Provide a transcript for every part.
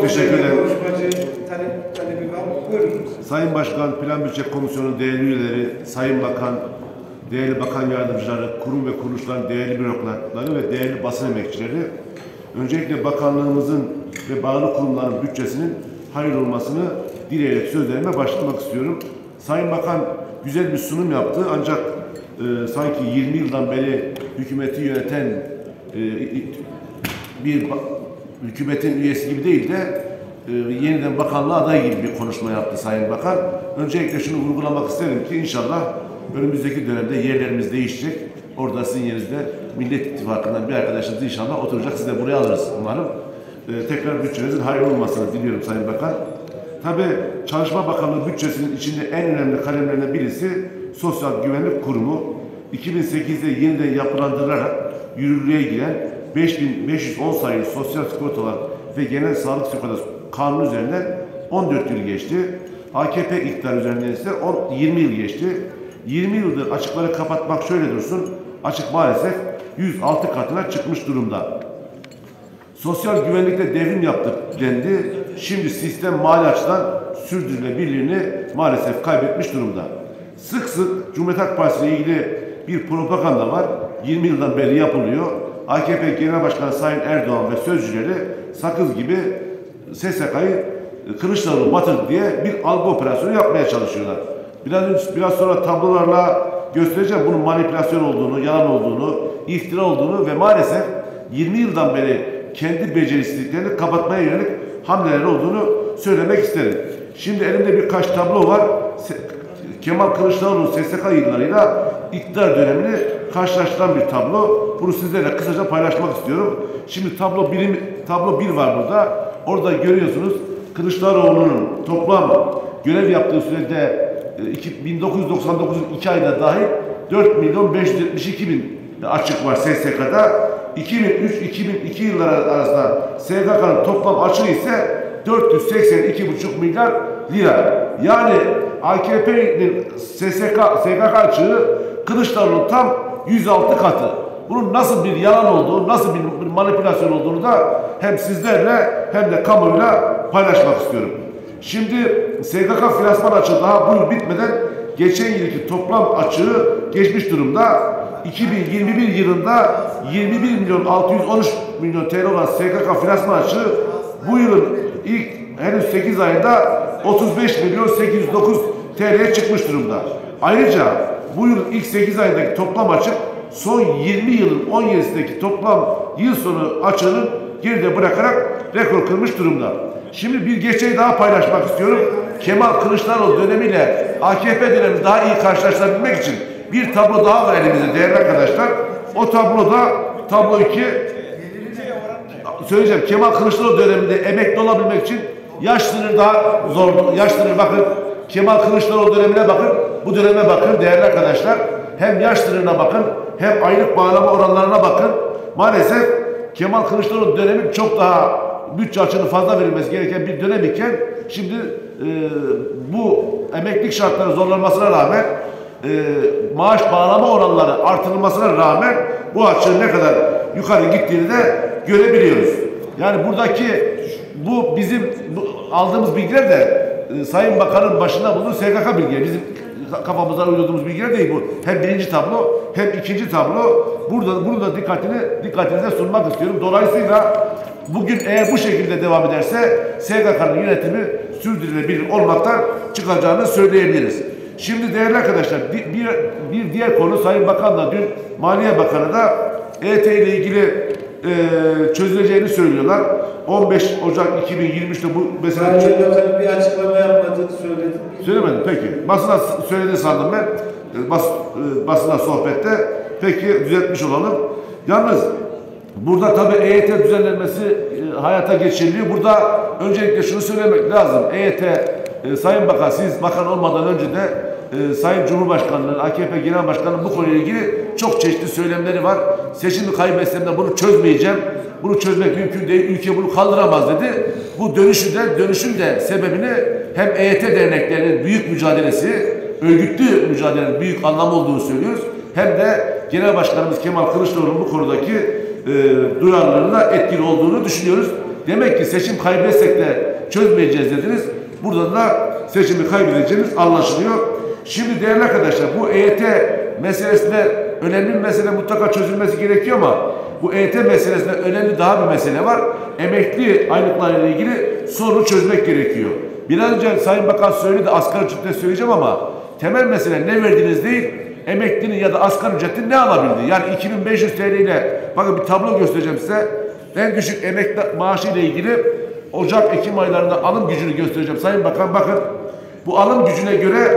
Teşekkür ederim. Konuşmacı talep, talebi var. Buyurun. Sayın Başkan, Plan Bütçe Komisyonu değerli üyeleri, Sayın Bakan, değerli bakan yardımcıları, kurum ve kuruluşların değerli bürokratları ve değerli basın emekçileri, öncelikle bakanlığımızın ve bağlı kurumların bütçesinin hayır olmasını dileyerek sözlerime başlamak istiyorum. Sayın Bakan güzel bir sunum yaptı ancak e, sanki 20 yıldan beri hükümeti yöneten e, bir hükümetin üyesi gibi değil de e, yeniden bakanlığa aday gibi bir konuşma yaptı Sayın Bakan. Öncelikle şunu vurgulamak isterim ki inşallah önümüzdeki dönemde yerlerimiz değişecek. Orada sizin yerinizde Millet İttifakı'ndan bir arkadaşımız inşallah oturacak. Siz de buraya alırız umarım. E, tekrar bütçenizin hayırlı olmasını diliyorum Sayın Bakan. Tabii Çalışma Bakanlığı bütçesinin içinde en önemli kalemlerinden birisi Sosyal Güvenlik Kurumu. 2008'de yeniden yapılandırılarak yürürlüğe giren 5510 sayılı sosyal sigortalar ve genel sağlık sigortası kanunu üzerinden 14 yıl geçti. AKP iktidar üzerinden ise 10, 20 yıl geçti. 20 yıldır açıkları kapatmak şöyle dursun, açık maalesef 106 katına çıkmış durumda. Sosyal güvenlikte devrim yaptık dendi. Şimdi sistem mali açıdan sürdürülebilirliğini maalesef kaybetmiş durumda. Sık sık Cumhuriyet Halk Partisi ile ilgili bir propaganda var. 20 yıldan beri yapılıyor. AKP Genel Başkanı Sayın Erdoğan ve sözcüleri sakız gibi SSK'yı Kılıçdaroğlu batır diye bir algı operasyonu yapmaya çalışıyorlar. Biraz, biraz sonra tablolarla göstereceğim bunun manipülasyon olduğunu, yalan olduğunu, iftira olduğunu ve maalesef 20 yıldan beri kendi becerisizliklerini kapatmaya yönelik hamleler olduğunu söylemek isterim. Şimdi elimde birkaç tablo var. Kemal Kılıçdaroğlu SSK yıllarıyla iktidar dönemini karşılaştıran bir tablo. Bunu sizlerle kısaca paylaşmak istiyorum. Şimdi tablo birim, tablo bir var burada. Orada görüyorsunuz Kılıçdaroğlu'nun toplam görev yaptığı sürede e, iki- 1999'un 2 ayda dahil 4 milyon 572 bin açık var SSK'da. 2003-2002 yılları arasında SGK'nın toplam açığı ise 482,5 milyar lira. Yani AKP'nin SSK, SGK açığı Kılıçdaroğlu'nun tam 106 katı. Bunun nasıl bir yalan olduğu, nasıl bir manipülasyon olduğunu da hem sizlerle hem de kamuoyuyla paylaşmak istiyorum. Şimdi SGK finansman açığı daha bu yıl bitmeden geçen yılki toplam açığı geçmiş durumda. 2021 yılında 21 milyon 613 milyon TL olan SGK finansman açığı bu yılın ilk henüz 8 ayında 35 milyon 809 TL'ye çıkmış durumda. Ayrıca bu yıl ilk 8 ayındaki toplam açık son 20 yılın 17'sindeki toplam yıl sonu açığını geride bırakarak rekor kırmış durumda. Şimdi bir gerçeği daha paylaşmak istiyorum. Kemal Kılıçdaroğlu dönemiyle AKP dönemi daha iyi karşılaştırabilmek için bir tablo daha var elimizde değerli arkadaşlar. O tabloda tablo 2 söyleyeceğim Kemal Kılıçdaroğlu döneminde emekli olabilmek için yaş sınırı daha zordu. Yaş sınırı bakın Kemal Kılıçdaroğlu dönemine bakın bu döneme bakın değerli arkadaşlar. Hem yaş sınırına bakın hem aylık bağlama oranlarına bakın. Maalesef Kemal Kılıçdaroğlu dönemi çok daha bütçe açığının fazla verilmesi gereken bir dönem iken şimdi e, bu emeklilik şartları zorlanmasına rağmen e, maaş bağlama oranları artırılmasına rağmen bu açığın ne kadar yukarı gittiğini de görebiliyoruz. Yani buradaki bu bizim bu aldığımız bilgiler de e, Sayın Bakan'ın başında bulunduğu SGK bilgileri. Bizim kafamızdan uydurduğumuz bilgiler değil bu. Hem birinci tablo hem ikinci tablo. Burada bunu da dikkatini dikkatinize sunmak istiyorum. Dolayısıyla bugün eğer bu şekilde devam ederse SGK'nın yönetimi sürdürülebilir olmaktan çıkacağını söyleyebiliriz. Şimdi değerli arkadaşlar bir, bir, bir diğer konu Sayın Bakan da dün Maliye Bakanı da EYT ile ilgili e, çözüleceğini söylüyorlar. 15 Ocak 2023'te bu mesela Sayın Bakan'ın bir açıklama yapmadığını söyledim. Söylemedim peki. Basına söyledi sandım ben. E, Bas, e, basına sohbette. Peki düzeltmiş olalım. Yalnız burada tabii EYT düzenlenmesi e, hayata geçiriliyor. Burada öncelikle şunu söylemek lazım. EYT e, Sayın Bakan siz bakan olmadan önce de e, Sayın Cumhurbaşkanı'nın, AKP Genel Başkanı'nın bu konuyla ilgili çok çeşitli söylemleri var. Seçimi kaybetsem de bunu çözmeyeceğim. Bunu çözmek mümkün değil. Ülke bunu kaldıramaz dedi. Bu dönüşü de dönüşün de sebebini hem EYT derneklerinin büyük mücadelesi, örgütlü mücadelenin büyük anlamı olduğunu söylüyoruz. Hem de Genel Başkanımız Kemal Kılıçdaroğlu'nun bu konudaki e, duyarlılığında etkili olduğunu düşünüyoruz. Demek ki seçim kaybetsek de çözmeyeceğiz dediniz. Burada da seçimi kaybedeceğiniz anlaşılıyor. Şimdi değerli arkadaşlar bu EYT meselesinde önemli bir mesele mutlaka çözülmesi gerekiyor ama bu EYT meselesinde önemli daha bir mesele var. Emekli aylıklarıyla ilgili sorunu çözmek gerekiyor. Biraz önce Sayın Bakan söyledi asgari ücretle söyleyeceğim ama temel mesele ne verdiğiniz değil emeklinin ya da asgari ücretin ne alabildiği. Yani 2500 TL ile bakın bir tablo göstereceğim size. En düşük emekli maaşı ile ilgili Ocak, Ekim aylarında alım gücünü göstereceğim. Sayın Bakan bakın bu alım gücüne göre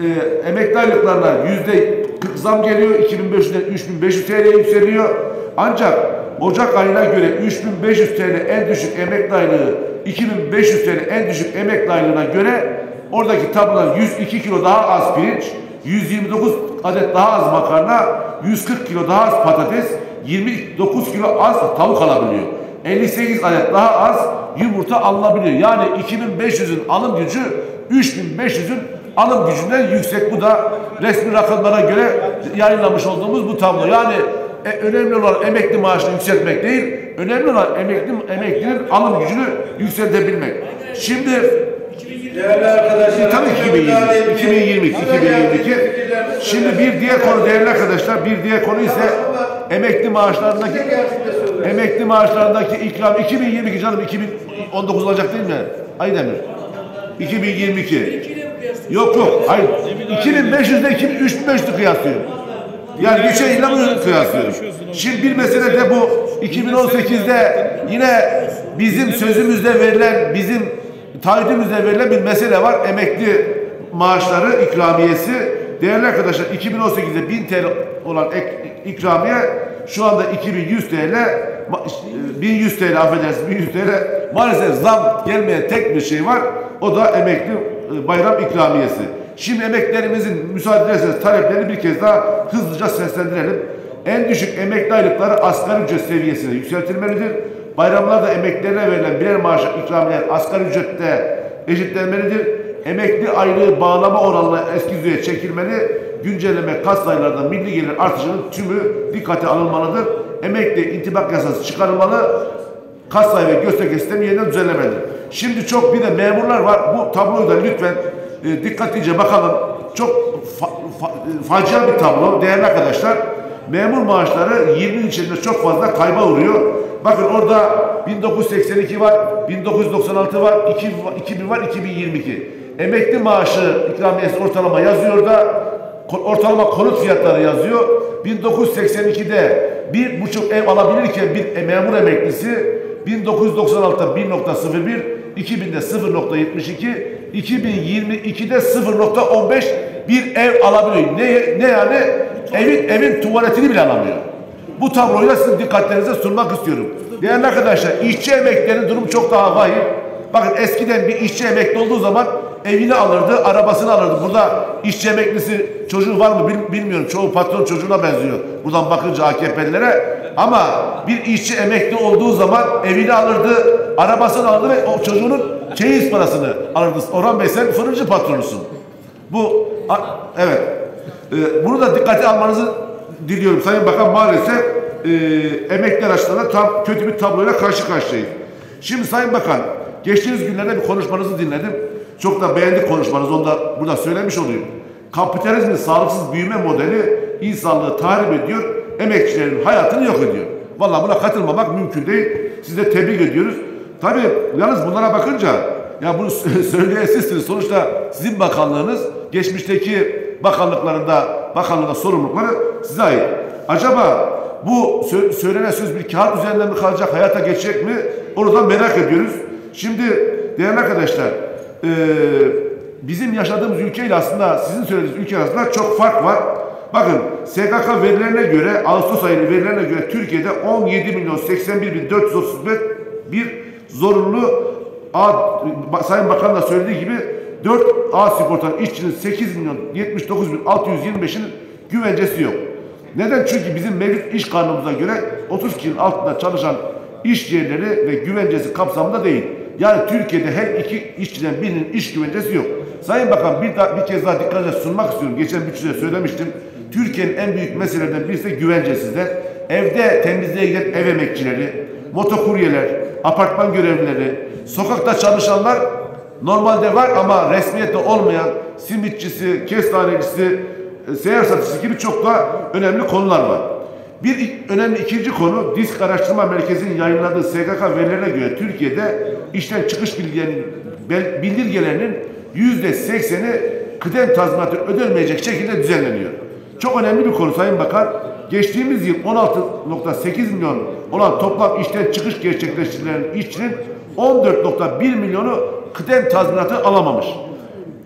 e, emekli aylıklarına yüzde 40 zam geliyor. 2500'den 3500 TL yükseliyor. Ancak Ocak ayına göre 3500 TL en düşük emekli aylığı 2500 TL en düşük emekli aylığına göre oradaki tablolar 102 kilo daha az pirinç, 129 adet daha az makarna, 140 kilo daha az patates, 29 kilo az tavuk alabiliyor. 58 adet daha az yumurta alınabiliyor. Yani 2500'ün alım gücü 3500'ün alım gücünden yüksek. Bu da resmi rakamlara göre yayınlamış olduğumuz bu tablo. Yani e, önemli olan emekli maaşını yükseltmek değil, önemli olan emekli emeklinin alım gücünü yükseltebilmek. Şimdi Değerli arkadaşlar. tabii ki 2022, 2022, 2022. Şimdi bir diğer konu değerli arkadaşlar, bir diğer konu ise emekli maaşlarındaki emekli maaşlarındaki ikram 2022 canım 2019 olacak değil mi? Aydemir. 2022. Yok yok. Hayır. 2500 ile 3500'ü kıyaslıyorum. Yani geçen yıla bunu kıyaslıyorum. Şimdi bir mesele de bu 2018'de yine bizim sözümüzde verilen, bizim taahhüdümüzde verilen bir mesele var. Emekli maaşları ikramiyesi. Değerli arkadaşlar 2018'de 1000 TL olan ek, ikramiye şu anda 2100 TL ma- 1100 TL affedersiniz 1100 TL maalesef zam gelmeyen tek bir şey var. O da emekli bayram ikramiyesi. Şimdi emeklerimizin müsaade ederseniz taleplerini bir kez daha hızlıca seslendirelim. En düşük emekli aylıkları asgari ücret seviyesine yükseltilmelidir. Bayramlarda emeklilerine verilen birer maaş ikramiyeler asgari ücrette eşitlenmelidir. Emekli aylığı bağlama oranına eski düzeye çekilmeli. Güncelleme kas sayılarında milli gelir artışının tümü dikkate alınmalıdır. Emekli intibak yasası çıkarılmalı. Kas sayı ve gösterge sistemi yeniden düzenlemelidir. Şimdi çok bir de memurlar var. Bu tabloyu da lütfen e, dikkatlice bakalım. Çok fa, fa, e, facia bir tablo değerli arkadaşlar. Memur maaşları 20 yıl içerisinde çok fazla kayba uğruyor. Bakın orada 1982 var, 1996 var, 2000 var, 2000 var, 2022. Emekli maaşı ikramiyesi ortalama yazıyor da ortalama konut fiyatları yazıyor. 1982'de bir buçuk ev alabilirken bir e- memur emeklisi 1996'da 1.01, 2000'de 0.72, 2022'de 0.15 bir ev alabiliyor. Ne, ne yani? Evin evin tuvaletini bile alamıyor. Bu tabloyu da sizin dikkatlerinize sunmak istiyorum. Değerli arkadaşlar, işçi emeklilerin durumu çok daha vahim. Bakın eskiden bir işçi emekli olduğu zaman evini alırdı, arabasını alırdı. Burada işçi emeklisi çocuğu var mı bil- bilmiyorum. Çoğu patron çocuğuna benziyor. Buradan bakınca AKP'lilere. Ama bir işçi emekli olduğu zaman evini alırdı, arabasını alırdı ve o çocuğunun çeyiz parasını alırdı. Orhan Bey sen fırıncı patronusun. Bu evet. Ee, bunu da dikkate almanızı diliyorum Sayın Bakan maalesef e, emekliler açısından tam kötü bir tabloyla karşı karşıyayız. Şimdi Sayın Bakan geçtiğimiz günlerde bir konuşmanızı dinledim. Çok da beğendik konuşmanızı onu da burada söylemiş olayım. Kapitalizmin sağlıksız büyüme modeli insanlığı tahrip ediyor, emekçilerin hayatını yok ediyor. Vallahi buna katılmamak mümkün değil. Sizi de tebrik ediyoruz. Tabii yalnız bunlara bakınca ya bunu söyleyen sizsiniz. Sonuçta sizin bakanlığınız geçmişteki bakanlıklarında bakanlığa sorumlulukları size ait. Acaba bu sö- söylenen söz bir kağıt üzerinden mi kalacak, hayata geçecek mi? Onu da merak ediyoruz. Şimdi değerli arkadaşlar, eee, bizim yaşadığımız ülkeyle aslında sizin söylediğiniz ülke arasında çok fark var. Bakın SGK verilerine göre, Ağustos ayı verilerine göre Türkiye'de 17 milyon 81 bin 435 bir zorunlu A, Sayın Bakan da söylediği gibi 4 A sigortalı işçinin 8 milyon 79 bin 625'in güvencesi yok. Neden? Çünkü bizim mevcut iş kanunumuza göre 30 kişinin altında çalışan iş yerleri ve güvencesi kapsamında değil. Yani Türkiye'de her iki işçiden birinin iş güvencesi yok. Sayın Bakan bir, daha, bir kez daha dikkatinize sunmak istiyorum. Geçen süre söylemiştim. Türkiye'nin en büyük meselelerinden birisi de güvencesizler. Evde temizliğe giden ev emekçileri, motokuryeler, apartman görevlileri, sokakta çalışanlar normalde var ama resmiyette olmayan simitçisi, kestanecisi, e, seyyar satıcısı gibi çok da önemli konular var. Bir önemli ikinci konu Disk Araştırma Merkezi'nin yayınladığı SGK verilerine göre Türkiye'de işten çıkış bildirgelerinin yüzde sekseni kıdem tazminatı ödenmeyecek şekilde düzenleniyor. Çok önemli bir konu Sayın Bakan. Geçtiğimiz yıl 16.8 milyon olan toplam işten çıkış gerçekleştirilen işçinin 14.1 milyonu kıdem tazminatı alamamış.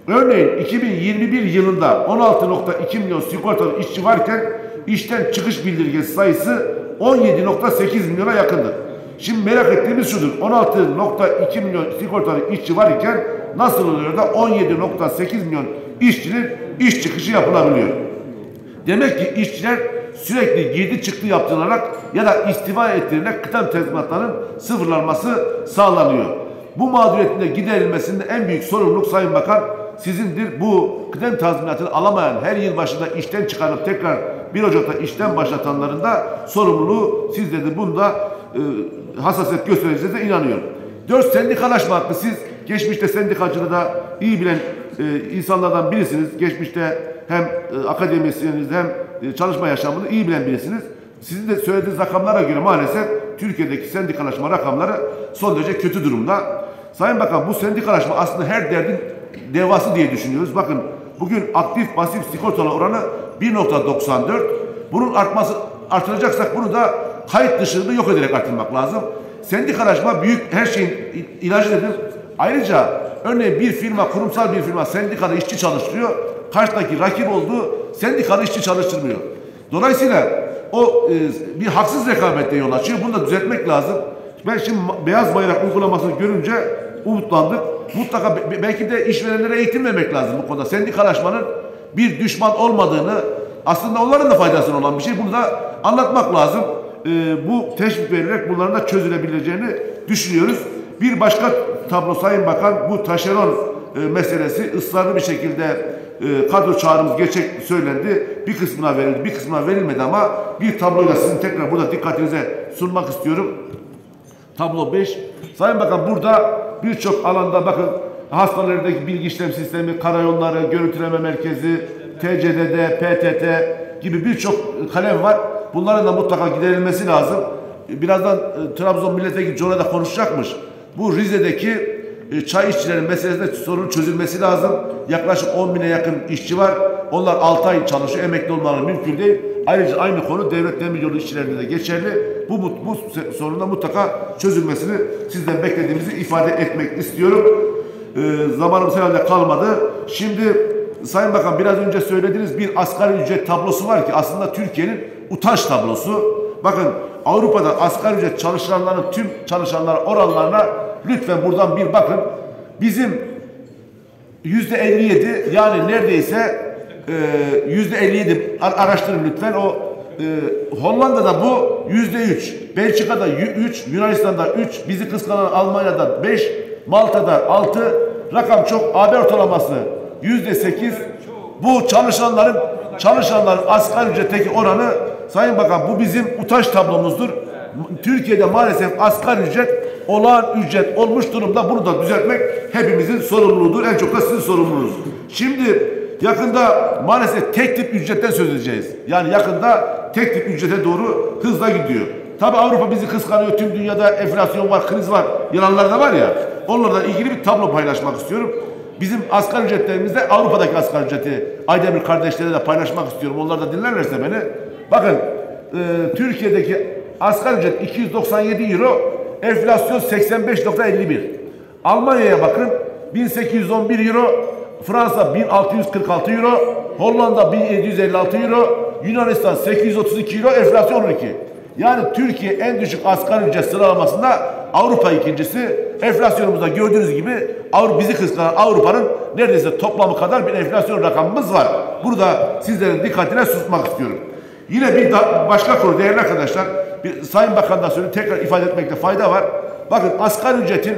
Örneğin 2021 yılında 16.2 milyon sigortalı işçi varken işten çıkış bildirgesi sayısı 17.8 milyona yakındır. Şimdi merak ettiğimiz şudur. 16.2 milyon sigortalı işçi var iken nasıl oluyor da 17.8 milyon işçinin iş çıkışı yapılabiliyor? Demek ki işçiler sürekli girdi çıktı yaptırılarak ya da istifa ettirilerek kıdem tezminatlarının sıfırlanması sağlanıyor. Bu mağduriyetin de giderilmesinde en büyük sorumluluk Sayın Bakan sizindir. Bu kıdem tazminatını alamayan her yıl başında işten çıkarıp tekrar 1 Ocak'ta işten başlatanların da sorumluluğu sizdedir. Bunda e, hassasiyet göstereceğinize inanıyorum. Dört sendikalaşma hakkı siz geçmişte sendikacılığı da iyi bilen e, insanlardan birisiniz. Geçmişte hem e, akademisyeniz hem e, çalışma yaşamını iyi bilen birisiniz. Sizin de söylediğiniz rakamlara göre maalesef Türkiye'deki sendikalaşma rakamları son derece kötü durumda. Sayın Bakan bu sendikalaşma aslında her derdin devası diye düşünüyoruz. Bakın bugün aktif pasif sigortalı oranı 1.94. Bunun artması artıracaksak bunu da kayıt dışında yok ederek artırmak lazım. Sendikalaşma büyük her şeyin il- ilacıdır. Ayrıca örneğin bir firma, kurumsal bir firma sendikalı işçi çalıştırıyor. Karşıdaki rakip olduğu sendikalı işçi çalıştırmıyor. Dolayısıyla o e, bir haksız rekabette yol açıyor. Bunu da düzeltmek lazım. Ben şimdi beyaz bayrak uygulamasını görünce umutlandık. Mutlaka be- belki de işverenlere eğitim vermek lazım bu konuda. Sendikalaşmanın bir düşman olmadığını, aslında onların da faydasına olan bir şey. Bunu da anlatmak lazım. E, bu teşvik verilerek bunların da çözülebileceğini düşünüyoruz. Bir başka tablo Sayın Bakan bu taşeron e, meselesi ısrarlı bir şekilde e, kadro çağrımız gerçek söylendi. Bir kısmına verildi, bir kısmına verilmedi ama bir tabloyla sizin tekrar burada dikkatinize sunmak istiyorum. Tablo 5. Sayın Bakan burada birçok alanda bakın hastanelerdeki bilgi işlem sistemi, karayolları, görüntüleme merkezi, TCDD, PTT gibi birçok kalem var. Bunların da mutlaka giderilmesi lazım. Birazdan e, Trabzon milletvekili Cora da konuşacakmış. Bu Rize'deki e, çay işçilerin meselesinde sorun çözülmesi lazım. Yaklaşık 10 bine yakın işçi var. Onlar 6 ay çalışıyor. Emekli olmaları mümkün değil. Ayrıca aynı konu devlet demiryolu işçilerinde de geçerli. Bu, bu, bu sorunun mutlaka çözülmesini sizden beklediğimizi ifade etmek istiyorum. E, zamanımız herhalde kalmadı. Şimdi Sayın Bakan biraz önce söylediğiniz bir asgari ücret tablosu var ki aslında Türkiye'nin utanç tablosu. Bakın Avrupa'da asgari ücret çalışanların tüm çalışanlar oranlarına lütfen buradan bir bakın. Bizim yüzde 57 yani neredeyse e, yüzde 57 Ar- araştırın lütfen o e, Hollanda'da bu yüzde 3 Belçika'da 3 Yunanistan'da 3 bizi kıskanan Almanya'da 5 Malta'da 6 rakam çok AB ortalaması yüzde 8 bu çalışanların çalışanların asgari ücretteki oranı Sayın Bakan bu bizim utanç tablomuzdur. Türkiye'de maalesef asgari ücret olağan ücret olmuş durumda. Bunu da düzeltmek hepimizin sorumluluğudur. En çok da sizin sorumluluğunuz. Şimdi yakında maalesef tek tip ücretten söz edeceğiz. Yani yakında tek tip ücrete doğru hızla gidiyor. Tabi Avrupa bizi kıskanıyor. Tüm dünyada enflasyon var, kriz var. Yalanlar da var ya. Onlarla ilgili bir tablo paylaşmak istiyorum. Bizim asgari ücretlerimizde Avrupa'daki asgari ücreti Aydemir kardeşlere de paylaşmak istiyorum. Onlar da dinlerlerse beni. Bakın e, Türkiye'deki asgari ücret 297 euro, enflasyon 85.51. Almanya'ya bakın 1811 euro, Fransa 1646 euro, Hollanda 1756 euro, Yunanistan 832 euro, enflasyon 12. Yani Türkiye en düşük asgari ücret sıralamasında Avrupa ikincisi. Enflasyonumuzda gördüğünüz gibi Avrupa bizi kıskanan Avrupa'nın neredeyse toplamı kadar bir enflasyon rakamımız var. Burada sizlerin dikkatine susmak istiyorum. Yine bir başka konu değerli arkadaşlar. Bir, Sayın Bakan da söyledi tekrar ifade etmekte fayda var. Bakın asgari ücretin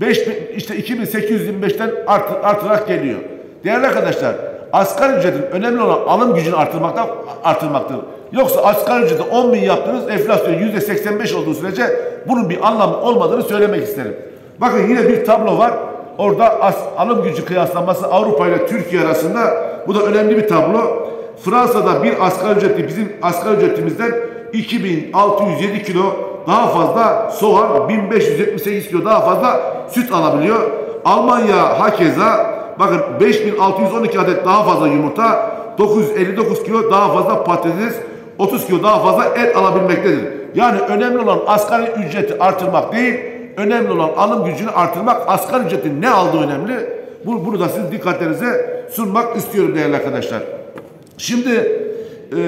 5000 işte 2825'ten artı, artırarak geliyor. Değerli arkadaşlar, asgari ücretin önemli olan alım gücünü artırmaktan artırmaktır. Yoksa asgari ücreti 10 bin yaptınız, enflasyon yüzde 85 olduğu sürece bunun bir anlamı olmadığını söylemek isterim. Bakın yine bir tablo var. Orada as, alım gücü kıyaslanması Avrupa ile Türkiye arasında bu da önemli bir tablo. Fransa'da bir asgari ücretli bizim asgari ücretimizden 2607 kilo daha fazla soğan, 1578 kilo daha fazla süt alabiliyor. Almanya hakeza bakın 5612 adet daha fazla yumurta, 959 kilo daha fazla patates, 30 kilo daha fazla et alabilmektedir. Yani önemli olan asgari ücreti artırmak değil, önemli olan alım gücünü artırmak, asgari ücretin ne aldığı önemli. Bu- Bunu da siz dikkatlerinize sunmak istiyorum değerli arkadaşlar. Şimdi e,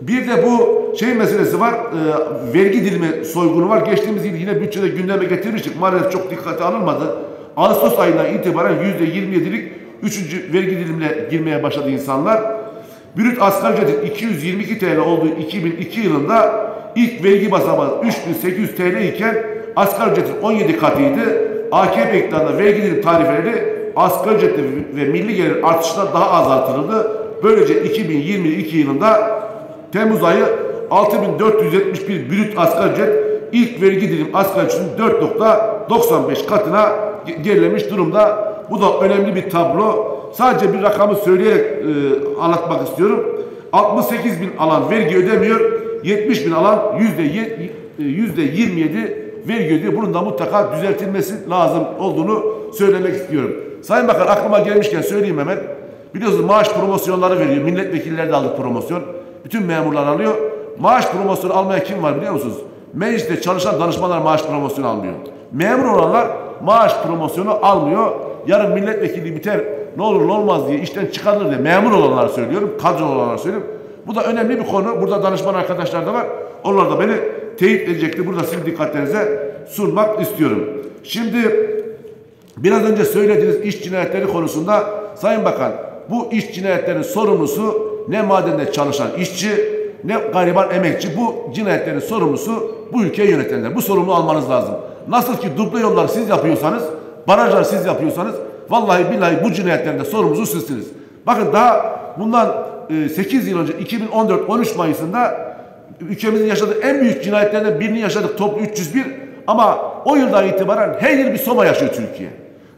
bir de bu şey meselesi var, e, vergi dilimi soygunu var. Geçtiğimiz yıl yine bütçede gündeme getirmiştik. Maalesef çok dikkate alınmadı. Ağustos ayından itibaren %27'lik üçüncü vergi dilimine girmeye başladı insanlar. Brüt asgari ücretin 222 TL olduğu 2002 yılında ilk vergi basamağı 3800 TL iken asgari ücretin 17 katıydı. AKP iktidarında vergi dilim tarifeleri asgari ücretli ve milli gelir artışına daha az artırıldı. Böylece 2022 yılında Temmuz ayı 6471 brüt asgari ücret ilk vergi dilim asgari ücretin 4.95 katına gerilemiş durumda. Bu da önemli bir tablo. Sadece bir rakamı söyleyerek e, anlatmak istiyorum. 68 bin alan vergi ödemiyor. 70 bin alan yüzde e, yüzde 27 vergi ödüyor. Bunun da mutlaka düzeltilmesi lazım olduğunu söylemek istiyorum. Sayın Bakan aklıma gelmişken söyleyeyim hemen. Biliyorsunuz maaş promosyonları veriyor. Milletvekilleri de aldı promosyon. Bütün memurlar alıyor. Maaş promosyonu almaya kim var biliyor musunuz? Mecliste çalışan danışmanlar maaş promosyonu almıyor. Memur olanlar maaş promosyonu almıyor. Yarın milletvekili biter ne olur ne olmaz diye işten çıkarılır diye memur olanlar söylüyorum. Kadro olanlar söylüyorum. Bu da önemli bir konu. Burada danışman arkadaşlar da var. Onlar da beni teyit edecektir. Burada sizin dikkatlerinize sunmak istiyorum. Şimdi Biraz önce söylediğiniz iş cinayetleri konusunda Sayın Bakan bu iş cinayetlerinin sorumlusu ne madende çalışan işçi ne gariban emekçi bu cinayetlerin sorumlusu bu ülkeyi yönetenler. Bu sorumluluğu almanız lazım. Nasıl ki duble yolları siz yapıyorsanız, barajlar siz yapıyorsanız vallahi billahi bu cinayetlerin de sorumlusu sizsiniz. Bakın daha bundan 8 yıl önce 2014 13 Mayıs'ında ülkemizin yaşadığı en büyük cinayetlerden birini yaşadık toplu 301 ama o yıldan itibaren her yıl bir Soma yaşıyor Türkiye.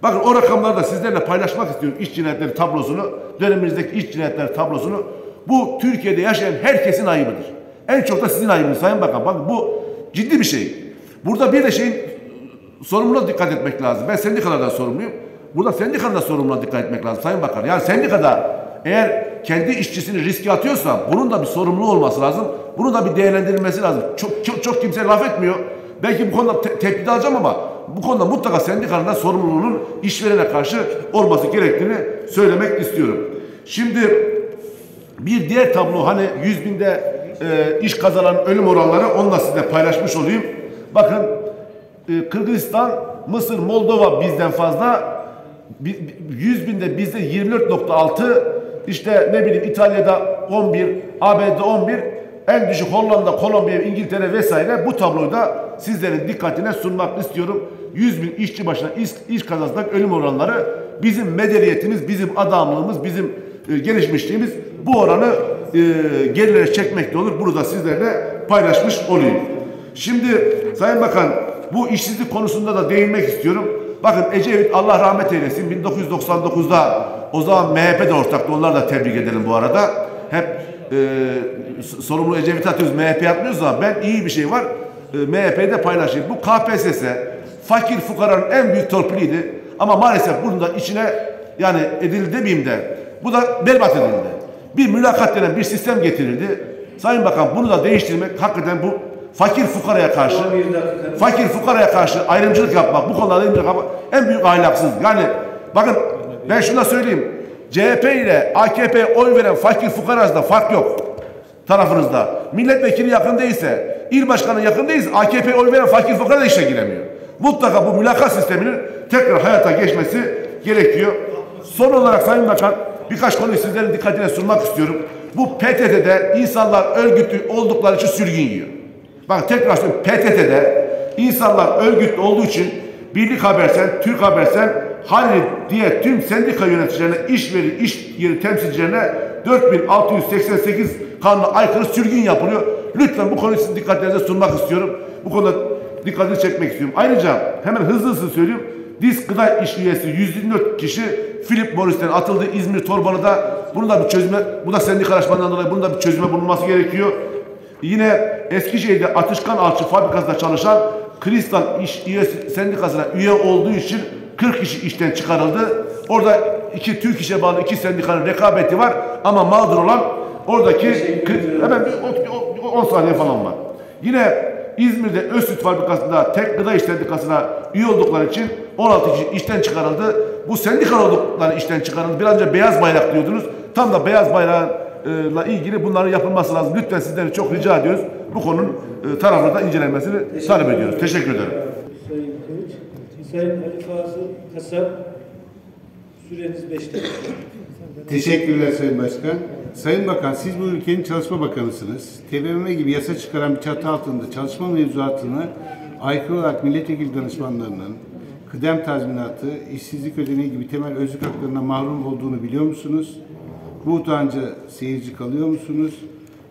Bakın o rakamları da sizlerle paylaşmak istiyorum iş cinayetleri tablosunu, dönemimizdeki iş cinayetleri tablosunu. Bu Türkiye'de yaşayan herkesin ayıbıdır. En çok da sizin ayıbınız Sayın Bakan. Bakın bu ciddi bir şey. Burada bir de şeyin sorumluluğuna dikkat etmek lazım. Ben sendikalardan sorumluyum. Burada sendikanın da sorumluluğuna dikkat etmek lazım Sayın Bakan. Yani sendikada eğer kendi işçisini riske atıyorsa bunun da bir sorumluluğu olması lazım. Bunu da bir değerlendirilmesi lazım. Çok çok, çok kimse laf etmiyor. Belki bu konuda te- tepki alacağım ama bu konuda mutlaka sendikanın da sorumluluğunun işverene karşı olması gerektiğini söylemek istiyorum. Şimdi bir diğer tablo hani 100 binde e, iş kazanan ölüm oranları onu da sizinle paylaşmış olayım. Bakın Kırgızistan, Mısır, Moldova bizden fazla. Bi- bi- 100 binde bizde 24.6 işte ne bileyim İtalya'da 11, ABD'de 11 en düşük Hollanda, Kolombiya, İngiltere vesaire bu tabloyu da sizlerin dikkatine sunmak istiyorum. 100 bin işçi başına iş, iş kazasındaki ölüm oranları bizim medeniyetimiz, bizim adamlığımız, bizim e, gelişmişliğimiz bu oranı e, gerilere çekmekte olur. Bunu da sizlerle paylaşmış olayım. Şimdi Sayın Bakan bu işsizlik konusunda da değinmek istiyorum. Bakın Ecevit Allah rahmet eylesin 1999'da o zaman MHP de ortaktı. Onları da tebrik edelim bu arada. Hep e, sorumlu Ecevit atıyoruz MHP yapmıyoruz ama ben iyi bir şey var. E, MHP'de paylaşayım. Bu KPSS fakir fukaranın en büyük torpiliydi. Ama maalesef bunun da içine yani edildi demeyeyim de bu da berbat edildi. Bir mülakat denen bir sistem getirildi. Sayın Bakan bunu da değiştirmek hakikaten bu fakir fukaraya karşı fakir fukaraya karşı ayrımcılık yapmak, bu konuda ayrımcılık yapmak en büyük ahlaksız. Yani bakın ben şunu da söyleyeyim. CHP ile AKP oy veren fakir fukara arasında fark yok tarafınızda. Milletvekili yakın değilse, il başkanı yakın değilse AKP oy veren fakir fukara da işe giremiyor. Mutlaka bu mülakat sisteminin tekrar hayata geçmesi gerekiyor. Son olarak Sayın Bakan birkaç konuyu sizlerin dikkatine sunmak istiyorum. Bu PTT'de insanlar örgütlü oldukları için sürgün yiyor. Bak tekrar söylüyorum PTT'de insanlar örgütlü olduğu için Birlik Habersen, Türk Habersen, Halil diye tüm sendika yöneticilerine, işveri, iş yeri temsilcilerine 4688 kanuna aykırı sürgün yapılıyor. Lütfen bu konuyu sizin dikkatlerinize sunmak istiyorum. Bu konuda dikkatini çekmek istiyorum. Ayrıca hemen hızlı hızlı söyleyeyim. Disk Gıda İş üyesi 124 kişi Philip Morris'ten atıldı İzmir Torbalı'da. Bunu da bir çözüme, bu da sendikalaşmadan dolayı bunun da bir çözüme bulunması gerekiyor. Yine Eskişehir'de Atışkan Alçı fabrikasında çalışan Kristal İş üyesi sendikasına üye olduğu için 40 kişi işten çıkarıldı. Orada iki Türk işe bağlı iki sendikanın rekabeti var ama mağdur olan oradaki hemen bir o- o- 10 saniye falan var. Yine İzmir'de Özsüt fabrikasında tek gıda iş sendikasına üye oldukları için 16 kişi işten çıkarıldı. Bu sendikal oldukları işten çıkarıldı. Bir an önce beyaz bayrak diyordunuz. Tam da beyaz bayrağla ilgili bunların yapılması lazım. Lütfen sizden çok rica ediyoruz. Bu konunun e, taraflarda incelenmesini talep ediyoruz. Teşekkür ederim. Sayın Kılıç, Sayın Ali Fazıl Kasap, süreniz 5 dakika. Teşekkürler Sayın Başkan. Sayın Bakan, siz bu ülkenin çalışma bakanısınız. TBMM gibi yasa çıkaran bir çatı altında çalışma mevzuatına aykırı olarak milletvekili danışmanlarının kıdem tazminatı, işsizlik ödeneği gibi temel özlük haklarından mahrum olduğunu biliyor musunuz? Bu utanca seyirci kalıyor musunuz?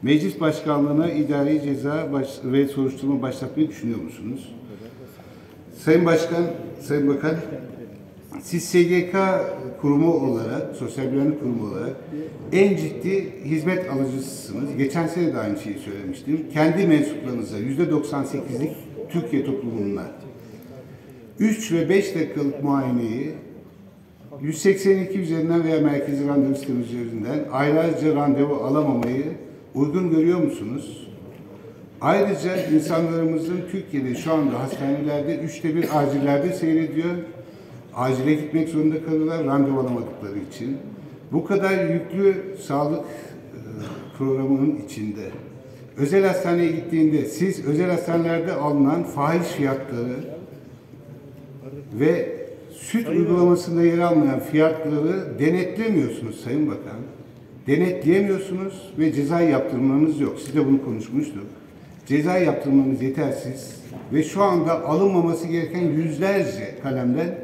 Meclis başkanlığına idari ceza baş- ve soruşturma başlatmayı düşünüyor musunuz? Sayın Başkan, Sayın Bakan, siz SGK kurumu olarak, sosyal güvenlik kurumu olarak en ciddi hizmet alıcısısınız. Geçen sene de aynı şeyi söylemiştim. Kendi mensuplarınıza yüzde 98'lik Türkiye toplumuna 3 ve 5 dakikalık muayeneyi 182 üzerinden veya merkezi randevu sistemi üzerinden aylarca randevu alamamayı uygun görüyor musunuz? Ayrıca insanlarımızın Türkiye'de şu anda hastanelerde üçte bir acillerde seyrediyor. Acile gitmek zorunda kalıyorlar randevu alamadıkları için. Bu kadar yüklü sağlık e, programının içinde özel hastaneye gittiğinde siz özel hastanelerde alınan fahiş fiyatları ve süt uygulamasında yer almayan fiyatları denetlemiyorsunuz Sayın Bakan. Denetleyemiyorsunuz ve ceza yaptırmanız yok. Siz de bunu konuşmuştuk. Ceza yaptırmanız yetersiz ve şu anda alınmaması gereken yüzlerce kalemden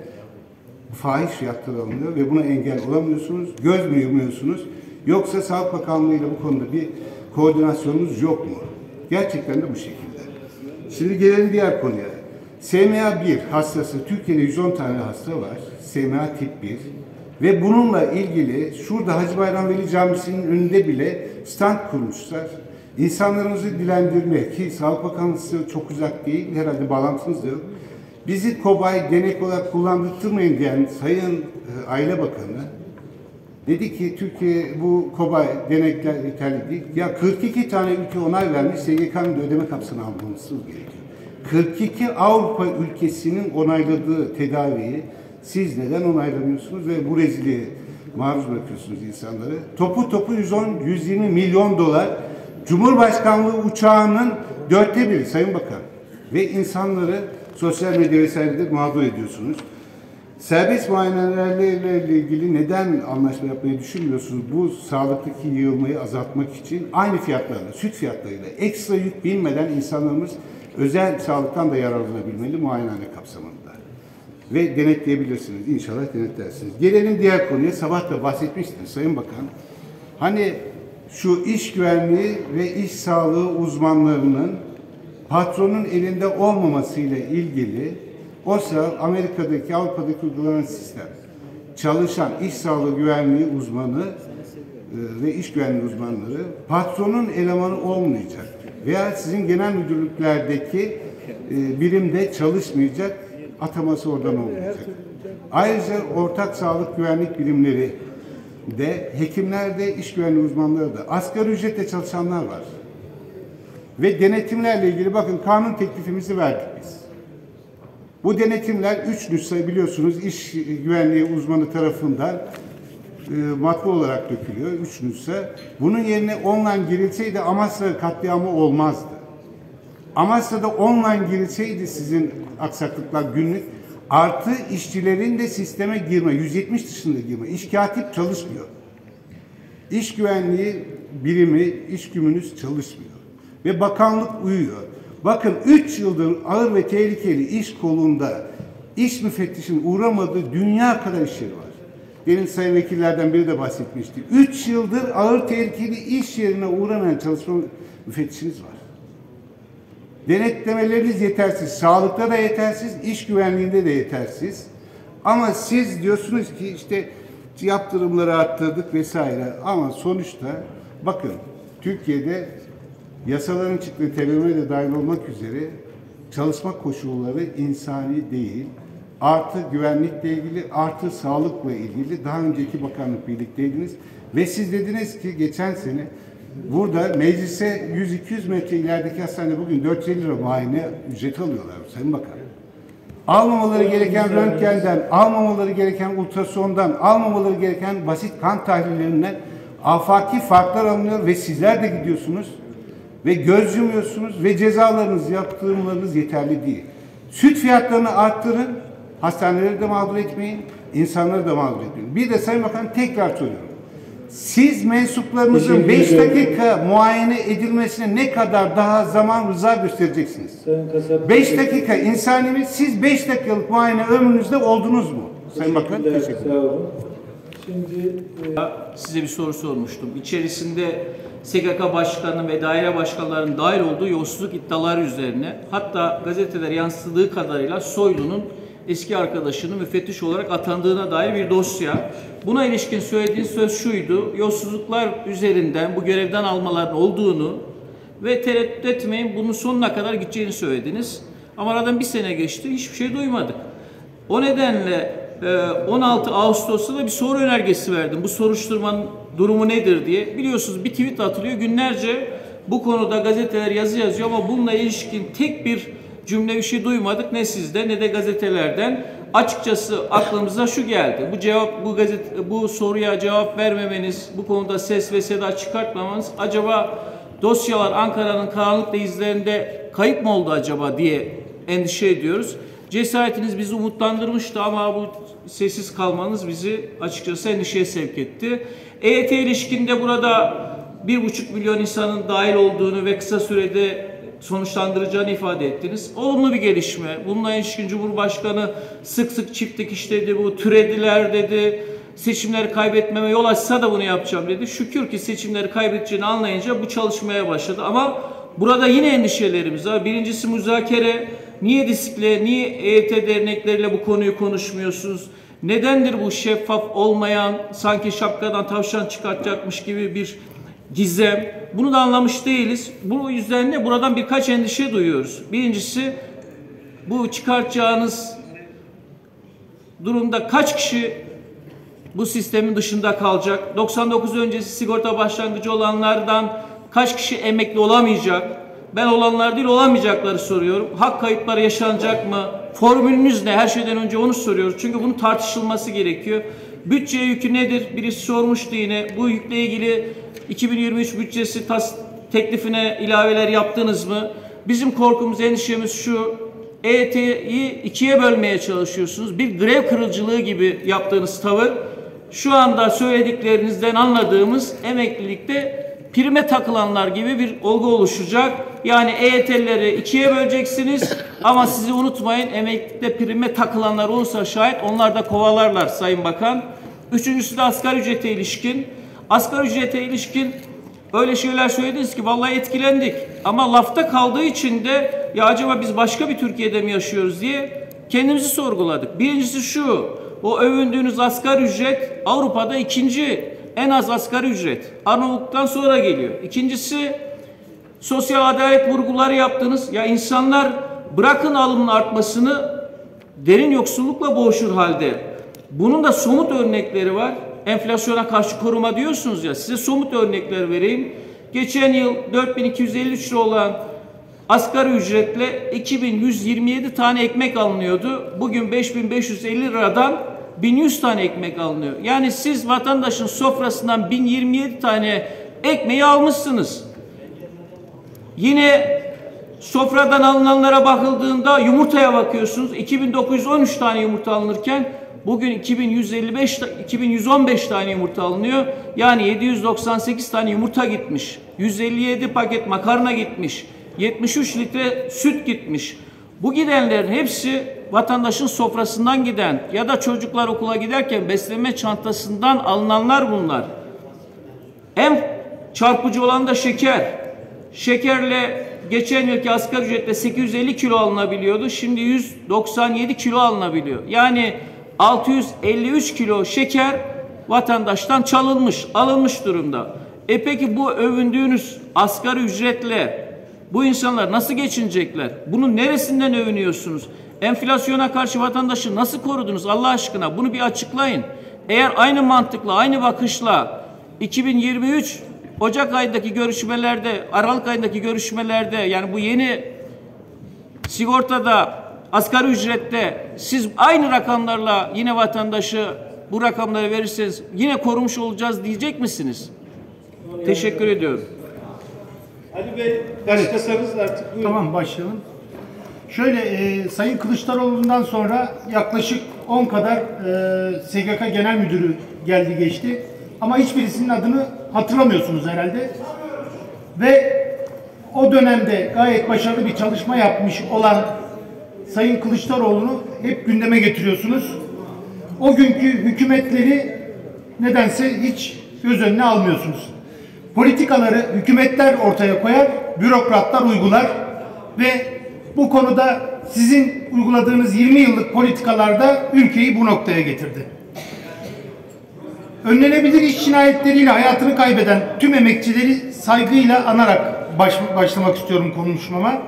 fahiş fiyatları alınıyor ve buna engel olamıyorsunuz. Göz mü yumuyorsunuz? Yoksa Sağlık Bakanlığı ile bu konuda bir koordinasyonunuz yok mu? Gerçekten de bu şekilde. Şimdi gelelim diğer konuya. SMA 1 hastası, Türkiye'de 110 tane hasta var. SMA tip 1. Ve bununla ilgili şurada Hacı Bayram Veli Camisi'nin önünde bile stand kurmuşlar. İnsanlarımızı dilendirmek ki Sağlık Bakanlığı çok uzak değil, herhalde bağlantınız da yok. Bizi kobay, denek olarak kullandırtmayın diyen Sayın e, Aile Bakanı dedi ki Türkiye bu kobay denekler yeterli değil. Ya 42 tane ülke onay vermiş SGK'nın ödeme kapsamına alması gerekiyor. 42 Avrupa ülkesinin onayladığı tedaviyi siz neden onaylamıyorsunuz ve bu reziliğe maruz bırakıyorsunuz insanları? Topu topu 110-120 milyon dolar Cumhurbaşkanlığı uçağının dörtte biri Sayın Bakan. Ve insanları sosyal medya vesairede mağdur ediyorsunuz. Serbest muayenelerle ilgili neden anlaşma yapmayı düşünmüyorsunuz? Bu sağlıktaki yığılmayı azaltmak için aynı fiyatlarla, süt fiyatlarıyla ekstra yük binmeden insanlarımız özel sağlıktan da yararlanabilmeli muayenehane kapsamında. Ve denetleyebilirsiniz. İnşallah denetlersiniz. Gelelim diğer konuya. Sabah da bahsetmiştiniz Sayın Bakan. Hani şu iş güvenliği ve iş sağlığı uzmanlarının patronun elinde olmamasıyla ilgili oysa Amerika'daki, Avrupa'daki uygulanan sistem çalışan iş sağlığı güvenliği uzmanı e, ve iş güvenliği uzmanları patronun elemanı olmayacak veya sizin genel müdürlüklerdeki e, birimde çalışmayacak, ataması oradan olmayacak. Ayrıca ortak sağlık güvenlik birimleri de hekimlerde, iş güvenliği uzmanları da asgari ücretle çalışanlar var. Ve denetimlerle ilgili bakın kanun teklifimizi verdik biz. Bu denetimler 3 nüsha biliyorsunuz iş güvenliği uzmanı tarafından matbu olarak dökülüyor. 3 nüsha. Bunun yerine online girilseydi Amasya katliamı olmazdı. Amasya'da online girilseydi sizin aksaklıklar günlük artı işçilerin de sisteme girme, 170 dışında girme. İş katip çalışmıyor. İş güvenliği birimi, iş gümünüz çalışmıyor. Ve bakanlık uyuyor. Bakın 3 yıldır ağır ve tehlikeli iş kolunda iş müfettişinin uğramadığı dünya kadar iş yeri var. Benim sayın vekillerden biri de bahsetmişti. 3 yıldır ağır tehlikeli iş yerine uğramayan çalışma müfettişiniz var. Denetlemeleriniz yetersiz. Sağlıkta da yetersiz, iş güvenliğinde de yetersiz. Ama siz diyorsunuz ki işte yaptırımları arttırdık vesaire. Ama sonuçta bakın Türkiye'de yasaların çıktığı TBMM'ye de dahil olmak üzere çalışma koşulları insani değil. Artı güvenlikle ilgili, artı sağlıkla ilgili daha önceki bakanlık birlikteydiniz. Ve siz dediniz ki geçen sene burada meclise 100-200 metre ilerideki hastanede bugün 450 lira muayene ücreti alıyorlar Sayın Bakan. Almamaları gereken röntgenden, almamaları gereken ultrasondan, almamaları gereken basit kan tahlillerinden afaki farklar alınıyor ve sizler de gidiyorsunuz ve göz yumuyorsunuz ve cezalarınız, yaptırımlarınız yeterli değil. Süt fiyatlarını arttırın, hastaneleri de mağdur etmeyin, insanları da mağdur etmeyin. Bir de Sayın Bakan tekrar soruyorum. Siz mensuplarınızın Teşekkür 5 ederim. dakika muayene edilmesine ne kadar daha zaman rıza göstereceksiniz? Sayın Kasap. 5 dakika insanimiz siz 5 dakikalık muayene ömrünüzde oldunuz mu? Sayın Bakan teşekkür olun. Şimdi e, Size bir soru sormuştum. İçerisinde SGK başkanı ve daire başkanlarının dahil olduğu yolsuzluk iddiaları üzerine hatta gazeteler yansıdığı kadarıyla Soylu'nun eski arkadaşının müfettiş olarak atandığına dair bir dosya. Buna ilişkin söylediğin söz şuydu. Yolsuzluklar üzerinden bu görevden almaların olduğunu ve tereddüt etmeyin bunun sonuna kadar gideceğini söylediniz. Ama aradan bir sene geçti. Hiçbir şey duymadık. O nedenle e, 16 Ağustos'ta da bir soru önergesi verdim. Bu soruşturmanın durumu nedir diye. Biliyorsunuz bir tweet atılıyor. Günlerce bu konuda gazeteler yazı yazıyor ama bununla ilişkin tek bir cümle bir şey duymadık. Ne sizde ne de gazetelerden. Açıkçası aklımıza şu geldi. Bu cevap bu gazete bu soruya cevap vermemeniz, bu konuda ses ve seda çıkartmamanız acaba dosyalar Ankara'nın karanlık denizlerinde kayıp mı oldu acaba diye endişe ediyoruz. Cesaretiniz bizi umutlandırmıştı ama bu sessiz kalmanız bizi açıkçası endişeye sevk etti. EYT ilişkinde burada bir buçuk milyon insanın dahil olduğunu ve kısa sürede sonuçlandıracağını ifade ettiniz. Olumlu bir gelişme. Bununla ilişkin Cumhurbaşkanı sık sık çift dikiş dedi, bu türediler dedi. Seçimleri kaybetmeme yol açsa da bunu yapacağım dedi. Şükür ki seçimleri kaybedeceğini anlayınca bu çalışmaya başladı. Ama burada yine endişelerimiz var. Birincisi müzakere. Niye diskle, niye EYT dernekleriyle bu konuyu konuşmuyorsunuz? Nedendir bu şeffaf olmayan, sanki şapkadan tavşan çıkartacakmış gibi bir gizem. Bunu da anlamış değiliz. Bu yüzden de buradan birkaç endişe duyuyoruz. Birincisi bu çıkartacağınız durumda kaç kişi bu sistemin dışında kalacak? 99 öncesi sigorta başlangıcı olanlardan kaç kişi emekli olamayacak? Ben olanlar değil olamayacakları soruyorum. Hak kayıpları yaşanacak mı? Formülünüz ne? Her şeyden önce onu soruyoruz. Çünkü bunun tartışılması gerekiyor. Bütçe yükü nedir? Birisi sormuştu yine. Bu yükle ilgili 2023 bütçesi tas teklifine ilaveler yaptınız mı? Bizim korkumuz, endişemiz şu. EYT'yi ikiye bölmeye çalışıyorsunuz. Bir grev kırıcılığı gibi yaptığınız tavır şu anda söylediklerinizden anladığımız emeklilikte prime takılanlar gibi bir olgu oluşacak. Yani EYT'lileri ikiye böleceksiniz ama sizi unutmayın emeklilikte prime takılanlar olursa şayet onlar da kovalarlar Sayın Bakan. Üçüncüsü de asgari ücrete ilişkin. Asgari ücrete ilişkin öyle şeyler söylediniz ki vallahi etkilendik. Ama lafta kaldığı için de ya acaba biz başka bir Türkiye'de mi yaşıyoruz diye kendimizi sorguladık. Birincisi şu, o övündüğünüz asgari ücret Avrupa'da ikinci en az asgari ücret. Arnavutluk'tan sonra geliyor. İkincisi sosyal adalet vurguları yaptınız. Ya insanlar bırakın alımın artmasını derin yoksullukla boğuşur halde. Bunun da somut örnekleri var. Enflasyona karşı koruma diyorsunuz ya. Size somut örnekler vereyim. Geçen yıl 4253 lira olan asgari ücretle 2127 tane ekmek alınıyordu. Bugün 5550 liradan 1100 tane ekmek alınıyor. Yani siz vatandaşın sofrasından 1027 tane ekmeği almışsınız. Yine sofradan alınanlara bakıldığında yumurtaya bakıyorsunuz. 2913 tane yumurta alınırken bugün 2155 ta- 2115 tane yumurta alınıyor. Yani 798 tane yumurta gitmiş. 157 paket makarna gitmiş. 73 litre süt gitmiş. Bu gidenlerin hepsi vatandaşın sofrasından giden ya da çocuklar okula giderken beslenme çantasından alınanlar bunlar. En çarpıcı olan da şeker. Şekerle geçen yılki asgari ücretle 850 kilo alınabiliyordu. Şimdi 197 kilo alınabiliyor. Yani 653 kilo şeker vatandaştan çalınmış, alınmış durumda. E peki bu övündüğünüz asgari ücretle bu insanlar nasıl geçinecekler? Bunun neresinden övünüyorsunuz? Enflasyona karşı vatandaşı nasıl korudunuz Allah aşkına? Bunu bir açıklayın. Eğer aynı mantıkla, aynı bakışla 2023 Ocak ayındaki görüşmelerde, Aralık ayındaki görüşmelerde yani bu yeni sigortada, asgari ücrette siz aynı rakamlarla yine vatandaşı bu rakamları verirseniz yine korumuş olacağız diyecek misiniz? Teşekkür ediyorum. Ali Bey başlasanız artık buyurun. Tamam başlayalım. Şöyle e, Sayın Kılıçdaroğlu'ndan sonra yaklaşık 10 kadar e, SGK Genel Müdürü geldi geçti. Ama hiçbirisinin adını hatırlamıyorsunuz herhalde. Ve o dönemde gayet başarılı bir çalışma yapmış olan Sayın Kılıçdaroğlu'nu hep gündeme getiriyorsunuz. O günkü hükümetleri nedense hiç göz önüne almıyorsunuz. Politikaları hükümetler ortaya koyar, bürokratlar uygular ve bu konuda sizin uyguladığınız 20 yıllık politikalarda ülkeyi bu noktaya getirdi. Önlenebilir iş cinayetleriyle hayatını kaybeden tüm emekçileri saygıyla anarak baş, başlamak istiyorum konuşmama.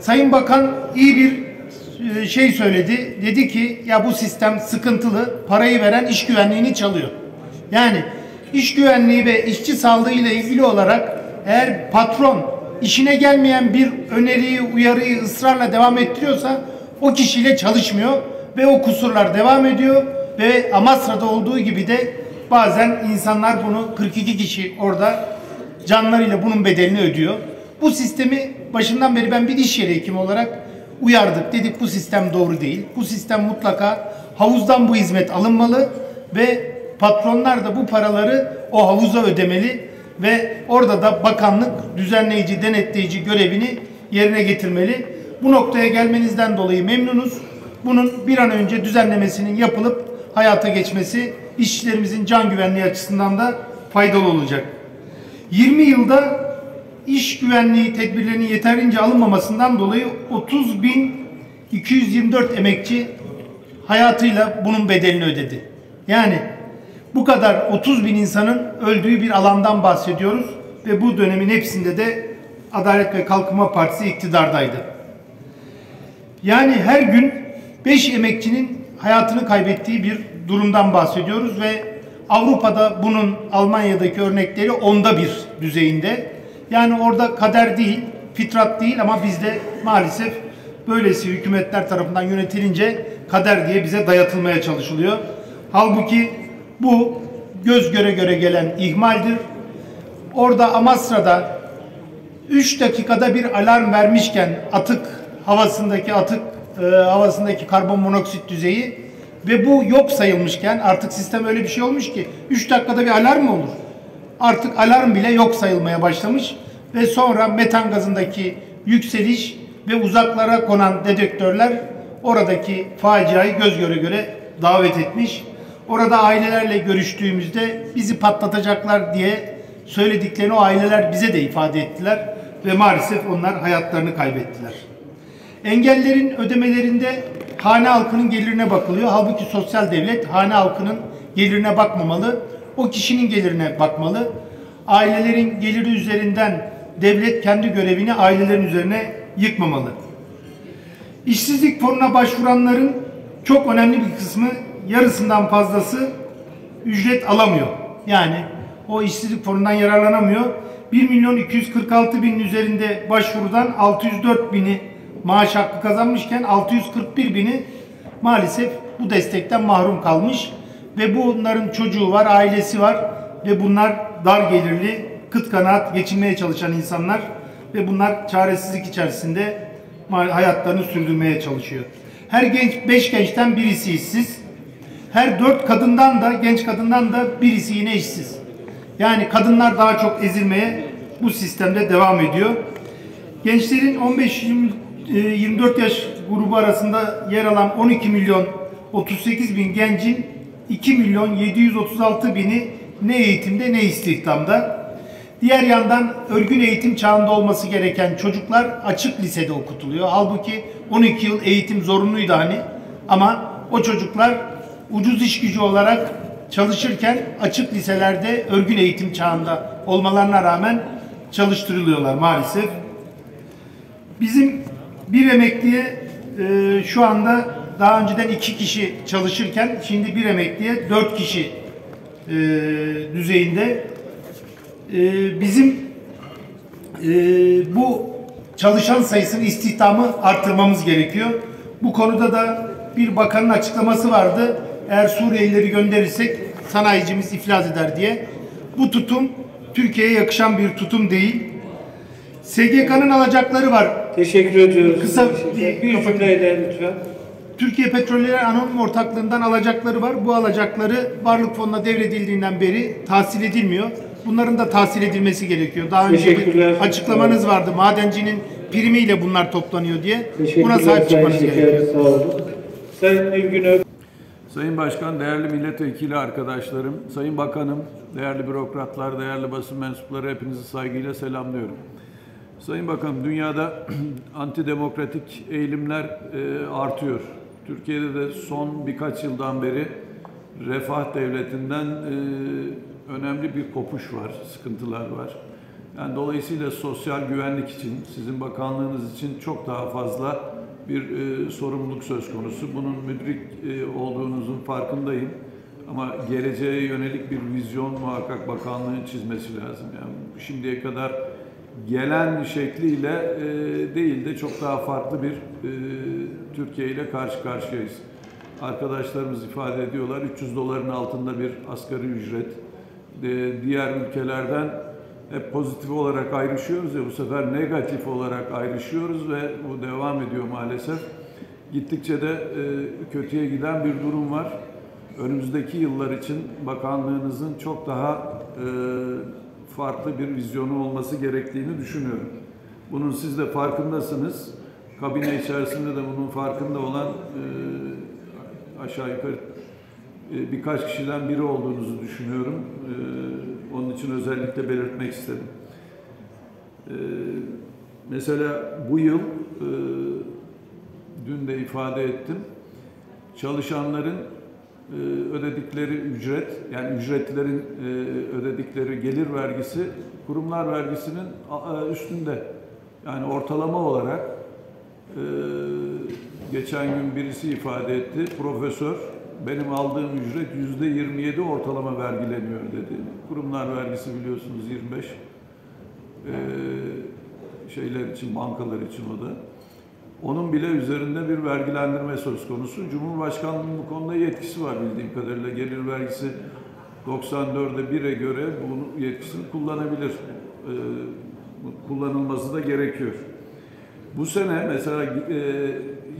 Sayın Bakan iyi bir e, şey söyledi. Dedi ki ya bu sistem sıkıntılı, parayı veren iş güvenliğini çalıyor. Yani iş güvenliği ve işçi sağlığı ile ilgili olarak eğer patron işine gelmeyen bir öneriyi, uyarıyı ısrarla devam ettiriyorsa o kişiyle çalışmıyor ve o kusurlar devam ediyor ve Amasra'da olduğu gibi de bazen insanlar bunu 42 kişi orada canlarıyla bunun bedelini ödüyor. Bu sistemi başından beri ben bir iş yeri hekimi olarak uyardık. Dedik bu sistem doğru değil. Bu sistem mutlaka havuzdan bu hizmet alınmalı ve patronlar da bu paraları o havuza ödemeli ve orada da bakanlık düzenleyici, denetleyici görevini yerine getirmeli. Bu noktaya gelmenizden dolayı memnunuz. Bunun bir an önce düzenlemesinin yapılıp hayata geçmesi işçilerimizin can güvenliği açısından da faydalı olacak. 20 yılda iş güvenliği tedbirlerinin yeterince alınmamasından dolayı 30.224 emekçi hayatıyla bunun bedelini ödedi. Yani bu kadar 30 bin insanın öldüğü bir alandan bahsediyoruz ve bu dönemin hepsinde de Adalet ve Kalkınma Partisi iktidardaydı. Yani her gün 5 emekçinin hayatını kaybettiği bir durumdan bahsediyoruz ve Avrupa'da bunun Almanya'daki örnekleri onda bir düzeyinde. Yani orada kader değil, fitrat değil ama bizde maalesef böylesi hükümetler tarafından yönetilince kader diye bize dayatılmaya çalışılıyor. Halbuki bu göz göre göre gelen ihmaldir. Orada Amasra'da 3 dakikada bir alarm vermişken atık havasındaki atık e, havasındaki karbon monoksit düzeyi ve bu yok sayılmışken artık sistem öyle bir şey olmuş ki 3 dakikada bir alarm mı olur? Artık alarm bile yok sayılmaya başlamış ve sonra metan gazındaki yükseliş ve uzaklara konan dedektörler oradaki faciayı göz göre göre davet etmiş. Orada ailelerle görüştüğümüzde bizi patlatacaklar diye söylediklerini o aileler bize de ifade ettiler ve maalesef onlar hayatlarını kaybettiler. Engellerin ödemelerinde hane halkının gelirine bakılıyor. Halbuki sosyal devlet hane halkının gelirine bakmamalı. O kişinin gelirine bakmalı. Ailelerin geliri üzerinden devlet kendi görevini ailelerin üzerine yıkmamalı. İşsizlik fonuna başvuranların çok önemli bir kısmı yarısından fazlası ücret alamıyor. Yani o işsizlik fonundan yararlanamıyor. 1 milyon 246 binin üzerinde başvurudan 604 bini maaş hakkı kazanmışken 641 bini maalesef bu destekten mahrum kalmış ve bunların çocuğu var, ailesi var ve bunlar dar gelirli, kıt kanaat geçinmeye çalışan insanlar ve bunlar çaresizlik içerisinde hayatlarını sürdürmeye çalışıyor. Her genç, beş gençten birisi işsiz. Her dört kadından da, genç kadından da birisi yine işsiz. Yani kadınlar daha çok ezilmeye bu sistemde devam ediyor. Gençlerin 15-24 yaş grubu arasında yer alan 12 milyon 38 bin gencin 2 milyon 736 bini ne eğitimde ne istihdamda. Diğer yandan örgün eğitim çağında olması gereken çocuklar açık lisede okutuluyor. Halbuki 12 yıl eğitim zorunluydu hani. Ama o çocuklar ucuz iş gücü olarak çalışırken açık liselerde örgün eğitim çağında olmalarına rağmen çalıştırılıyorlar maalesef. Bizim bir emekliye e, şu anda daha önceden iki kişi çalışırken şimdi bir emekliye dört kişi e, düzeyinde e, bizim e, bu çalışan sayısını istihdamı arttırmamız gerekiyor. Bu konuda da bir bakanın açıklaması vardı. Eğer Suriyelileri gönderirsek sanayicimiz iflas eder diye. Bu tutum Türkiye'ye yakışan bir tutum değil. SGK'nın alacakları var. Teşekkür ediyoruz. Kısa bir, bir- cümleyle lütfen. Türkiye Petrolleri Anonim Ortaklığı'ndan alacakları var. Bu alacakları Varlık Fonu'na devredildiğinden beri tahsil edilmiyor. Bunların da tahsil edilmesi gerekiyor. Daha önce bir açıklamanız vardı. Madencinin primiyle bunlar toplanıyor diye. Buna sahip çıkmanız gerekiyor. Sağ olun. Sayın Nilgün Ök. Sayın Başkan, değerli milletvekili arkadaşlarım, Sayın Bakanım, değerli bürokratlar, değerli basın mensupları hepinizi saygıyla selamlıyorum. Sayın Bakanım, dünyada antidemokratik eğilimler e, artıyor. Türkiye'de de son birkaç yıldan beri refah devletinden e, önemli bir kopuş var, sıkıntılar var. Yani dolayısıyla sosyal güvenlik için, sizin bakanlığınız için çok daha fazla bir e, sorumluluk söz konusu. Bunun müdrik e, olduğunuzun farkındayım. Ama geleceğe yönelik bir vizyon muhakkak bakanlığın çizmesi lazım. Yani şimdiye kadar gelen şekliyle e, değil de çok daha farklı bir e, Türkiye ile karşı karşıyayız. Arkadaşlarımız ifade ediyorlar 300 doların altında bir asgari ücret. E, diğer ülkelerden hep pozitif olarak ayrışıyoruz ya bu sefer negatif olarak ayrışıyoruz ve bu devam ediyor maalesef. Gittikçe de e, kötüye giden bir durum var. Önümüzdeki yıllar için bakanlığınızın çok daha e, farklı bir vizyonu olması gerektiğini düşünüyorum. Bunun siz de farkındasınız. Kabine içerisinde de bunun farkında olan e, aşağı yukarı birkaç kişiden biri olduğunuzu düşünüyorum. E, onun için özellikle belirtmek istedim. E, mesela bu yıl e, dün de ifade ettim. Çalışanların e, ödedikleri ücret, yani ücretlerin e, ödedikleri gelir vergisi kurumlar vergisinin a- üstünde. Yani ortalama olarak e, geçen gün birisi ifade etti, profesör benim aldığım ücret yüzde 27 ortalama vergileniyor dedi. Kurumlar vergisi biliyorsunuz 25 e, şeyler için, bankalar için o da. Onun bile üzerinde bir vergilendirme söz konusu. Cumhurbaşkanlığının bu konuda yetkisi var bildiğim kadarıyla. Gelir vergisi 94'e 1'e göre bu yetkisini kullanabilir. Ee, kullanılması da gerekiyor. Bu sene mesela e,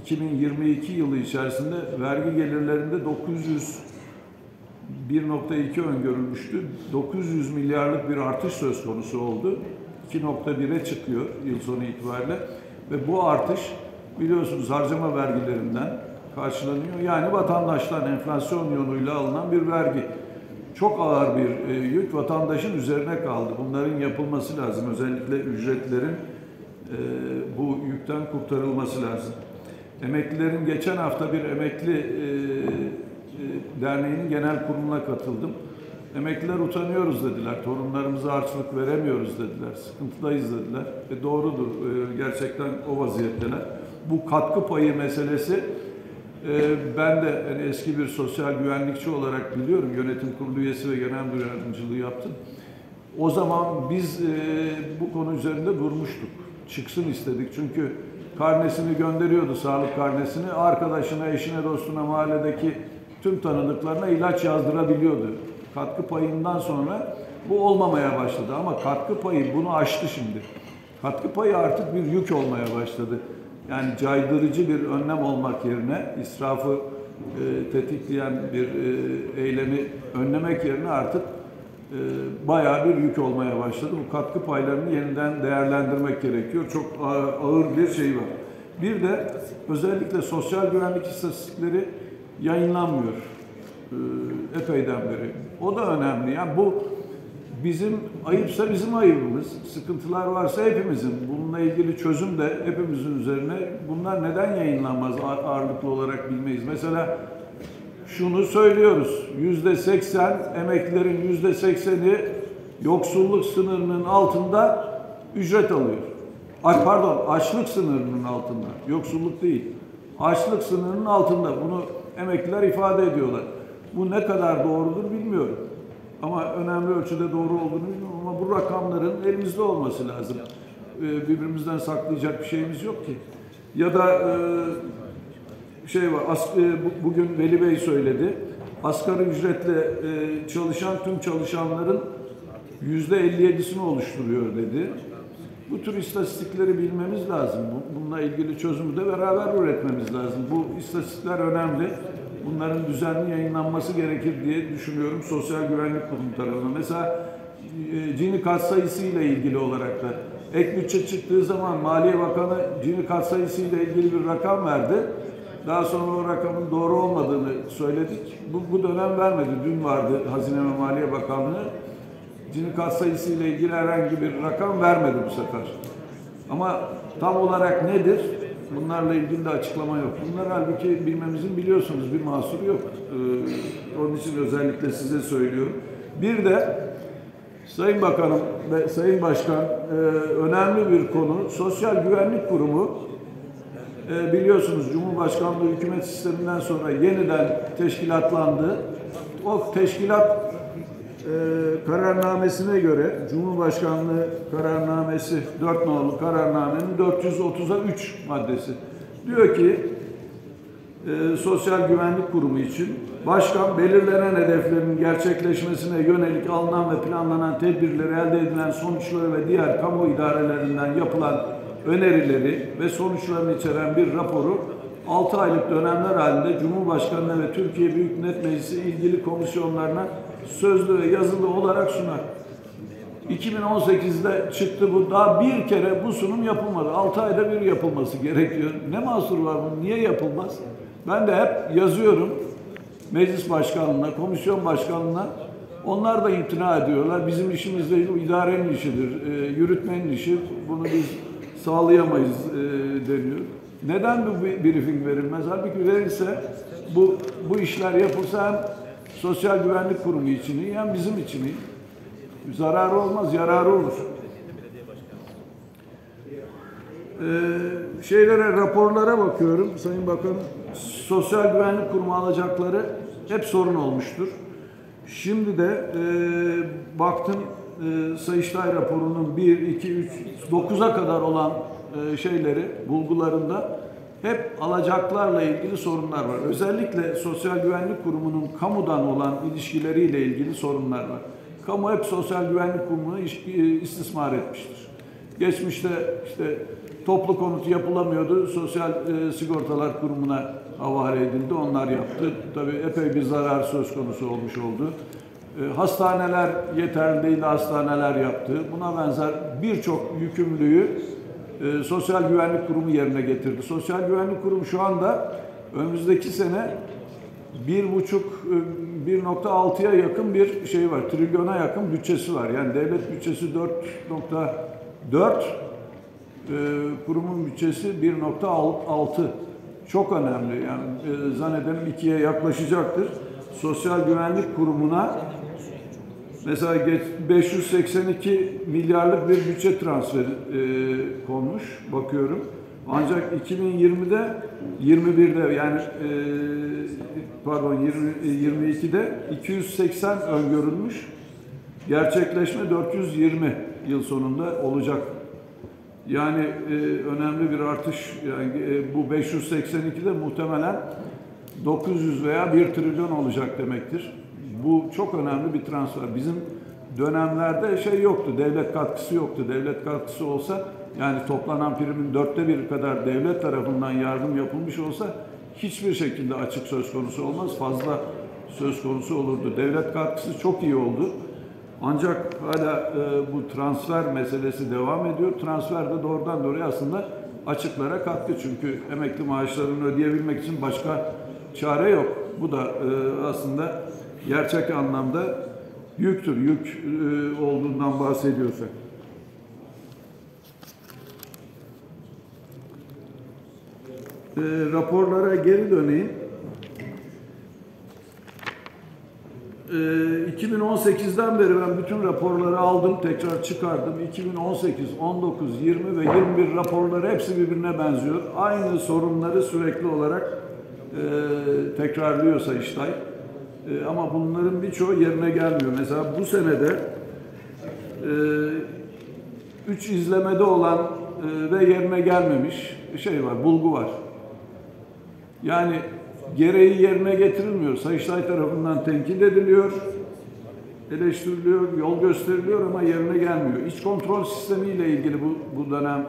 2022 yılı içerisinde vergi gelirlerinde 900 1.2 öngörülmüştü. 900 milyarlık bir artış söz konusu oldu. 2.1'e çıkıyor yıl sonu itibariyle. Ve bu artış biliyorsunuz harcama vergilerinden karşılanıyor. Yani vatandaştan enflasyon yoluyla alınan bir vergi. Çok ağır bir e, yük vatandaşın üzerine kaldı. Bunların yapılması lazım. Özellikle ücretlerin e, bu yükten kurtarılması lazım. Emeklilerin geçen hafta bir emekli e, e, derneğinin genel kuruluna katıldım. Emekliler utanıyoruz dediler. Torunlarımıza harçlık veremiyoruz dediler. Sıkıntıdayız dediler. Ve doğrudur. E, gerçekten o vaziyetteler. Bu katkı payı meselesi e, ben de hani eski bir sosyal güvenlikçi olarak biliyorum. Yönetim kurulu üyesi ve genel müdür yardımcılığı yaptım. O zaman biz e, bu konu üzerinde durmuştuk. Çıksın istedik çünkü karnesini gönderiyordu, sağlık karnesini. Arkadaşına, eşine, dostuna, mahalledeki tüm tanıdıklarına ilaç yazdırabiliyordu. Katkı payından sonra bu olmamaya başladı ama katkı payı bunu aştı şimdi. Katkı payı artık bir yük olmaya başladı. Yani caydırıcı bir önlem olmak yerine israfı e, tetikleyen bir e, eylemi önlemek yerine artık bayağı bir yük olmaya başladı. Bu katkı paylarını yeniden değerlendirmek gerekiyor. Çok ağır, bir şey var. Bir de özellikle sosyal güvenlik istatistikleri yayınlanmıyor. E, epeyden beri. O da önemli. Yani bu bizim ayıpsa bizim ayıbımız, sıkıntılar varsa hepimizin. Bununla ilgili çözüm de hepimizin üzerine. Bunlar neden yayınlanmaz ağ- ağırlıklı olarak bilmeyiz. Mesela şunu söylüyoruz. Yüzde seksen emeklilerin yüzde sekseni yoksulluk sınırının altında ücret alıyor. Ay pardon, açlık sınırının altında. Yoksulluk değil. Açlık sınırının altında. Bunu emekliler ifade ediyorlar. Bu ne kadar doğrudur bilmiyorum. Ama önemli ölçüde doğru olduğunu bilmiyorum. Ama bu rakamların elimizde olması lazım. Ee, birbirimizden saklayacak bir şeyimiz yok ki. Ya da e, şey var, as, e, bu- bugün Veli Bey söyledi. Asgari ücretle e, çalışan tüm çalışanların yüzde 57'sini oluşturuyor dedi. Bu tür istatistikleri bilmemiz lazım. Bu- Bununla ilgili çözümü de beraber üretmemiz lazım. Bu istatistikler önemli. Bunların düzenli yayınlanması gerekir diye düşünüyorum Sosyal Güvenlik Kurumu tarafından. Mesela e, Cini katsayısı ile ilgili olarak da ek bütçe çıktığı zaman Maliye Bakanı Cini katsayısı ile ilgili bir rakam verdi. Daha sonra o rakamın doğru olmadığını söyledik. Bu, bu dönem vermedi. Dün vardı Hazine ve Maliye Bakanlığı. Cini katsayısı ile ilgili herhangi bir rakam vermedi bu sefer. Ama tam olarak nedir? Bunlarla ilgili de açıklama yok. Bunlar halbuki bilmemizin biliyorsunuz bir mahsuru yok. Ee, onun için özellikle size söylüyorum. Bir de Sayın Bakanım ve Sayın Başkan e, önemli bir konu. Sosyal Güvenlik Kurumu e, biliyorsunuz Cumhurbaşkanlığı hükümet sisteminden sonra yeniden teşkilatlandı. O teşkilat e, kararnamesine göre Cumhurbaşkanlığı kararnamesi 4 nolu kararnamenin 430'a 3 maddesi diyor ki e, Sosyal Güvenlik Kurumu için başkan belirlenen hedeflerin gerçekleşmesine yönelik alınan ve planlanan tedbirleri elde edilen sonuçları ve diğer kamu idarelerinden yapılan önerileri ve sonuçlarını içeren bir raporu 6 aylık dönemler halinde Cumhurbaşkanı'na ve Türkiye Büyük Millet Meclisi ilgili komisyonlarına sözlü ve yazılı olarak sunar. 2018'de çıktı bu. Daha bir kere bu sunum yapılmadı. 6 ayda bir yapılması gerekiyor. Ne mahsur var bunun? Niye yapılmaz? Ben de hep yazıyorum meclis başkanlığına, komisyon başkanlığına. Onlar da imtina ediyorlar. Bizim işimiz değil, idarenin işidir, e, yürütmenin işi. Bunu biz sağlayamayız e, deniyor. Neden bu briefing verilmez? Halbuki verirse bu, bu işler yapılsa hem Sosyal Güvenlik Kurumu için iyi hem bizim için iyi. Zararı olmaz, yararı olur. Ee, şeylere, raporlara bakıyorum. Sayın Bakan, Sosyal Güvenlik Kurumu alacakları hep sorun olmuştur. Şimdi de e, baktım e, Sayıştay raporunun 1, 2, 3, 9'a kadar olan e, şeyleri, bulgularında hep alacaklarla ilgili sorunlar var. Özellikle Sosyal Güvenlik Kurumu'nun kamudan olan ilişkileriyle ilgili sorunlar var. Kamu hep Sosyal Güvenlik Kurumu'nu e, istismar etmiştir. Geçmişte işte toplu konut yapılamıyordu. Sosyal e, Sigortalar Kurumu'na havale edildi. Onlar yaptı. Tabii epey bir zarar söz konusu olmuş oldu. E, hastaneler yeterli değil, hastaneler yaptı. Buna benzer birçok yükümlülüğü e, Sosyal Güvenlik Kurumu yerine getirdi. Sosyal Güvenlik Kurumu şu anda önümüzdeki sene bir buçuk, e, 1.6'ya yakın bir şey var. Trilyona yakın bütçesi var. Yani devlet bütçesi 4.4, e, kurumun bütçesi 1.6. Çok önemli. Yani e, zannederim ikiye yaklaşacaktır. Sosyal Güvenlik Kurumu'na Mesela geç 582 milyarlık bir bütçe transferi e, konmuş bakıyorum. Ancak 2020'de 21'de yani e, pardon 20, 22'de 280 öngörülmüş. Gerçekleşme 420 yıl sonunda olacak. Yani e, önemli bir artış. Yani e, bu 582'de muhtemelen 900 veya 1 trilyon olacak demektir. Bu çok önemli bir transfer. Bizim dönemlerde şey yoktu, devlet katkısı yoktu. Devlet katkısı olsa yani toplanan primin dörtte bir kadar devlet tarafından yardım yapılmış olsa hiçbir şekilde açık söz konusu olmaz. Fazla söz konusu olurdu. Devlet katkısı çok iyi oldu. Ancak hala e, bu transfer meselesi devam ediyor. Transfer de doğrudan doğruya aslında açıklara katkı. Çünkü emekli maaşlarını ödeyebilmek için başka çare yok. Bu da e, aslında gerçek anlamda yüktür. Yük e, olduğundan bahsediyorsak. E, raporlara geri döneyim. E, 2018'den beri ben bütün raporları aldım, tekrar çıkardım. 2018, 19, 20 ve 21 raporları hepsi birbirine benziyor. Aynı sorunları sürekli olarak e, tekrarlıyor Sayıştay. E, ama bunların birçoğu yerine gelmiyor. Mesela bu senede e, üç izlemede olan e, ve yerine gelmemiş şey var, bulgu var. Yani gereği yerine getirilmiyor. Sayıştay tarafından tenkit ediliyor, eleştiriliyor, yol gösteriliyor ama yerine gelmiyor. İç kontrol sistemiyle ilgili bu, bu dönem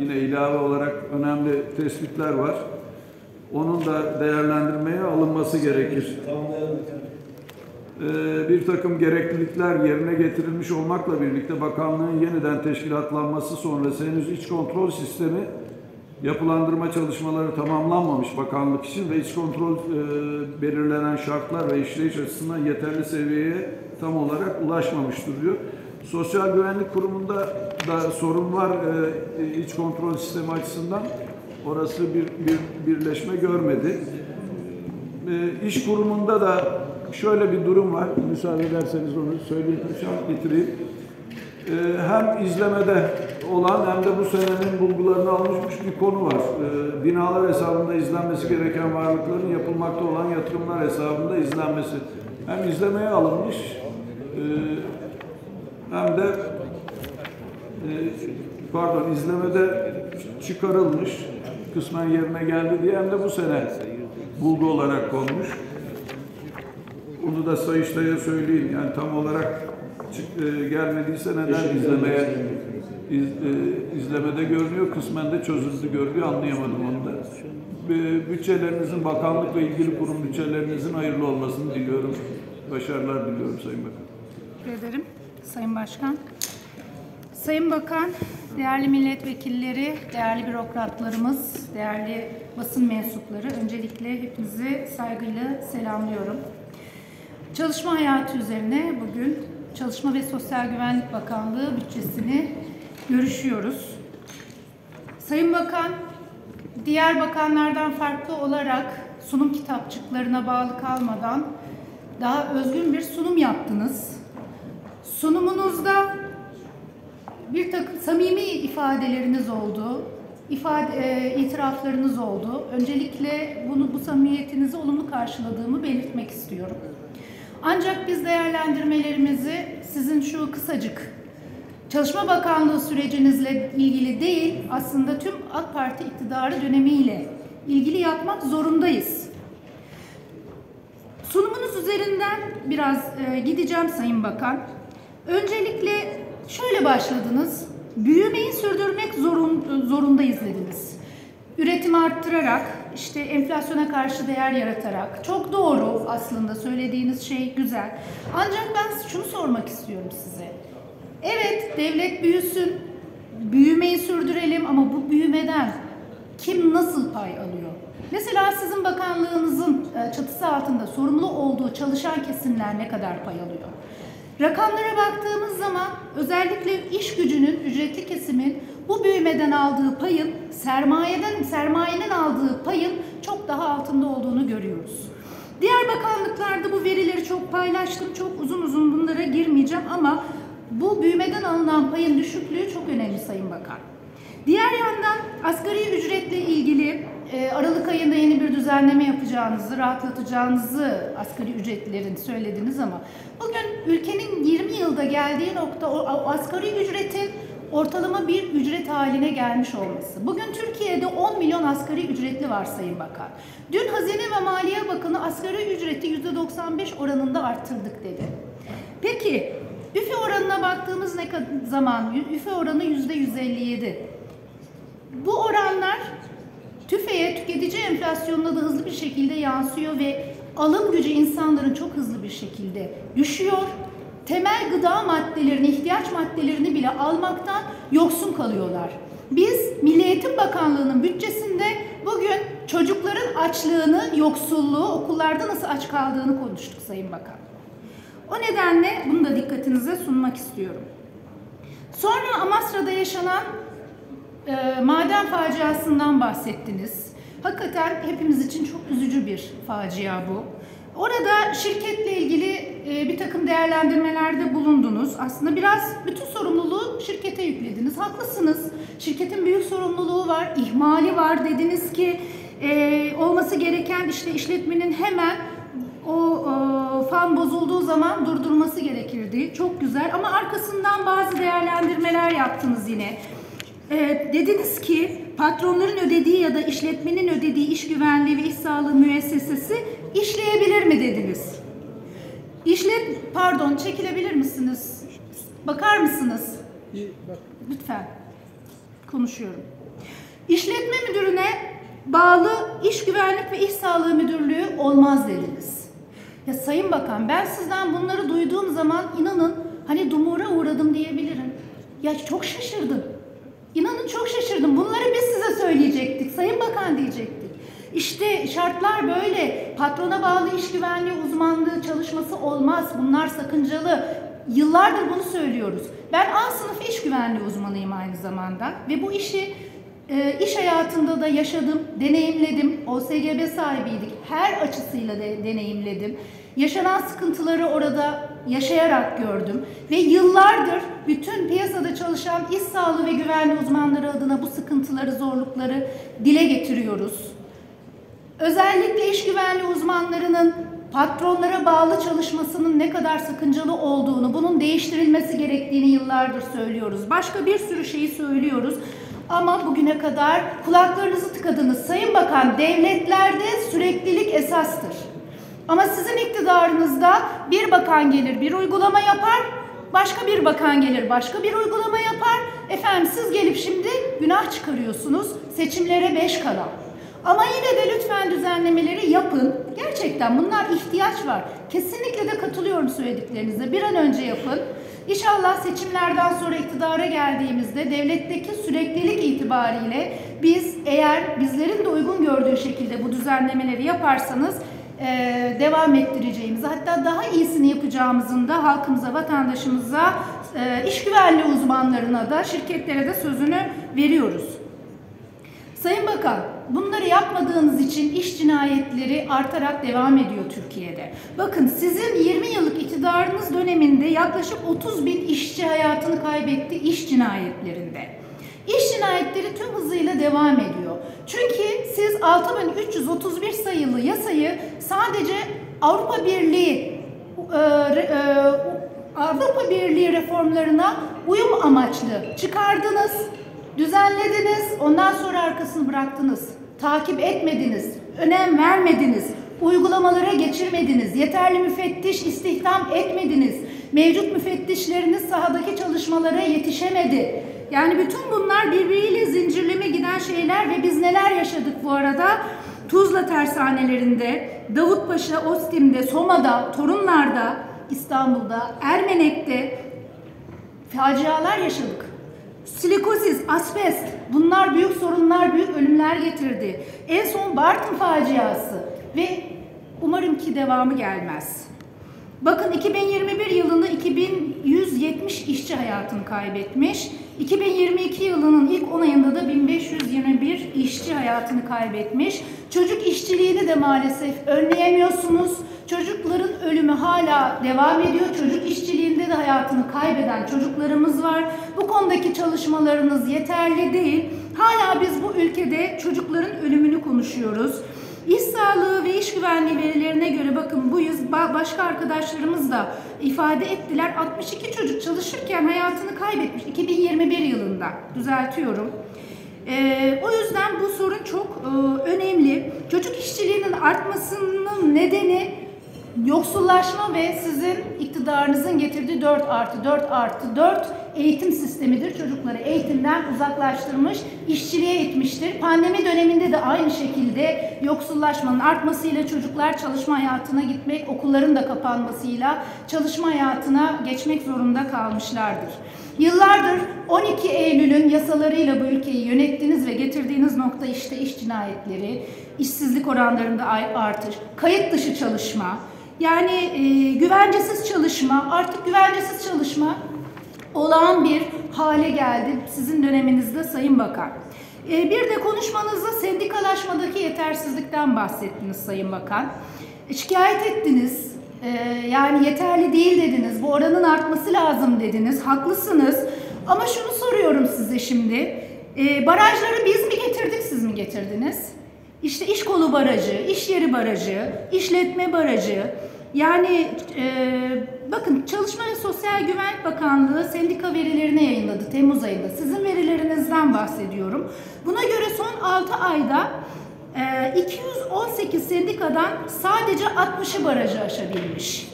yine ilave olarak önemli tespitler var. Onun da değerlendirmeye alınması gerekir. Tamamlayalım. Ee, bir takım gereklilikler yerine getirilmiş olmakla birlikte bakanlığın yeniden teşkilatlanması sonrası henüz iç kontrol sistemi yapılandırma çalışmaları tamamlanmamış bakanlık için ve iç kontrol e, belirlenen şartlar ve işleyiş açısından yeterli seviyeye tam olarak ulaşmamış duruyor. Sosyal Güvenlik Kurumu'nda da sorun var e, iç kontrol sistemi açısından. Orası bir, bir birleşme görmedi. E, iş kurumunda da şöyle bir durum var. Müsaade ederseniz onu söyleyip şart getireyim. E, hem izlemede olan hem de bu senenin bulgularını almış bir konu var. E, binalar hesabında izlenmesi gereken varlıkların yapılmakta olan yatırımlar hesabında izlenmesi. Hem izlemeye alınmış e, hem de e, pardon izlemede çıkarılmış kısmen yerine geldi diye hem de bu sene bulgu olarak konmuş. Onu da Sayıştay'a söyleyeyim. Yani tam olarak çık- e, gelmediyse neden izlemeye iz, e, izlemede görünüyor, kısmen de çözüldü görülüyor. Anlayamadım onu da. E, Bütçelerinizin, bakanlık ve ilgili kurum bütçelerinizin hayırlı olmasını diliyorum. Başarılar diliyorum Sayın Bakan. Teşekkür ederim Sayın Başkan. Sayın Bakan, değerli milletvekilleri, değerli bürokratlarımız, değerli basın mensupları, öncelikle hepinizi saygıyla selamlıyorum. Çalışma hayatı üzerine bugün Çalışma ve Sosyal Güvenlik Bakanlığı bütçesini görüşüyoruz. Sayın Bakan, diğer bakanlardan farklı olarak sunum kitapçıklarına bağlı kalmadan daha özgün bir sunum yaptınız. Sunumunuzda bir takım samimi ifadeleriniz oldu, ifade, e, itiraflarınız oldu. Öncelikle bunu bu samimiyetinizi olumlu karşıladığımı belirtmek istiyorum. Ancak biz değerlendirmelerimizi sizin şu kısacık Çalışma Bakanlığı sürecinizle ilgili değil, aslında tüm AK Parti iktidarı dönemiyle ilgili yapmak zorundayız. Sunumunuz üzerinden biraz e, gideceğim Sayın Bakan. Öncelikle şöyle başladınız. Büyümeyi sürdürmek zorun, zorundayız dediniz. Üretimi arttırarak, işte enflasyona karşı değer yaratarak. Çok doğru aslında söylediğiniz şey güzel. Ancak ben şunu sormak istiyorum size. Evet devlet büyüsün, büyümeyi sürdürelim ama bu büyümeden kim nasıl pay alıyor? Mesela sizin bakanlığınızın e, çatısı altında sorumlu olduğu çalışan kesimler ne kadar pay alıyor? Rakamlara baktığımız zaman özellikle iş gücünün, ücretli kesimin bu büyümeden aldığı payın, sermayeden sermayenin aldığı payın çok daha altında olduğunu görüyoruz. Diğer bakanlıklarda bu verileri çok paylaştım. Çok uzun uzun bunlara girmeyeceğim ama bu büyümeden alınan payın düşüklüğü çok önemli Sayın Bakan. Diğer yandan asgari ücretle ilgili e, Aralık ayında yeni bir düzenleme yapacağınızı, rahatlatacağınızı asgari ücretlerin söylediniz ama bugün ülkenin 20 yılda geldiği nokta o, asgari ücretin ortalama bir ücret haline gelmiş olması. Bugün Türkiye'de 10 milyon asgari ücretli var Sayın Bakan. Dün Hazine ve Maliye Bakanı asgari ücreti %95 oranında arttırdık dedi. Peki üfe oranına baktığımız ne zaman üfe oranı %157. Bu oranlar tüfeğe, tüketici enflasyonuna da hızlı bir şekilde yansıyor ve alım gücü insanların çok hızlı bir şekilde düşüyor. Temel gıda maddelerini, ihtiyaç maddelerini bile almaktan yoksun kalıyorlar. Biz Milli Eğitim Bakanlığı'nın bütçesinde bugün çocukların açlığını, yoksulluğu, okullarda nasıl aç kaldığını konuştuk Sayın Bakan. O nedenle bunu da dikkatinize sunmak istiyorum. Sonra Amasra'da yaşanan e, maden faciasından bahsettiniz. Hakikaten hepimiz için çok üzücü bir facia bu. Orada şirketle ilgili bir takım değerlendirmelerde bulundunuz. Aslında biraz bütün sorumluluğu şirkete yüklediniz. Haklısınız. Şirketin büyük sorumluluğu var, ihmali var. Dediniz ki e, olması gereken işte işletmenin hemen o e, fan bozulduğu zaman durdurması gerekirdi. Çok güzel ama arkasından bazı değerlendirmeler yaptınız yine. E, dediniz ki patronların ödediği ya da işletmenin ödediği iş güvenliği ve iş sağlığı müessesesi işleyebilir mi dediniz? İşlet, pardon çekilebilir misiniz? Bakar mısınız? Lütfen. Konuşuyorum. İşletme müdürüne bağlı iş güvenlik ve iş sağlığı müdürlüğü olmaz dediniz. Ya Sayın Bakan ben sizden bunları duyduğum zaman inanın hani dumura uğradım diyebilirim. Ya çok şaşırdım. İnanın çok şaşırdım. Bunları biz size söyleyecektik. Sayın Bakan diyecektik. İşte şartlar böyle. Patrona bağlı iş güvenliği uzmanlığı çalışması olmaz. Bunlar sakıncalı. Yıllardır bunu söylüyoruz. Ben A sınıfı iş güvenliği uzmanıyım aynı zamanda ve bu işi e, iş hayatında da yaşadım, deneyimledim. OSGB sahibiydik. Her açısıyla de, deneyimledim. Yaşanan sıkıntıları orada yaşayarak gördüm ve yıllardır bütün piyasada çalışan iş sağlığı ve güvenliği uzmanları adına bu sıkıntıları, zorlukları dile getiriyoruz. Özellikle iş güvenliği uzmanlarının patronlara bağlı çalışmasının ne kadar sakıncalı olduğunu, bunun değiştirilmesi gerektiğini yıllardır söylüyoruz. Başka bir sürü şeyi söylüyoruz. Ama bugüne kadar kulaklarınızı tıkadınız. Sayın Bakan, devletlerde süreklilik esastır. Ama sizin iktidarınızda bir bakan gelir bir uygulama yapar, başka bir bakan gelir başka bir uygulama yapar. Efendim siz gelip şimdi günah çıkarıyorsunuz seçimlere beş kala. Ama yine de lütfen düzenlemeleri yapın. Gerçekten bunlar ihtiyaç var. Kesinlikle de katılıyorum söylediklerinize. Bir an önce yapın. İnşallah seçimlerden sonra iktidara geldiğimizde devletteki süreklilik itibariyle biz eğer bizlerin de uygun gördüğü şekilde bu düzenlemeleri yaparsanız e, devam ettireceğimizi hatta daha iyisini yapacağımızın da halkımıza, vatandaşımıza, e, iş güvenliği uzmanlarına da şirketlere de sözünü veriyoruz. Sayın Bakan, bunları yapmadığınız için iş cinayetleri artarak devam ediyor Türkiye'de. Bakın sizin 20 yıllık iktidarınız döneminde yaklaşık 30 bin işçi hayatını kaybetti iş cinayetlerinde. İş cinayetleri tüm hızıyla devam ediyor. Çünkü siz 6331 sayılı yasayı sadece Avrupa Birliği e, e, Avrupa Birliği reformlarına uyum amaçlı çıkardınız, düzenlediniz, ondan sonra arkasını bıraktınız. Takip etmediniz, önem vermediniz, uygulamalara geçirmediniz, yeterli müfettiş istihdam etmediniz, mevcut müfettişleriniz sahadaki çalışmalara yetişemedi. Yani bütün bunlar birbiriyle zincirleme giden şeyler ve biz neler yaşadık bu arada? Tuzla tersanelerinde, Davutpaşa, Ostim'de, Soma'da, Torunlar'da, İstanbul'da, Ermenek'te facialar yaşadık. Silikozis, asbest bunlar büyük sorunlar, büyük ölümler getirdi. En son Bartın faciası ve umarım ki devamı gelmez. Bakın 2021 yılında 2170 işçi hayatını kaybetmiş. 2022 yılının ilk 10 ayında da 1521 işçi hayatını kaybetmiş. Çocuk işçiliğini de maalesef önleyemiyorsunuz. Çocukların ölümü hala devam ediyor. Çocuk işçiliğinde de hayatını kaybeden çocuklarımız var. Bu konudaki çalışmalarınız yeterli değil. Hala biz bu ülkede çocukların ölümünü konuşuyoruz. İş sağlığı ve iş güvenliği verilerine göre bakın bu yıl başka arkadaşlarımız da ifade ettiler. 62 çocuk çalışırken hayatını kaybetmiş 2021 yılında. Düzeltiyorum. Ee, o yüzden bu sorun çok e, önemli. Çocuk işçiliğinin artmasının nedeni yoksullaşma ve sizin iktidarınızın getirdiği 4 artı 4 artı 4 eğitim sistemidir. Çocukları eğitimden uzaklaştırmış, işçiliğe itmiştir. Pandemi döneminde de aynı şekilde yoksullaşmanın artmasıyla çocuklar çalışma hayatına gitmek, okulların da kapanmasıyla çalışma hayatına geçmek zorunda kalmışlardır. Yıllardır 12 Eylül'ün yasalarıyla bu ülkeyi yönettiniz ve getirdiğiniz nokta işte iş cinayetleri, işsizlik oranlarında artış, kayıt dışı çalışma, Yani e, güvencesiz çalışma, artık güvencesiz çalışma olağan bir hale geldi sizin döneminizde Sayın Bakan. E, bir de konuşmanızda sendikalaşmadaki yetersizlikten bahsettiniz Sayın Bakan. E, şikayet ettiniz. E, yani yeterli değil dediniz. Bu oranın artması lazım dediniz. Haklısınız. Ama şunu soruyorum size şimdi. E, barajları biz mi getirdik, siz mi getirdiniz? İşte iş kolu barajı, iş yeri barajı, işletme barajı. Yani e, bakın Çalışma ve Sosyal Güvenlik Bakanlığı sendika verilerini yayınladı Temmuz ayında. Sizin verilerinizden bahsediyorum. Buna göre son 6 ayda e, 218 sendikadan sadece 60'ı barajı aşabilmiş.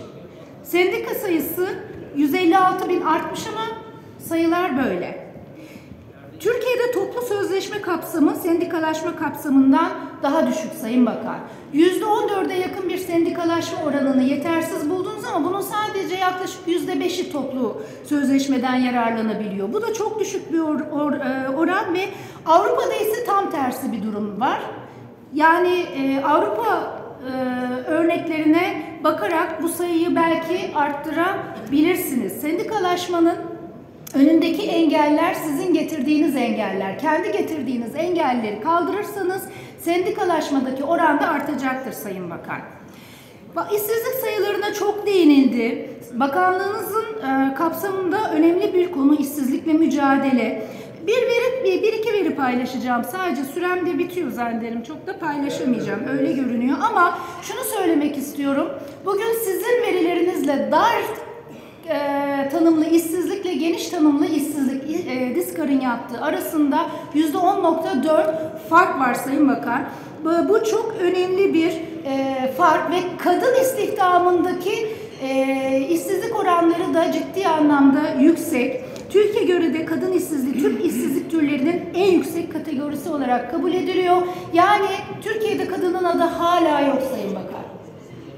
Sendika sayısı 156 bin artmış ama sayılar böyle. Türkiye'de toplu sözleşme kapsamı sendikalaşma kapsamından daha düşük Sayın Bakan. %14'e yakın bir sendikalaşma oranını yetersiz buldunuz ama bunun sadece yaklaşık %5'i toplu sözleşmeden yararlanabiliyor. Bu da çok düşük bir or- or- e, oran ve Avrupa'da ise tam tersi bir durum var. Yani e, Avrupa e, örneklerine bakarak bu sayıyı belki arttırabilirsiniz. Sendikalaşmanın Önündeki engeller sizin getirdiğiniz engeller. Kendi getirdiğiniz engelleri kaldırırsanız sendikalaşmadaki oran da artacaktır Sayın Bakan. Ba- İşsizlik sayılarına çok değinildi. Bakanlığınızın e, kapsamında önemli bir konu işsizlikle mücadele. Bir veri, bir iki veri paylaşacağım. Sadece sürem de bitiyor zannederim. Çok da paylaşamayacağım. Öyle görünüyor. Ama şunu söylemek istiyorum. Bugün sizin verilerinizle dar e, tanımlı işsizlikle geniş tanımlı işsizlik e, Diskar'ın yaptığı arasında %10.4 fark var Sayın Bakan. Bu, çok önemli bir e, fark ve kadın istihdamındaki e, işsizlik oranları da ciddi anlamda yüksek. Türkiye göre de kadın işsizliği Türk işsizlik türlerinin en yüksek kategorisi olarak kabul ediliyor. Yani Türkiye'de kadının adı hala yok Sayın Bakan.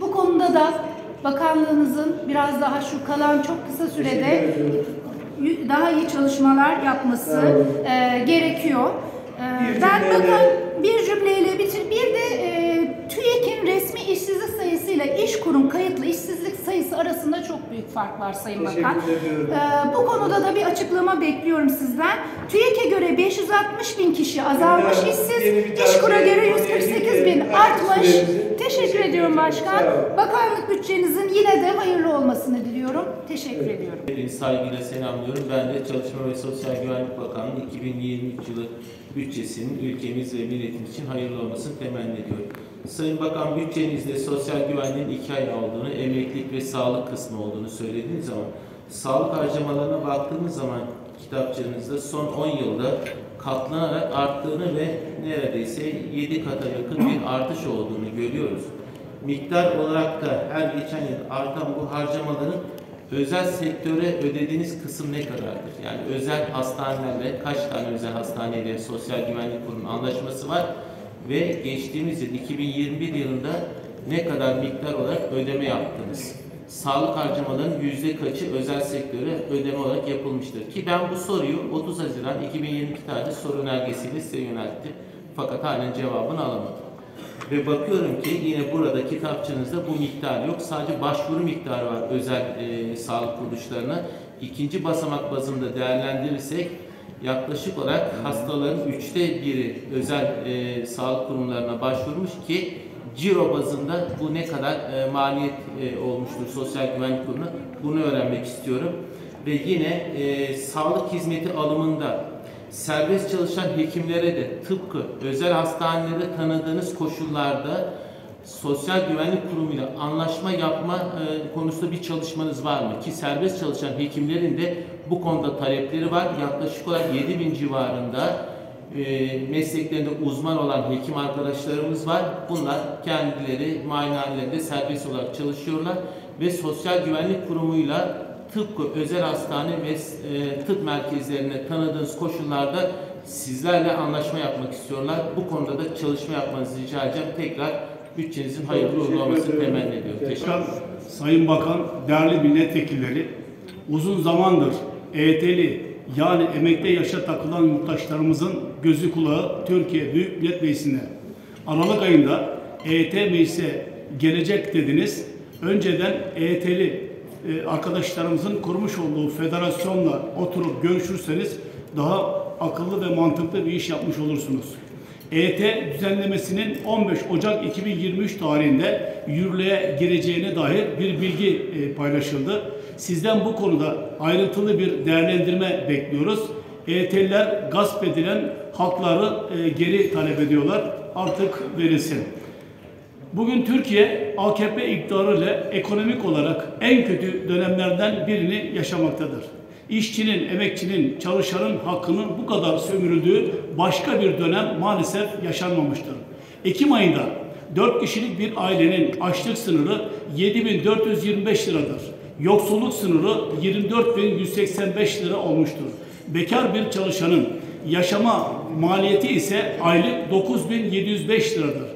Bu konuda da bakanlığınızın biraz daha şu kalan çok kısa sürede daha iyi çalışmalar yapması e, gerekiyor. E, Bir ben bakan bir cümleyle bitir. Bir de e, Resmi işsizlik sayısıyla iş kurum kayıtlı işsizlik sayısı arasında çok büyük fark var Sayın Bakan. ediyorum. E, bu konuda da bir açıklama bekliyorum sizden. TÜİK'e göre 560 bin kişi azalmış Yani işsiz, İşkur'a göre konuya 148 bin artmış. Teşekkür ediyorum başkan. Bakanlık bütçenizin yine de hayırlı olmasını diliyorum. Teşekkür ediyorum. Saygıyla selamlıyorum. Ben de Çalışma ve Sosyal Güvenlik Bakanlığı 2023 yılı bütçesinin ülkemiz ve milletimiz için hayırlı olmasını temenni ediyorum. Sayın Bakan bütçenizde sosyal güvenliğin iki ay olduğunu, emeklilik ve sağlık kısmı olduğunu söylediğiniz zaman sağlık harcamalarına baktığımız zaman kitapçığınızda son 10 yılda katlanarak arttığını ve neredeyse 7 kata yakın bir artış olduğunu görüyoruz. Miktar olarak da her geçen yıl artan bu harcamaların özel sektöre ödediğiniz kısım ne kadardır? Yani özel hastanelerle kaç tane özel hastaneyle Sosyal Güvenlik Kurumu anlaşması var ve geçtiğimiz yıl 2021 yılında ne kadar miktar olarak ödeme yaptınız? Sağlık harcamalarının yüzde kaçı özel sektöre ödeme olarak yapılmıştır? Ki ben bu soruyu 30 Haziran 2022 tarihli soru önergesiyle size yönelttim. Fakat halen cevabını alamadım. Ve bakıyorum ki yine burada kitapçınızda bu miktar yok. Sadece başvuru miktarı var özel e, sağlık kuruluşlarına. İkinci basamak bazında değerlendirirsek yaklaşık olarak hastaların üçte biri özel e, sağlık kurumlarına başvurmuş ki ciro bazında bu ne kadar e, maliyet e, olmuştur sosyal güvenlik kurumuna bunu öğrenmek istiyorum. Ve yine e, sağlık hizmeti alımında serbest çalışan hekimlere de tıpkı özel hastanelerde tanıdığınız koşullarda Sosyal Güvenlik Kurumu ile anlaşma yapma e, konusunda bir çalışmanız var mı? Ki serbest çalışan hekimlerin de bu konuda talepleri var. Yaklaşık olarak 7 bin civarında e, mesleklerinde uzman olan hekim arkadaşlarımız var. Bunlar kendileri muayenehanelerde serbest olarak çalışıyorlar ve Sosyal Güvenlik Kurumu'yla tıpkı özel hastane ve e, tıp merkezlerine tanıdığınız koşullarda sizlerle anlaşma yapmak istiyorlar. Bu konuda da çalışma yapmanızı rica edeceğim. Tekrar bütçenizin hayırlı uğurlu olmasını temenni ediyorum. Teşekkür ederim. Sayın Bakan, değerli milletvekilleri, uzun zamandır EYT'li yani emekte yaşa takılan yurttaşlarımızın gözü kulağı Türkiye Büyük Millet Meclisi'ne. Aralık ayında EYT meclise gelecek dediniz önceden EYT'li e, arkadaşlarımızın kurmuş olduğu federasyonla oturup görüşürseniz daha akıllı ve mantıklı bir iş yapmış olursunuz. EYT düzenlemesinin 15 Ocak 2023 tarihinde yürürlüğe gireceğine dair bir bilgi e, paylaşıldı. Sizden bu konuda ayrıntılı bir değerlendirme bekliyoruz. EYT'liler gasp edilen hakları e, geri talep ediyorlar. Artık verilsin. Bugün Türkiye AKP iktidarıyla ekonomik olarak en kötü dönemlerden birini yaşamaktadır. İşçinin, emekçinin, çalışanın hakkının bu kadar sömürüldüğü başka bir dönem maalesef yaşanmamıştır. Ekim ayında 4 kişilik bir ailenin açlık sınırı 7425 liradır. Yoksulluk sınırı 24185 lira olmuştur. Bekar bir çalışanın yaşama maliyeti ise aylık 9705 liradır.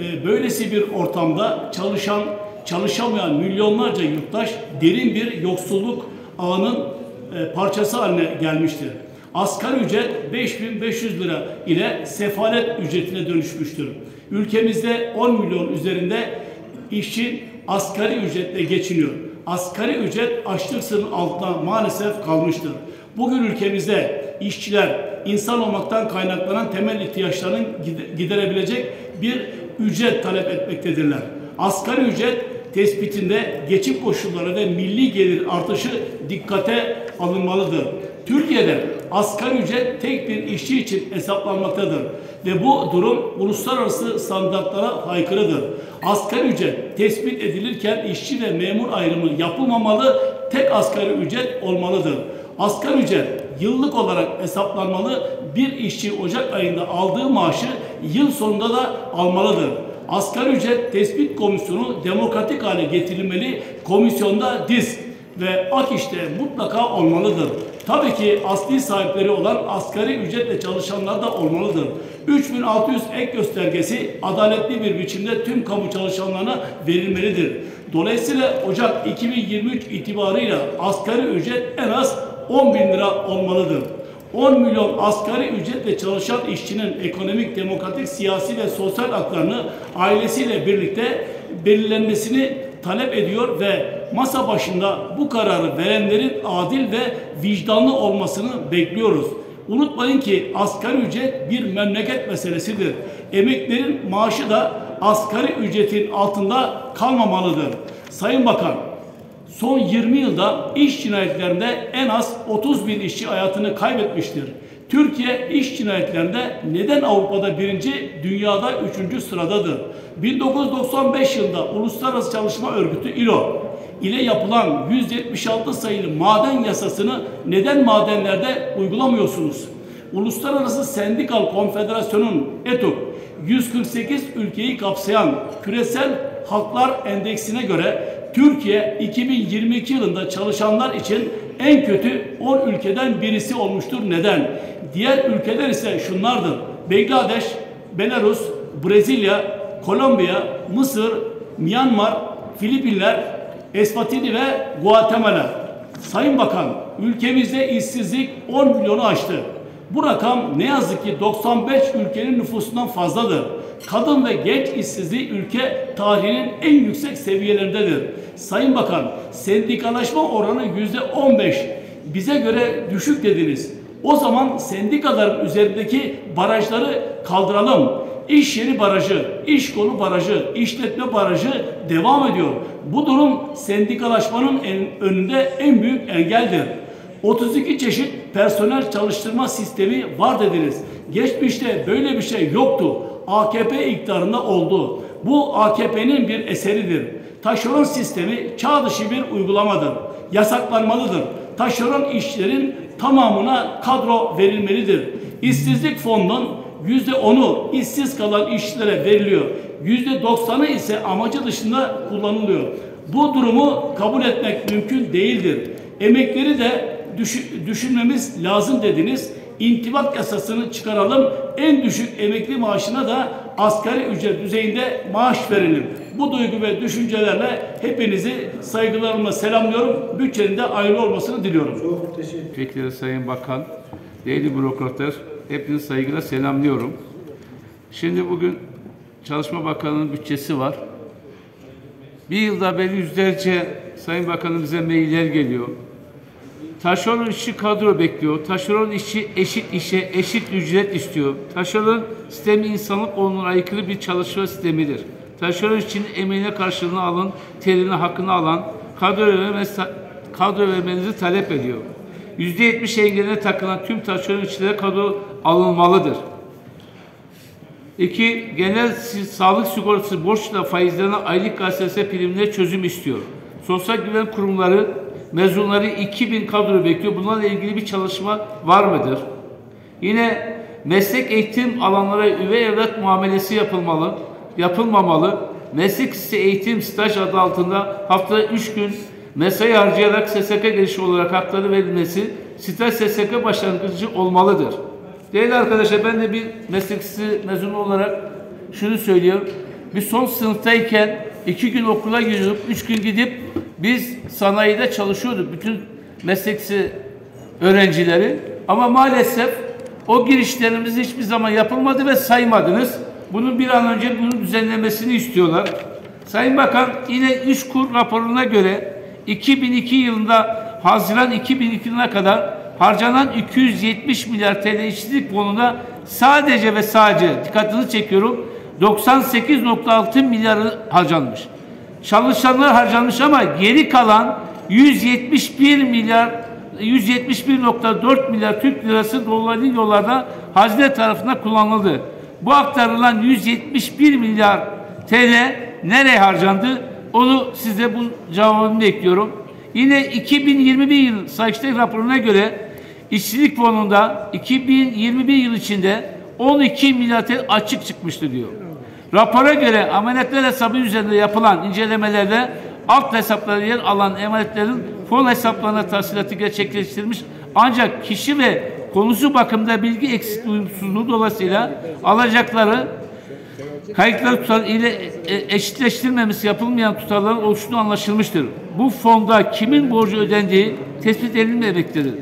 Ee, Böylesi bir ortamda çalışan, çalışamayan milyonlarca yurttaş derin bir yoksulluk ağının e, parçası haline gelmiştir. Asgari ücret 5500 lira ile sefalet ücretine dönüşmüştür. Ülkemizde 10 milyon üzerinde işçi asgari ücretle geçiniyor. Asgari ücret açlık sınırının altında maalesef kalmıştır. Bugün ülkemizde işçiler insan olmaktan kaynaklanan temel ihtiyaçlarını gide- giderebilecek bir ücret talep etmektedirler. Asgari ücret tespitinde geçim koşulları ve milli gelir artışı dikkate alınmalıdır. Türkiye'de asgari ücret tek bir işçi için hesaplanmaktadır ve bu durum uluslararası standartlara aykırıdır. Asgari ücret tespit edilirken işçi ve memur ayrımı yapılmamalı, tek asgari ücret olmalıdır. Asgari ücret yıllık olarak hesaplanmalı, bir işçi Ocak ayında aldığı maaşı yıl sonunda da almalıdır. Asgari ücret tespit komisyonu demokratik hale getirilmeli, komisyonda disk ve ak işte mutlaka olmalıdır. Tabii ki asli sahipleri olan asgari ücretle çalışanlar da olmalıdır. 3600 ek göstergesi adaletli bir biçimde tüm kamu çalışanlarına verilmelidir. Dolayısıyla Ocak 2023 itibarıyla asgari ücret en az 10 bin lira olmalıdır. 10 milyon asgari ücretle çalışan işçinin ekonomik, demokratik, siyasi ve sosyal haklarını ailesiyle birlikte belirlenmesini talep ediyor ve masa başında bu kararı verenlerin adil ve vicdanlı olmasını bekliyoruz. Unutmayın ki asgari ücret bir memleket meselesidir. Emeklerin maaşı da asgari ücretin altında kalmamalıdır. Sayın Bakan, Son 20 yılda iş cinayetlerinde en az 30 bin işçi hayatını kaybetmiştir. Türkiye iş cinayetlerinde neden Avrupa'da birinci, dünyada üçüncü sıradadır? 1995 yılında Uluslararası Çalışma Örgütü ILO ile yapılan 176 sayılı maden yasasını neden madenlerde uygulamıyorsunuz? Uluslararası Sendikal Konfederasyon'un ETUK 148 ülkeyi kapsayan küresel haklar endeksine göre Türkiye 2022 yılında çalışanlar için en kötü 10 ülkeden birisi olmuştur. Neden? Diğer ülkeler ise şunlardır. Bangladeş, Belarus, Brezilya, Kolombiya, Mısır, Myanmar, Filipinler, Eswatini ve Guatemala. Sayın Bakan, ülkemizde işsizlik 10 milyonu aştı. Bu rakam ne yazık ki 95 ülkenin nüfusundan fazladır. Kadın ve genç işsizliği ülke tarihinin en yüksek seviyelerindedir. Sayın Bakan, sendikalaşma oranı yüzde 15. Bize göre düşük dediniz. O zaman sendikaların üzerindeki barajları kaldıralım. İş yeri barajı, iş konu barajı, işletme barajı devam ediyor. Bu durum sendikalaşmanın en- önünde en büyük engeldir. 32 çeşit personel çalıştırma sistemi var dediniz. Geçmişte böyle bir şey yoktu. AKP iktidarında oldu. Bu AKP'nin bir eseridir. Taşeron sistemi çağ dışı bir uygulamadır. Yasaklanmalıdır. Taşeron işçilerin tamamına kadro verilmelidir. İşsizlik fonunun yüzde onu işsiz kalan işçilere veriliyor. Yüzde doksanı ise amacı dışında kullanılıyor. Bu durumu kabul etmek mümkün değildir. Emekleri de düşü- düşünmemiz lazım dediniz. İntibak yasasını çıkaralım. En düşük emekli maaşına da asgari ücret düzeyinde maaş verelim. Bu duygu ve düşüncelerle hepinizi saygılarımla selamlıyorum. Bütçenin de ayrı olmasını diliyorum. Çok teşekkür Milletvekilleri Sayın Bakan, değerli bürokratlar, hepinizi saygıyla selamlıyorum. Şimdi bugün Çalışma Bakanı'nın bütçesi var. Bir yılda beri yüzlerce Sayın Bakanımıza mailler geliyor. Taşeron işçi kadro bekliyor. Taşeron işçi eşit işe eşit ücret istiyor. Taşeron sistemi insanlık onuruna aykırı bir çalışma sistemidir. Taşeron işçinin emeğine karşılığını alın, terini hakkını alan kadro kadro vermenizi talep ediyor. %70 engeline takılan tüm taşeron işçilere kadro alınmalıdır. İki, genel si- sağlık sigortası borçla faizlerine aylık KSS primine çözüm istiyor. Sosyal güven kurumları mezunları 2000 kadro bekliyor. Bunlarla ilgili bir çalışma var mıdır? Yine meslek eğitim alanlara üvey evlat muamelesi yapılmalı, yapılmamalı. Meslek eğitim staj adı altında haftada 3 gün mesai harcayarak SSK girişi olarak hakları verilmesi staj SSK başlangıcı olmalıdır. Değerli arkadaşlar ben de bir meslek lisesi mezunu olarak şunu söylüyorum. Bir son sınıftayken iki gün okula gidiyorduk, üç gün gidip biz sanayide çalışıyorduk. Bütün meslek lisesi öğrencileri. Ama maalesef o girişlerimiz hiçbir zaman yapılmadı ve saymadınız. Bunun bir an önce bunun düzenlemesini istiyorlar. Sayın Bakan yine İşkur raporuna göre 2002 yılında Haziran 2002 yılına kadar harcanan 270 milyar TL işsizlik fonuna sadece ve sadece dikkatinizi çekiyorum 98.6 milyarı harcanmış. Çalışanlar harcanmış ama geri kalan 171 milyar 171.4 milyar Türk lirası dolaylı yollarda hazine tarafından kullanıldı. Bu aktarılan 171 milyar TL nereye harcandı? Onu size bu cevabını bekliyorum. Yine 2021 yıl Sayıştay raporuna göre işçilik fonunda 2021 yıl içinde 12 milyar TL açık çıkmıştı diyor. Rapora göre ameliyatlar hesabı üzerinde yapılan incelemelerde alt hesaplara yer alan emanetlerin fon hesaplarına tahsilatı gerçekleştirilmiş ancak kişi ve konusu bakımda bilgi eksikliği uyumsuzluğu dolayısıyla alacakları kayıtları tutar ile e, eşitleştirilmemesi yapılmayan tutarların oluştuğu anlaşılmıştır. Bu fonda kimin borcu ödendiği tespit edilmemektedir.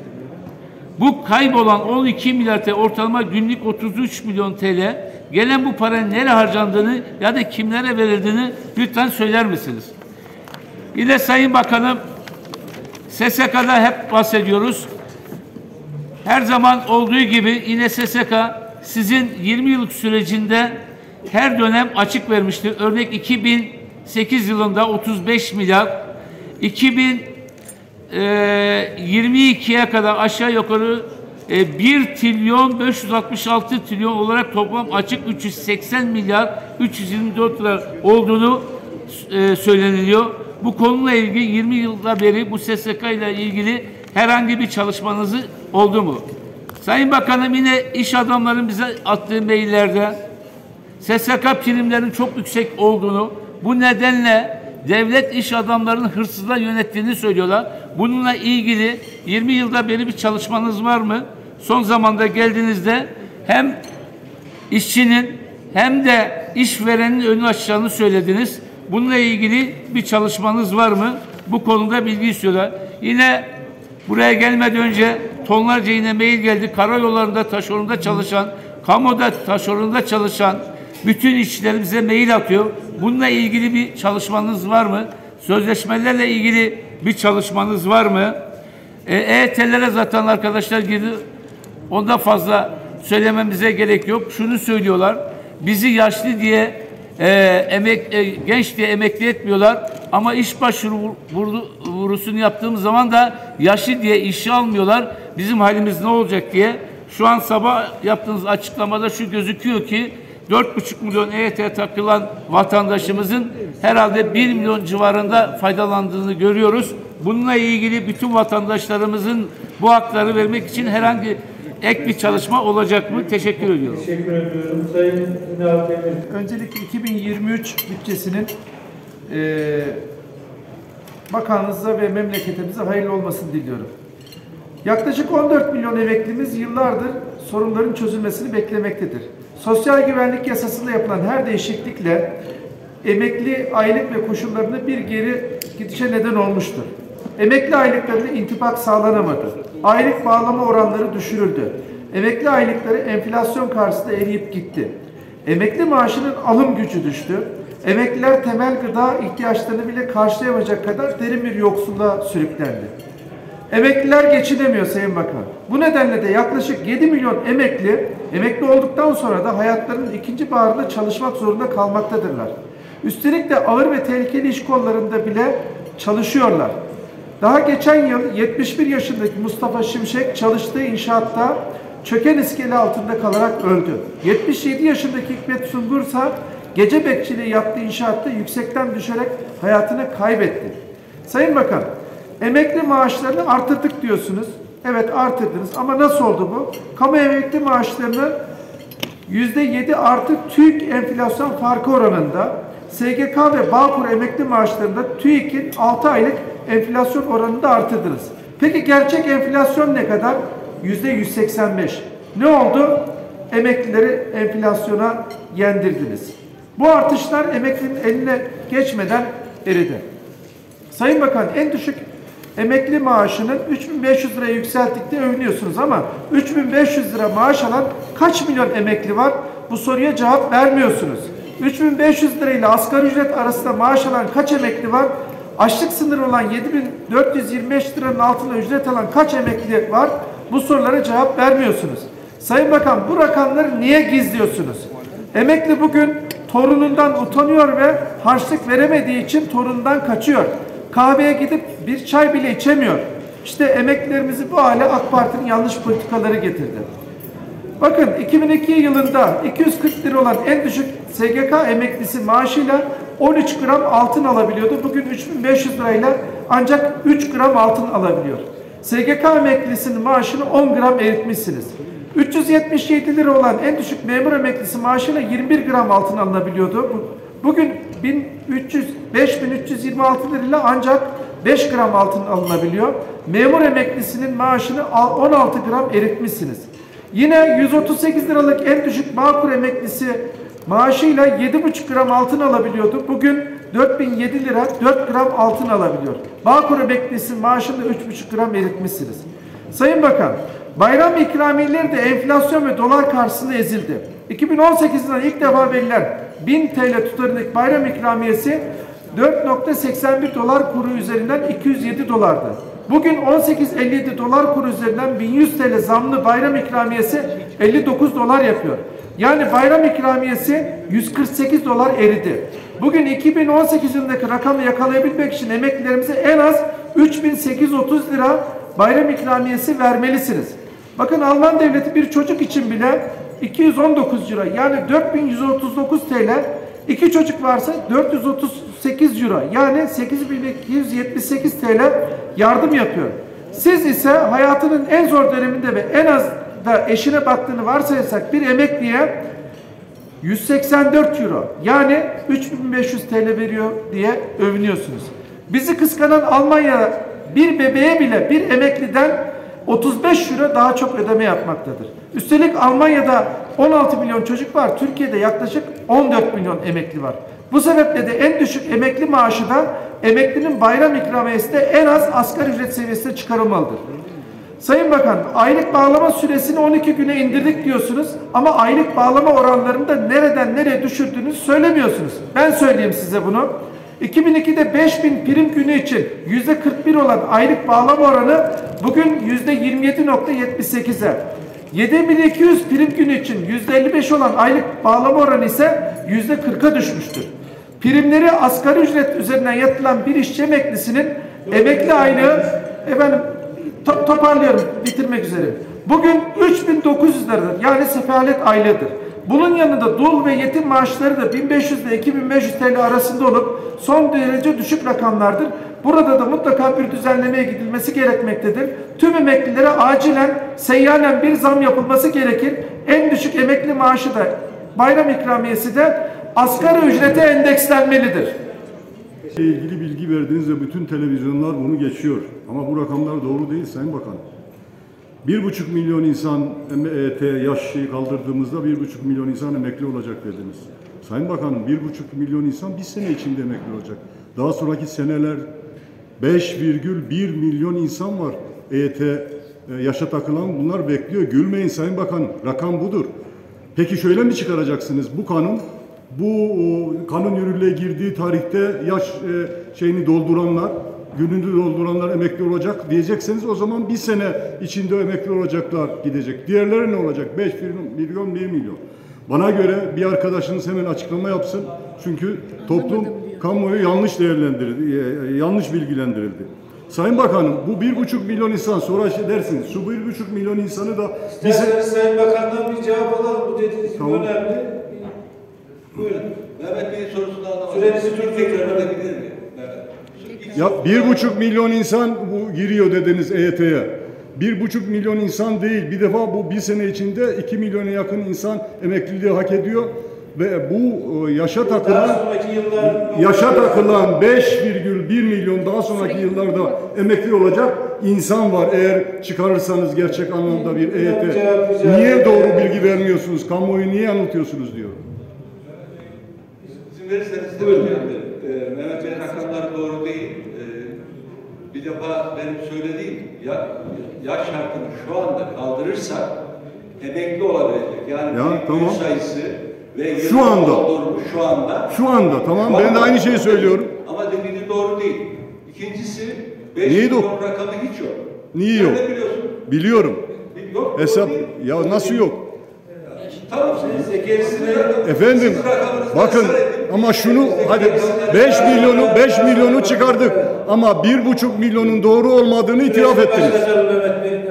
Bu kaybolan 12 milyar TL ortalama günlük 33 milyon TL gelen bu paranın nereye harcandığını ya da kimlere verildiğini lütfen söyler misiniz? Yine Sayın Bakanım SSK'da hep bahsediyoruz. Her zaman olduğu gibi yine SSK sizin 20 yıllık sürecinde her dönem açık vermiştir. Örnek 2008 yılında 35 milyar, 2000 e, 22'ye kadar aşağı yukarı 1 trilyon 566 trilyon olarak toplam açık 380 milyar 324 lira olduğunu e, söyleniliyor. Bu konuyla ilgili 20 yılda beri bu SSK ile ilgili herhangi bir çalışmanızı oldu mu? Sayın Bakanım yine iş adamların bize attığı maillerde SSK primlerinin çok yüksek olduğunu, bu nedenle devlet iş adamlarının hırsızla yönettiğini söylüyorlar. Bununla ilgili 20 yılda beri bir çalışmanız var mı? Son zamanda geldiğinizde hem işçinin hem de işverenin önünü açacağını söylediniz. Bununla ilgili bir çalışmanız var mı? Bu konuda bilgi istiyorlar. Yine buraya gelmeden önce tonlarca yine mail geldi. Karayollarında taşeronda çalışan, kamuda taşeronda çalışan bütün işçilerimize mail atıyor. Bununla ilgili bir çalışmanız var mı? Sözleşmelerle ilgili bir çalışmanız var mı? E, EYT'lere zaten arkadaşlar girdi. Onda fazla söylememize gerek yok. Şunu söylüyorlar. Bizi yaşlı diye e, emek e, genç diye emekli etmiyorlar ama iş başvuru vuru- vurusunu yaptığımız zaman da yaşlı diye işe almıyorlar. Bizim halimiz ne olacak diye. Şu an sabah yaptığınız açıklamada şu gözüküyor ki 4,5 milyon EYT takılan vatandaşımızın herhalde 1 milyon civarında faydalandığını görüyoruz. Bununla ilgili bütün vatandaşlarımızın bu hakları vermek için herhangi ek bir çalışma olacak mı? Teşekkür ediyorum. Teşekkür ediyorum. Sayın Ünal Demir. Öncelikle 2023 bütçesinin eee bakanınıza ve memleketimize hayırlı olmasını diliyorum. Yaklaşık 14 milyon emeklimiz yıllardır sorunların çözülmesini beklemektedir. Sosyal güvenlik yasasında yapılan her değişiklikle emekli aylık ve koşullarında bir geri gidişe neden olmuştur. Emekli aylıklarında intibak sağlanamadı. Aylık bağlama oranları düşürüldü. Emekli aylıkları enflasyon karşısında eriyip gitti. Emekli maaşının alım gücü düştü. Emekliler temel gıda ihtiyaçlarını bile karşılayamayacak kadar derin bir yoksulluğa sürüklendi. Emekliler geçinemiyor Sayın Bakan. Bu nedenle de yaklaşık 7 milyon emekli, emekli olduktan sonra da hayatlarının ikinci baharında çalışmak zorunda kalmaktadırlar. Üstelik de ağır ve tehlikeli iş kollarında bile çalışıyorlar. Daha geçen yıl 71 yaşındaki Mustafa Şimşek çalıştığı inşaatta çöken iskele altında kalarak öldü. 77 yaşındaki Hikmet Sungur ise gece bekçiliği yaptığı inşaatta yüksekten düşerek hayatını kaybetti. Sayın Bakan, emekli maaşlarını artırdık diyorsunuz. Evet artırdınız ama nasıl oldu bu? Kamu emekli maaşlarını %7 artı TÜİK enflasyon farkı oranında SGK ve Bağkur emekli maaşlarında TÜİK'in 6 aylık enflasyon oranında artırdınız. Peki gerçek enflasyon ne kadar? %185. Ne oldu? Emeklileri enflasyona yendirdiniz. Bu artışlar emeklinin eline geçmeden eridi. Sayın Bakan en düşük emekli maaşının 3500 liraya yükselttikte övünüyorsunuz ama 3500 lira maaş alan kaç milyon emekli var? Bu soruya cevap vermiyorsunuz. 3500 lira ile asgari ücret arasında maaş alan kaç emekli var? Açlık sınırı olan 7425 liranın altında ücret alan kaç emekli var? Bu sorulara cevap vermiyorsunuz. Sayın Bakan bu rakamları niye gizliyorsunuz? Emekli bugün torunundan utanıyor ve harçlık veremediği için torunundan kaçıyor. Kahveye gidip bir çay bile içemiyor. İşte emeklilerimizi bu hale AK Parti'nin yanlış politikaları getirdi. Bakın 2002 yılında 240 lira olan en düşük SGK emeklisi maaşıyla 13 gram altın alabiliyordu. Bugün 3500 lirayla ancak 3 gram altın alabiliyor. SGK emeklisinin maaşını 10 gram eritmişsiniz. 377 lira olan en düşük memur emeklisi maaşıyla 21 gram altın alınabiliyordu. Bugün 1300 5326 lirayla ancak 5 gram altın alınabiliyor. Memur emeklisinin maaşını 16 gram eritmişsiniz. Yine 138 liralık en düşük Bağkur emeklisi maaşıyla 7,5 gram altın alabiliyordu. Bugün 4007 lira 4 gram altın alabiliyor. Bağkur emeklisi maaşını 3,5 gram eritmişsiniz. Sayın Bakan, bayram ikramiyeleri de enflasyon ve dolar karşısında ezildi. 2018'den ilk defa verilen 1000 TL tutarındaki bayram ikramiyesi 4.81 dolar kuru üzerinden 207 dolardı. Bugün 18.57 dolar kuru üzerinden 1100 TL zamlı bayram ikramiyesi 59 dolar yapıyor. Yani bayram ikramiyesi 148 dolar eridi. Bugün 2018 yılındaki rakamı yakalayabilmek için emeklilerimize en az 3830 lira bayram ikramiyesi vermelisiniz. Bakın Alman devleti bir çocuk için bile 219 lira yani 4139 TL iki çocuk varsa 438 euro yani 8278 TL yardım yapıyor. Siz ise hayatının en zor döneminde ve en az da eşine baktığını varsayarsak bir emekliye 184 euro yani 3500 TL veriyor diye övünüyorsunuz. Bizi kıskanan Almanya bir bebeğe bile bir emekliden 35 euro daha çok ödeme yapmaktadır. Üstelik Almanya'da 16 milyon çocuk var. Türkiye'de yaklaşık 14 milyon emekli var. Bu sebeple de en düşük emekli maaşı da emeklinin bayram ikramiyesi de en az asgari ücret seviyesine çıkarılmalıdır. Sayın Bakan, aylık bağlama süresini 12 güne indirdik diyorsunuz ama aylık bağlama oranlarını da nereden nereye düşürdüğünüzü söylemiyorsunuz. Ben söyleyeyim size bunu. 2002'de 5000 prim günü için %41 olan aylık bağlama oranı bugün %27.78'e. 7200 prim günü için %55 olan aylık bağlama oranı ise %40'a düşmüştür. Primleri asgari ücret üzerinden yatılan bir işçi emeklisinin emekli aylığı efendim to toparlıyorum bitirmek üzere. Bugün 3900 liradır yani sefalet aylığıdır. Bunun yanında dul ve yetim maaşları da 1500 ile 2500 TL arasında olup son derece düşük rakamlardır. Burada da mutlaka bir düzenlemeye gidilmesi gerekmektedir. Tüm emeklilere acilen seyyanen bir zam yapılması gerekir. En düşük emekli maaşı da bayram ikramiyesi de asgari ücrete endekslenmelidir. ilgili bilgi verdiğinizde bütün televizyonlar bunu geçiyor. Ama bu rakamlar doğru değil Sayın Bakan. Bir buçuk milyon insan EYT yaş şeyi kaldırdığımızda bir buçuk milyon insan emekli olacak dediniz. Sayın Bakanım bir buçuk milyon insan bir sene içinde emekli olacak. Daha sonraki seneler 5,1 milyon insan var EYT e, yaşa takılan bunlar bekliyor. Gülmeyin Sayın Bakan rakam budur. Peki şöyle mi çıkaracaksınız? Bu kanun bu kanun yürürlüğe girdiği tarihte yaş e, şeyini dolduranlar, gününü dolduranlar emekli olacak diyecekseniz o zaman bir sene içinde emekli olacaklar gidecek. Diğerleri ne olacak? 5 milyon, 1 milyon. Bana göre bir arkadaşınız hemen açıklama yapsın. Çünkü toplum kamuoyu yanlış değerlendirildi, e, yanlış bilgilendirildi. Sayın Bakanım bu bir buçuk milyon insan sonra şey dersiniz. Şu bir buçuk milyon insanı da bize... İsterseniz Sayın Bakan'dan bir cevap alalım. Bu dediğiniz Tamam. önemli. Buyurun. Mehmet Bey'in sorusunu anlamadım. Sürenizi çok tekrar edebilir miyim? Ya bir buçuk milyon insan bu giriyor dediniz EYT'ye. Bir buçuk milyon insan değil. Bir defa bu bir sene içinde iki milyona yakın insan emekliliği hak ediyor. Ve bu e, yaşa takılan yaşa takılan 5,1 milyon daha sonraki yıllarda emekli olacak insan var eğer çıkarırsanız gerçek anlamda bir EYT. Niye doğru bilgi vermiyorsunuz? Kamuoyu niye yanıltıyorsunuz diyor. İzin verirseniz size Buyurun. Ee, Mehmet Bey'in rakamları doğru değil. Bir defa benim söylediğim ya, yaş şartını şu anda kaldırırsak emekli olabilecek. Yani Ya, tamam. sayısı ve Şu anda. doldurmuş şu anda. Şu anda tamam Şu ben de aynı şeyi söylüyorum. Ama dediğiniz doğru değil. İkincisi 5 Neyi milyon doğru? rakamı hiç yok. Niye yok? Biliyorsun? Biliyorum. Yok. doğru Hesap değil. ya nasıl yok? Tamam. Size gerisine Efendim Siz bakın ama şunu hadi 5 milyonu 5 milyonu çıkardık ama bir buçuk milyonun doğru olmadığını itiraf ettiniz.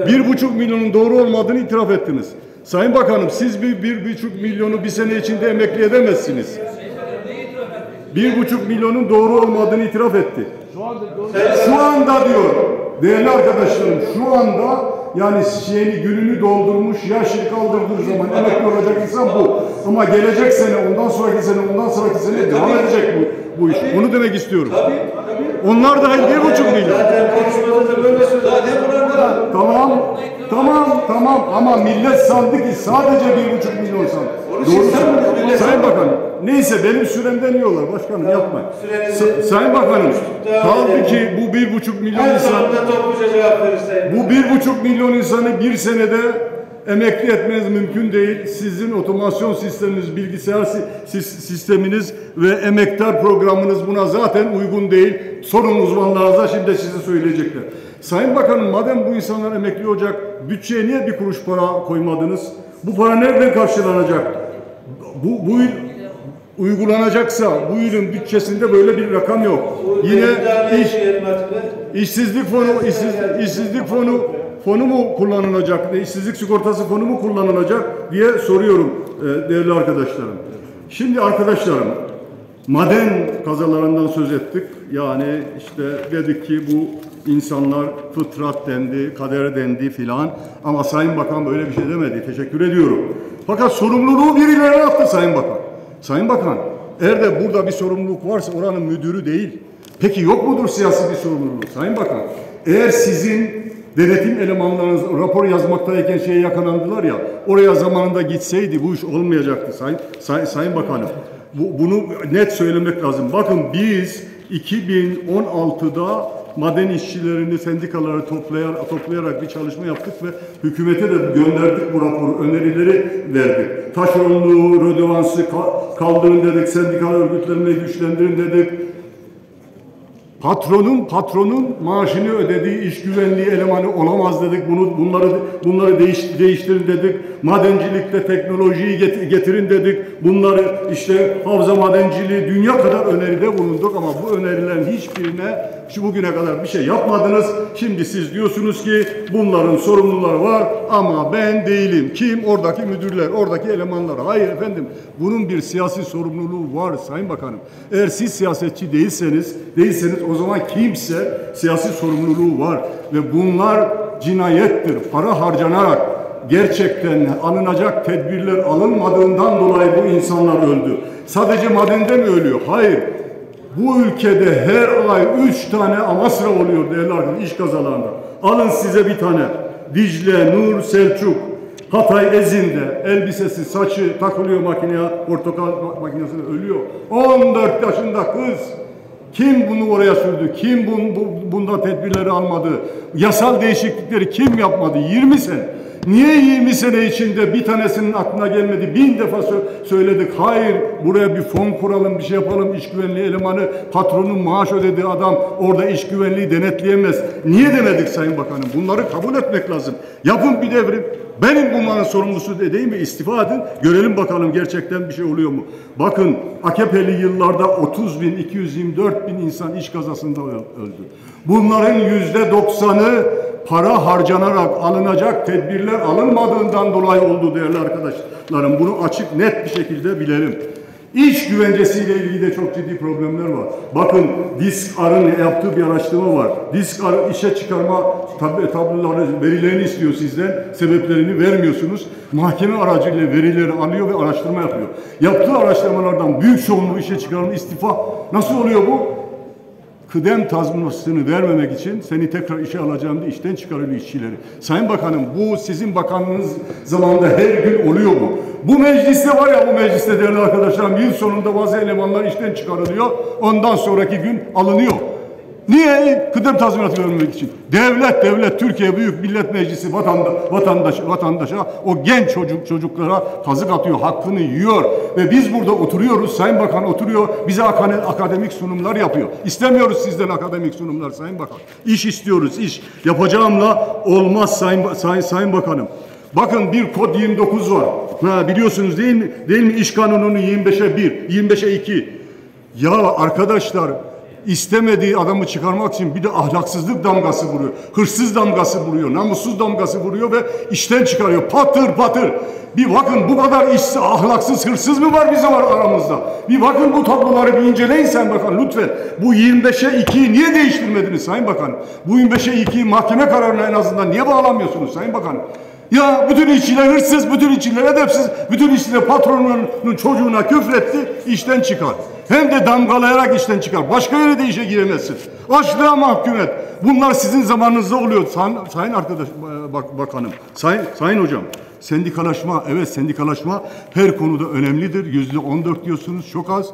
Bir buçuk milyonun doğru olmadığını itiraf ettiniz. Sayın Bakanım siz bir, bir buçuk milyonu bir sene içinde emekli edemezsiniz. Bir buçuk milyonun doğru olmadığını itiraf etti. Şu anda diyor değerli arkadaşlarım şu anda yani şeyini gününü doldurmuş yaşını kaldırdığı zaman emekli olacak insan bu. Ama gelecek sene ondan sonraki sene ondan sonraki sene devam edecek bu, bu iş. Bunu demek istiyorum. Tabii. Onlar dahil bir buçuk milyon. Zaten konuşmada da böyle söyledi. Tamam, tamam, tamam ama millet sandı ki sadece bir buçuk milyon sandı. Doğru. millet Sayın Bakanım, neyse benim süremden yiyorlar. Başkanım yapmayın. Sürenizi- Sa- Sayın Bakanım, kaldı ki bu bir buçuk milyon insan, bu bir buçuk milyon insanı bir senede emekli etmeniz mümkün değil. Sizin otomasyon sisteminiz, bilgisayar si- sis- sisteminiz ve emektar programınız buna zaten uygun değil. Sorun uzmanlarınıza şimdi size söyleyecekler. Sayın Bakanım madem bu insanlar emekli olacak, bütçeye niye bir kuruş para koymadınız? Bu para nereden karşılanacak? Bu, bu yıl uygulanacaksa bu yılın bütçesinde böyle bir rakam yok. Yine iş, İşsizlik fonu, işsiz, işsizlik fonu fonu mu kullanılacak, işsizlik sigortası fonu mu kullanılacak diye soruyorum e, değerli arkadaşlarım. Şimdi arkadaşlarım, maden kazalarından söz ettik. Yani işte dedik ki bu insanlar fıtrat dendi, kader dendi filan. Ama Sayın Bakan böyle bir şey demedi. Teşekkür ediyorum. Fakat sorumluluğu birilerine attı Sayın Bakan. Sayın Bakan, eğer de burada bir sorumluluk varsa oranın müdürü değil. Peki yok mudur siyasi bir sorumluluk Sayın Bakan? Eğer sizin denetim elemanlarınız rapor yazmaktayken şeye yakalandılar ya, oraya zamanında gitseydi bu iş olmayacaktı Sayın, Say- Sayın Bakanım. Bu, bunu net söylemek lazım. Bakın biz 2016'da maden işçilerini, sendikaları toplayarak, toplayarak bir çalışma yaptık ve hükümete de gönderdik bu raporu, önerileri verdik. Taşeronluğu, rödevansı ka- kaldırın dedik, sendikal örgütlenmeyi güçlendirin dedik. Patronun patronun maaşını ödediği iş güvenliği elemanı olamaz dedik. Bunu bunları bunları değiş, değiştirin dedik. Madencilikte teknolojiyi get- getirin dedik. Bunları işte havza madenciliği dünya kadar öneride bulunduk ama bu önerilerin hiçbirine şu bugüne kadar bir şey yapmadınız. Şimdi siz diyorsunuz ki bunların sorumluları var ama ben değilim. Kim? Oradaki müdürler, oradaki elemanlar. Hayır efendim. Bunun bir siyasi sorumluluğu var Sayın Bakanım. Eğer siz siyasetçi değilseniz, değilseniz o zaman kimse siyasi sorumluluğu var ve bunlar cinayettir. Para harcanarak gerçekten alınacak tedbirler alınmadığından dolayı bu insanlar öldü. Sadece madende mi ölüyor? Hayır. Bu ülkede her ay üç tane Amasra oluyor değerli arkadaşlar iş kazalarında. Alın size bir tane. Dicle, Nur, Selçuk. Hatay Ezin'de elbisesi, saçı takılıyor makineye, portakal ma- makinesine ölüyor. 14 yaşında kız. Kim bunu oraya sürdü? Kim bun, bu, bunda tedbirleri almadı? Yasal değişiklikleri kim yapmadı? 20 sene. Niye 20 sene içinde bir tanesinin aklına gelmedi? Bin defa sö- söyledik. Hayır buraya bir fon kuralım, bir şey yapalım. İş güvenliği elemanı patronun maaş ödediği adam orada iş güvenliği denetleyemez. Niye demedik Sayın Bakanım? Bunları kabul etmek lazım. Yapın bir devrim. Benim bunların sorumlusu dediğim bir istifa edin. Görelim bakalım gerçekten bir şey oluyor mu? Bakın AKP'li yıllarda 30 bin, 224 bin insan iş kazasında öldü. Bunların yüzde doksanı para harcanarak alınacak tedbirler alınmadığından dolayı oldu değerli arkadaşlarım. Bunu açık net bir şekilde bilelim. İş güvencesiyle ilgili de çok ciddi problemler var. Bakın Disk Ar'ın yaptığı bir araştırma var. Disk Ar işe çıkarma tab tabloları, verilerini istiyor sizden. Sebeplerini vermiyorsunuz. Mahkeme aracıyla verileri alıyor ve araştırma yapıyor. Yaptığı araştırmalardan büyük çoğunluğu işe çıkarma istifa. Nasıl oluyor bu? Kıdem tazminatını vermemek için seni tekrar işe alacağım diye işten çıkarıyor işçileri. Sayın Bakanım bu sizin bakanlığınız zamanında her gün oluyor bu. Bu mecliste var ya bu mecliste değerli arkadaşlarım yıl sonunda bazı elemanlar işten çıkarılıyor. Ondan sonraki gün alınıyor. Niye? Kıdem tazminatı vermemek için. Devlet, devlet, Türkiye Büyük Millet Meclisi vatanda, vatandaş, vatandaşa, o genç çocuk çocuklara kazık atıyor, hakkını yiyor. Ve biz burada oturuyoruz, Sayın Bakan oturuyor, bize akademik sunumlar yapıyor. İstemiyoruz sizden akademik sunumlar Sayın Bakan. İş istiyoruz, iş. Yapacağımla olmaz Sayın, Sayın, Sayın Bakanım. Bakın bir kod 29 var. Ha, biliyorsunuz değil mi? Değil mi? İş kanununu 25'e 1, 25'e 2. Ya arkadaşlar istemediği adamı çıkarmak için bir de ahlaksızlık damgası vuruyor. Hırsız damgası vuruyor. Namussuz damgası vuruyor ve işten çıkarıyor. Patır patır. Bir bakın bu kadar iş, ahlaksız hırsız mı var bizim aramızda? Bir bakın bu tabloları bir inceleyin Sayın Bakan lütfen. Bu 25'e 2'yi niye değiştirmediniz Sayın Bakan? Bu 25'e 2'yi mahkeme kararına en azından niye bağlamıyorsunuz Sayın Bakan? Ya bütün işçiler hırsız, bütün işçiler edepsiz, bütün işçiler patronunun çocuğuna küfretti, işten çıkar. Hem de damgalayarak işten çıkar. Başka yere de işe giremezsin. Açlığa mahkum et. Bunlar sizin zamanınızda oluyor sayın, sayın arkadaş bak, bakanım, sayın, sayın hocam. Sendikalaşma, evet sendikalaşma her konuda önemlidir. Yüzde on dört diyorsunuz, çok az.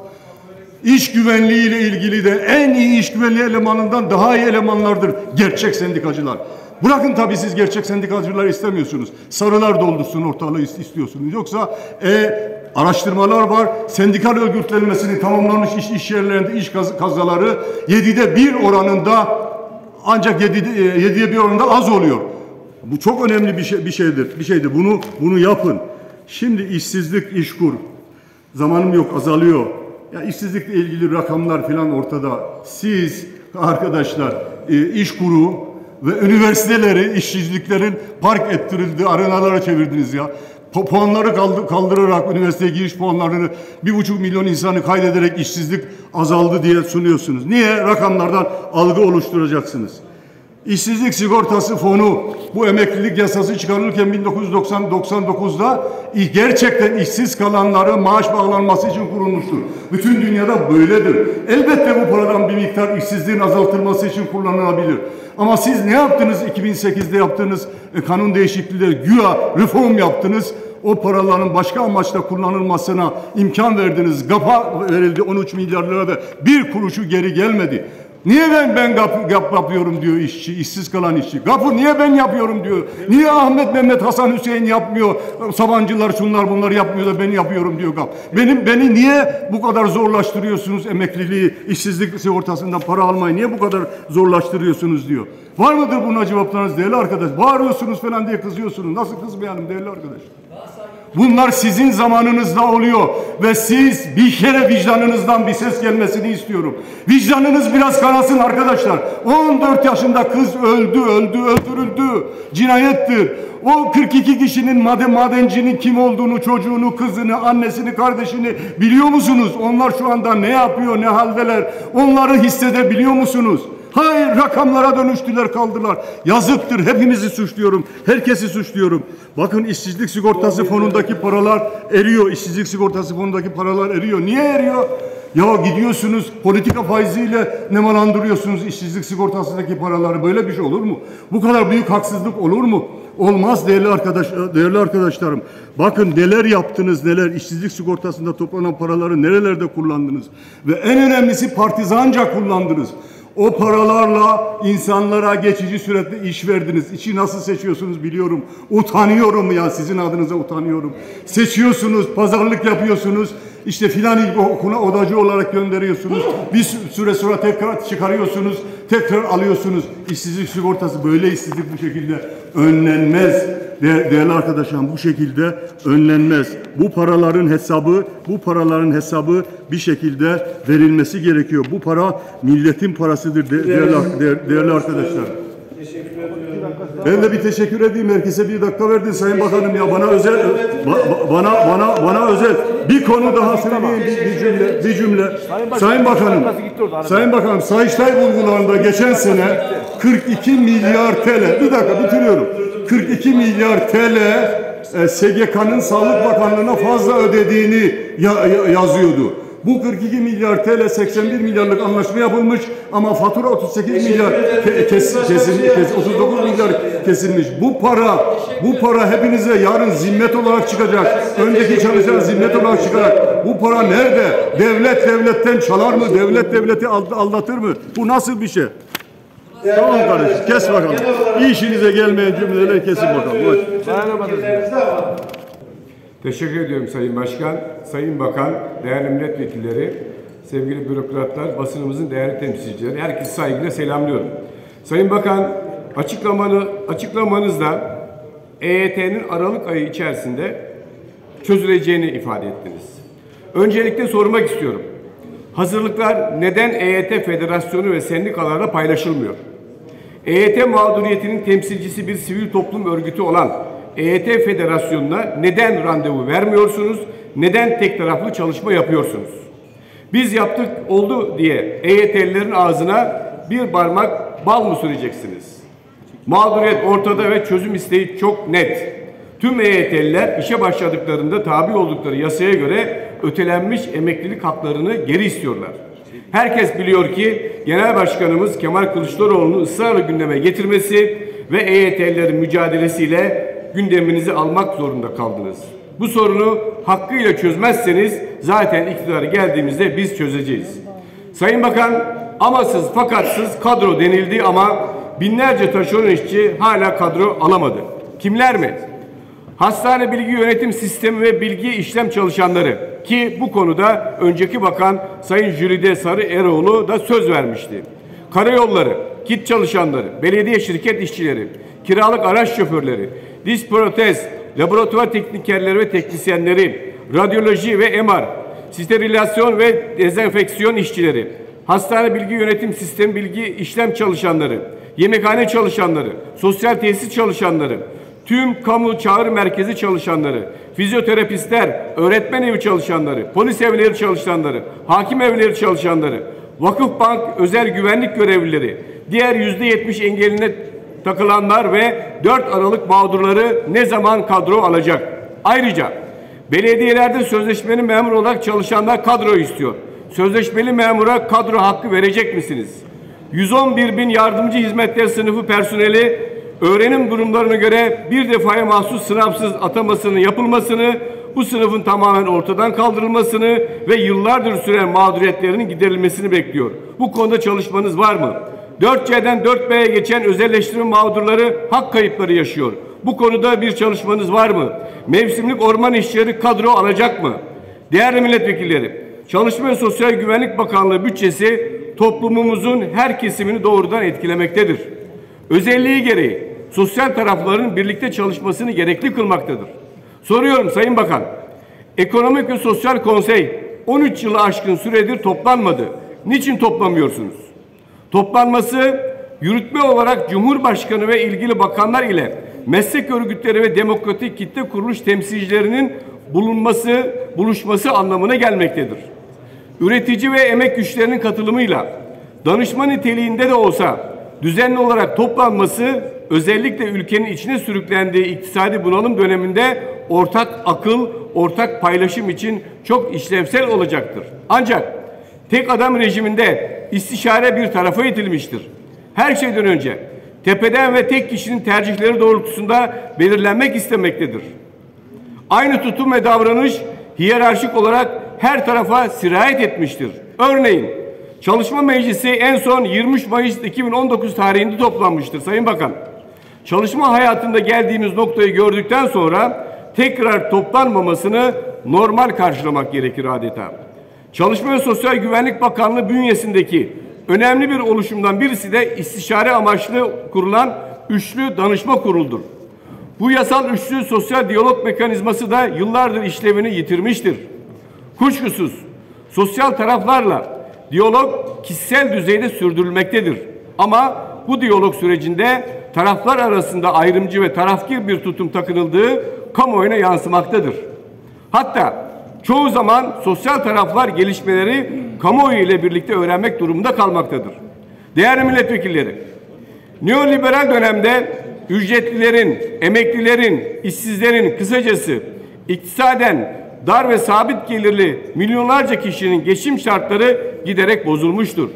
İş güvenliği ile ilgili de en iyi iş güvenliği elemanından daha iyi elemanlardır gerçek sendikacılar. Bırakın tabii siz gerçek sendikacılar istemiyorsunuz. Sarılar doldursun ortalığı is- istiyorsunuz. Yoksa e, araştırmalar var. Sendikal örgütlenmesini tamamlanmış iş, iş yerlerinde iş kaz- kazaları 7'de 1 oranında ancak 7'de, e, 7'ye 1 oranında az oluyor. Bu çok önemli bir şey bir şeydir. Bir şeydir. Bunu bunu yapın. Şimdi işsizlik işkur. Zamanım yok azalıyor. Ya işsizlikle ilgili rakamlar falan ortada. Siz arkadaşlar e, iş kuru ve üniversiteleri işsizliklerin park ettirildiği arenalara çevirdiniz ya. Puanları kaldı- kaldırarak üniversiteye giriş puanlarını bir buçuk milyon insanı kaydederek işsizlik azaldı diye sunuyorsunuz. Niye? Rakamlardan algı oluşturacaksınız. İşsizlik sigortası fonu bu emeklilik yasası çıkarılırken 1999'da gerçekten işsiz kalanları maaş bağlanması için kurulmuştur. Bütün dünyada böyledir. Elbette bu paradan bir miktar işsizliğin azaltılması için kullanılabilir. Ama siz ne yaptınız 2008'de yaptığınız e, kanun değişiklikleri güya reform yaptınız. O paraların başka amaçla kullanılmasına imkan verdiniz. GAP'a verildi 13 milyar lira ve bir kuruşu geri gelmedi. Niye ben ben GAP, GAP yapıyorum diyor işçi, işsiz kalan işçi. GAP'ı niye ben yapıyorum diyor. Niye Ahmet Mehmet Hasan Hüseyin yapmıyor. Sabancılar şunlar bunlar yapmıyor da ben yapıyorum diyor GAP. Benim beni niye bu kadar zorlaştırıyorsunuz emekliliği, işsizlik sigortasından para almayı niye bu kadar zorlaştırıyorsunuz diyor. Var mıdır buna cevaplarınız değerli arkadaş? Bağırıyorsunuz falan diye kızıyorsunuz. Nasıl kızmayalım değerli arkadaş? Bunlar sizin zamanınızda oluyor ve siz bir kere vicdanınızdan bir ses gelmesini istiyorum. Vicdanınız biraz kanasın arkadaşlar. 14 yaşında kız öldü, öldü, öldürüldü. Cinayettir. O 42 kişinin maden madencinin kim olduğunu, çocuğunu, kızını, annesini, kardeşini biliyor musunuz? Onlar şu anda ne yapıyor, ne haldeler? Onları hissedebiliyor musunuz? Hayır rakamlara dönüştüler kaldılar. Yazıktır hepimizi suçluyorum. Herkesi suçluyorum. Bakın işsizlik sigortası fonundaki paralar eriyor. İşsizlik sigortası fonundaki paralar eriyor. Niye eriyor? Ya gidiyorsunuz politika faiziyle nemalandırıyorsunuz işsizlik sigortasındaki paraları. Böyle bir şey olur mu? Bu kadar büyük haksızlık olur mu? Olmaz değerli arkadaş değerli arkadaşlarım. Bakın neler yaptınız neler işsizlik sigortasında toplanan paraları nerelerde kullandınız ve en önemlisi partizanca kullandınız. O paralarla insanlara geçici süretle iş verdiniz. İşi nasıl seçiyorsunuz biliyorum. Utanıyorum ya sizin adınıza utanıyorum. Seçiyorsunuz, pazarlık yapıyorsunuz. İşte filan okula odacı olarak gönderiyorsunuz. Bir sü- süre sonra tekrar çıkarıyorsunuz. Tekrar alıyorsunuz. İşsizlik sigortası böyle işsizlik bu şekilde önlenmez. De- değerli arkadaşlarım bu şekilde önlenmez. Bu paraların hesabı, bu paraların hesabı bir şekilde verilmesi gerekiyor. Bu para milletin parasıdır de- değerli, değer- değerli arkadaşlar. Ben de bir teşekkür edeyim. Herkese bir dakika verdin Sayın Bakanım ya bana özel ba- ba- bana bana bana özel bir konu daha söyleyeyim. Bir, bir cümle bir cümle. Sayın Bakanım Sayın Bakanım Sayıştay bulgularında geçen sene 42 milyar TL bir dakika bitiriyorum. 42 milyar TL e, SGK'nın Sağlık Bakanlığı'na fazla ödediğini ya- ya- yazıyordu. Bu 42 milyar TL 81 milyarlık anlaşma yapılmış ama fatura 38 milyar ke- kes, kesin, kes, 39 milyar kesilmiş. Bu para bu para hepinize yarın zimmet olarak çıkacak. Öndeki çalışan zimmet olarak çıkacak. Bu para nerede? Devlet devletten çalar mı? Devlet devleti ald- aldatır mı? Bu nasıl bir şey? Tamam kardeşim kes bakalım. İşinize gelmeyen cümleleri kesin bakalım. Buyur. Teşekkür ediyorum Sayın Başkan, Sayın Bakan, değerli milletvekilleri, sevgili bürokratlar, basınımızın değerli temsilcileri, herkesi saygıyla selamlıyorum. Sayın Bakan, açıklamanı, açıklamanızda EYT'nin Aralık ayı içerisinde çözüleceğini ifade ettiniz. Öncelikle sormak istiyorum. Hazırlıklar neden EYT Federasyonu ve sendikalarla paylaşılmıyor? EYT mağduriyetinin temsilcisi bir sivil toplum örgütü olan EYT Federasyonu'na neden randevu vermiyorsunuz? Neden tek taraflı çalışma yapıyorsunuz? Biz yaptık oldu diye EYT'lilerin ağzına bir parmak bal mı süreceksiniz? Mağduriyet ortada ve çözüm isteği çok net. Tüm EYT'liler işe başladıklarında tabi oldukları yasaya göre ötelenmiş emeklilik haklarını geri istiyorlar. Herkes biliyor ki Genel Başkanımız Kemal Kılıçdaroğlu'nu ısrarla gündeme getirmesi ve EYT'lilerin mücadelesiyle gündeminizi almak zorunda kaldınız. Bu sorunu hakkıyla çözmezseniz zaten iktidara geldiğimizde biz çözeceğiz. Sayın Bakan amasız fakatsız kadro denildi ama binlerce taşeron işçi hala kadro alamadı. Kimler mi? Hastane bilgi yönetim sistemi ve bilgi işlem çalışanları ki bu konuda önceki bakan Sayın Jülide Sarı Eroğlu da söz vermişti. Karayolları, kit çalışanları, belediye şirket işçileri, kiralık araç şoförleri, diş protez, laboratuvar teknikerleri ve teknisyenleri, radyoloji ve MR, sterililasyon ve dezenfeksiyon işçileri, hastane bilgi yönetim sistemi bilgi işlem çalışanları, yemekhane çalışanları, sosyal tesis çalışanları, tüm kamu çağrı merkezi çalışanları, fizyoterapistler, öğretmen evi çalışanları, polis evleri çalışanları, hakim evleri çalışanları, vakıf bank özel güvenlik görevlileri, diğer yüzde yetmiş engeline takılanlar ve 4 Aralık mağdurları ne zaman kadro alacak? Ayrıca belediyelerde sözleşmeli memur olarak çalışanlar kadro istiyor. Sözleşmeli memura kadro hakkı verecek misiniz? 111 bin yardımcı hizmetler sınıfı personeli öğrenim durumlarına göre bir defaya mahsus sınavsız atamasının yapılmasını, bu sınıfın tamamen ortadan kaldırılmasını ve yıllardır süren mağduriyetlerinin giderilmesini bekliyor. Bu konuda çalışmanız var mı? 4C'den 4B'ye geçen özelleştirme mağdurları hak kayıpları yaşıyor. Bu konuda bir çalışmanız var mı? Mevsimlik orman işçileri kadro alacak mı? Değerli milletvekilleri, Çalışma ve Sosyal Güvenlik Bakanlığı bütçesi toplumumuzun her kesimini doğrudan etkilemektedir. Özelliği gereği sosyal tarafların birlikte çalışmasını gerekli kılmaktadır. Soruyorum Sayın Bakan, Ekonomik ve Sosyal Konsey 13 yılı aşkın süredir toplanmadı. Niçin toplamıyorsunuz? Toplanması yürütme olarak Cumhurbaşkanı ve ilgili bakanlar ile meslek örgütleri ve demokratik kitle kuruluş temsilcilerinin bulunması, buluşması anlamına gelmektedir. Üretici ve emek güçlerinin katılımıyla danışma niteliğinde de olsa düzenli olarak toplanması özellikle ülkenin içine sürüklendiği iktisadi bunalım döneminde ortak akıl, ortak paylaşım için çok işlevsel olacaktır. Ancak tek adam rejiminde istişare bir tarafa itilmiştir. Her şeyden önce tepeden ve tek kişinin tercihleri doğrultusunda belirlenmek istemektedir. Aynı tutum ve davranış hiyerarşik olarak her tarafa sirayet etmiştir. Örneğin Çalışma Meclisi en son 23 Mayıs 2019 tarihinde toplanmıştır Sayın Bakan. Çalışma hayatında geldiğimiz noktayı gördükten sonra tekrar toplanmamasını normal karşılamak gerekir adeta. Çalışma ve Sosyal Güvenlik Bakanlığı bünyesindeki önemli bir oluşumdan birisi de istişare amaçlı kurulan Üçlü Danışma Kurulu'dur. Bu yasal üçlü sosyal diyalog mekanizması da yıllardır işlevini yitirmiştir. Kuşkusuz sosyal taraflarla diyalog kişisel düzeyde sürdürülmektedir. Ama bu diyalog sürecinde taraflar arasında ayrımcı ve tarafkir bir tutum takınıldığı kamuoyuna yansımaktadır. Hatta çoğu zaman sosyal taraflar gelişmeleri kamuoyu ile birlikte öğrenmek durumunda kalmaktadır. Değerli milletvekilleri, neoliberal dönemde ücretlilerin, emeklilerin, işsizlerin kısacası iktisaden dar ve sabit gelirli milyonlarca kişinin geçim şartları giderek bozulmuştur.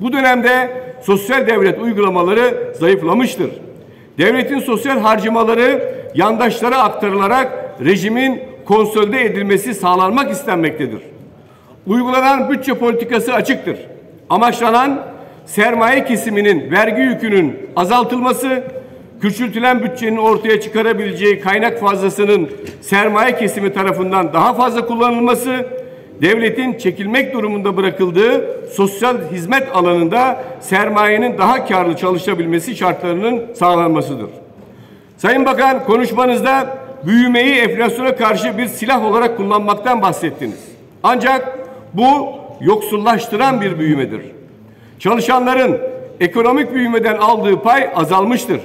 Bu dönemde sosyal devlet uygulamaları zayıflamıştır. Devletin sosyal harcamaları yandaşlara aktarılarak rejimin konsolide edilmesi sağlanmak istenmektedir. Uygulanan bütçe politikası açıktır. Amaçlanan sermaye kesiminin vergi yükünün azaltılması, küçültülen bütçenin ortaya çıkarabileceği kaynak fazlasının sermaye kesimi tarafından daha fazla kullanılması, devletin çekilmek durumunda bırakıldığı sosyal hizmet alanında sermayenin daha karlı çalışabilmesi şartlarının sağlanmasıdır. Sayın Bakan konuşmanızda büyümeyi enflasyona karşı bir silah olarak kullanmaktan bahsettiniz. Ancak bu yoksullaştıran bir büyümedir. Çalışanların ekonomik büyümeden aldığı pay azalmıştır.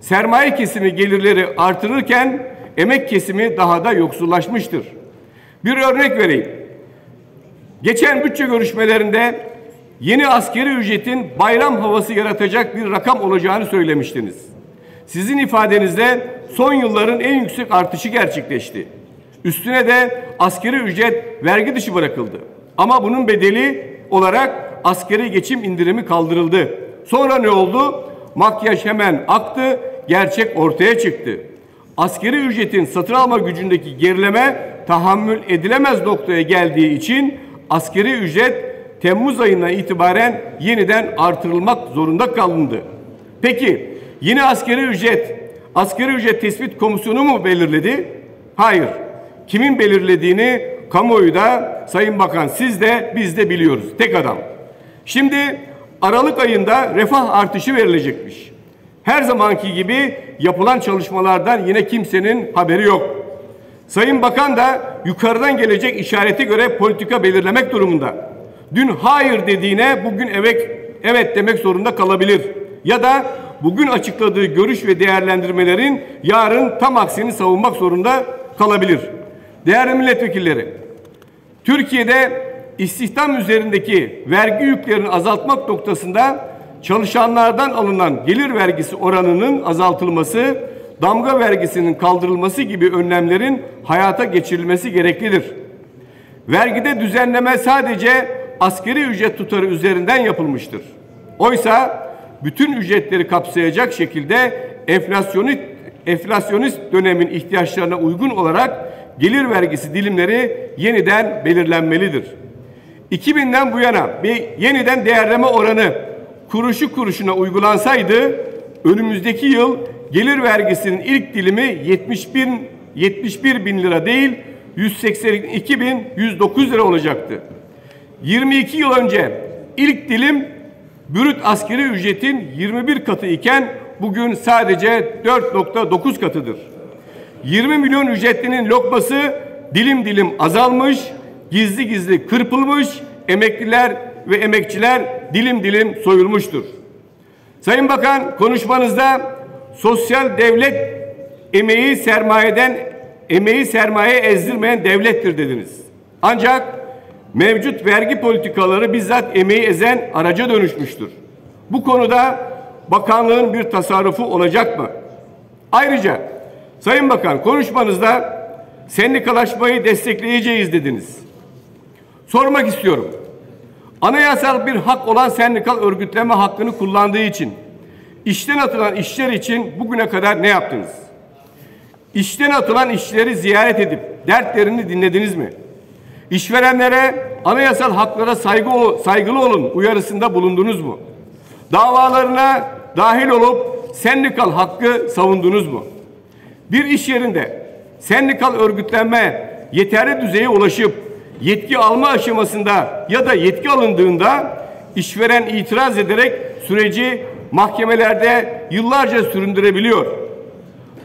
Sermaye kesimi gelirleri artırırken emek kesimi daha da yoksullaşmıştır. Bir örnek vereyim. Geçen bütçe görüşmelerinde yeni askeri ücretin bayram havası yaratacak bir rakam olacağını söylemiştiniz. Sizin ifadenizde son yılların en yüksek artışı gerçekleşti. Üstüne de askeri ücret vergi dışı bırakıldı. Ama bunun bedeli olarak askeri geçim indirimi kaldırıldı. Sonra ne oldu? Makyaj hemen aktı, gerçek ortaya çıktı. Askeri ücretin satın alma gücündeki gerileme tahammül edilemez noktaya geldiği için askeri ücret Temmuz ayından itibaren yeniden artırılmak zorunda kalındı. Peki yine askeri ücret askeri ücret tespit komisyonu mu belirledi? Hayır. Kimin belirlediğini kamuoyu da Sayın Bakan siz de biz de biliyoruz. Tek adam. Şimdi Aralık ayında refah artışı verilecekmiş. Her zamanki gibi yapılan çalışmalardan yine kimsenin haberi yok. Sayın Bakan da yukarıdan gelecek işarete göre politika belirlemek durumunda. Dün hayır dediğine bugün evet evet demek zorunda kalabilir. Ya da bugün açıkladığı görüş ve değerlendirmelerin yarın tam aksini savunmak zorunda kalabilir. Değerli milletvekilleri, Türkiye'de istihdam üzerindeki vergi yüklerini azaltmak noktasında çalışanlardan alınan gelir vergisi oranının azaltılması, damga vergisinin kaldırılması gibi önlemlerin hayata geçirilmesi gereklidir. Vergide düzenleme sadece askeri ücret tutarı üzerinden yapılmıştır. Oysa bütün ücretleri kapsayacak şekilde enflasyonist, enflasyonist dönemin ihtiyaçlarına uygun olarak gelir vergisi dilimleri yeniden belirlenmelidir. 2000'den bu yana bir yeniden değerleme oranı kuruşu kuruşuna uygulansaydı önümüzdeki yıl gelir vergisinin ilk dilimi 71 71 bin lira değil 182 bin 109 lira olacaktı. 22 yıl önce ilk dilim bürüt askeri ücretin 21 katı iken bugün sadece 4.9 katıdır. 20 milyon ücretlinin lokması dilim dilim azalmış, gizli gizli kırpılmış, emekliler ve emekçiler dilim dilim soyulmuştur. Sayın Bakan konuşmanızda sosyal devlet emeği sermayeden emeği sermaye ezdirmeyen devlettir dediniz. Ancak mevcut vergi politikaları bizzat emeği ezen araca dönüşmüştür. Bu konuda bakanlığın bir tasarrufu olacak mı? Ayrıca Sayın Bakan konuşmanızda sendikalaşmayı destekleyeceğiz dediniz. Sormak istiyorum. Anayasal bir hak olan sendikal örgütleme hakkını kullandığı için işten atılan işçiler için bugüne kadar ne yaptınız? İşten atılan işçileri ziyaret edip dertlerini dinlediniz mi? İşverenlere anayasal haklara saygı, saygılı olun uyarısında bulundunuz mu? Davalarına dahil olup sendikal hakkı savundunuz mu? Bir iş yerinde sendikal örgütlenme yeterli düzeye ulaşıp yetki alma aşamasında ya da yetki alındığında işveren itiraz ederek süreci mahkemelerde yıllarca süründürebiliyor.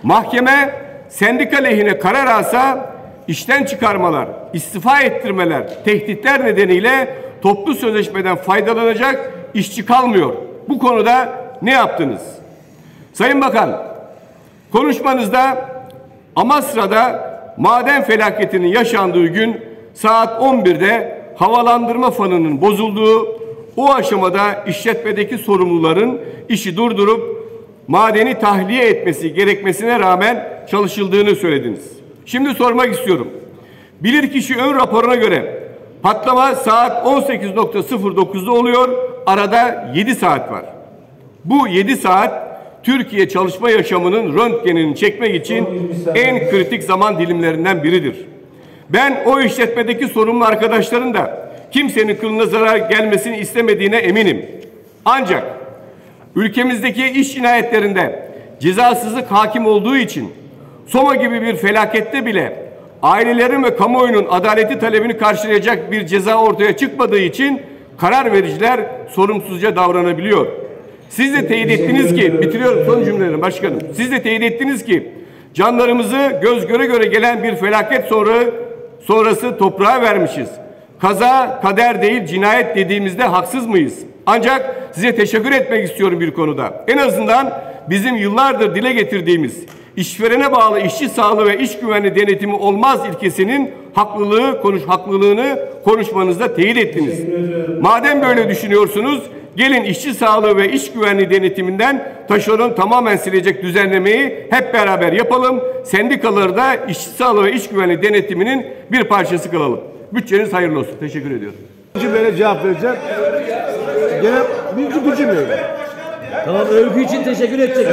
Mahkeme sendika lehine karar alsa işten çıkarmalar, istifa ettirmeler, tehditler nedeniyle toplu sözleşmeden faydalanacak işçi kalmıyor. Bu konuda ne yaptınız? Sayın Bakan, konuşmanızda Amasra'da maden felaketinin yaşandığı gün saat 11'de havalandırma fanının bozulduğu o aşamada işletmedeki sorumluların işi durdurup madeni tahliye etmesi gerekmesine rağmen çalışıldığını söylediniz. Şimdi sormak istiyorum. Bilirkişi ön raporuna göre patlama saat 18.09'da oluyor. Arada 7 saat var. Bu 7 saat Türkiye çalışma yaşamının röntgenini çekmek için en kritik zaman dilimlerinden biridir. Ben o işletmedeki sorumlu arkadaşların da kimsenin kılına zarar gelmesini istemediğine eminim. Ancak ülkemizdeki iş cinayetlerinde cezasızlık hakim olduğu için Soma gibi bir felakette bile ailelerin ve kamuoyunun adaleti talebini karşılayacak bir ceza ortaya çıkmadığı için karar vericiler sorumsuzca davranabiliyor. Siz de teyit ettiniz ki, bitiriyorum son cümleleri başkanım. Siz de teyit ettiniz ki canlarımızı göz göre göre gelen bir felaket sonra sonrası toprağa vermişiz. Kaza kader değil cinayet dediğimizde haksız mıyız? Ancak size teşekkür etmek istiyorum bir konuda. En azından bizim yıllardır dile getirdiğimiz işverene bağlı işçi sağlığı ve iş güvenliği denetimi olmaz ilkesinin haklılığı konuş haklılığını konuşmanızda teyit ettiniz. Madem böyle düşünüyorsunuz gelin işçi sağlığı ve iş güvenliği denetiminden taşeron tamamen silecek düzenlemeyi hep beraber yapalım. Sendikaları da işçi sağlığı ve iş güvenliği denetiminin bir parçası kılalım. Bütçeniz hayırlı olsun. Teşekkür ediyorum. Cümlene cevap vereceğim. Gene bir cümle. Tamam övgü için teşekkür edecek.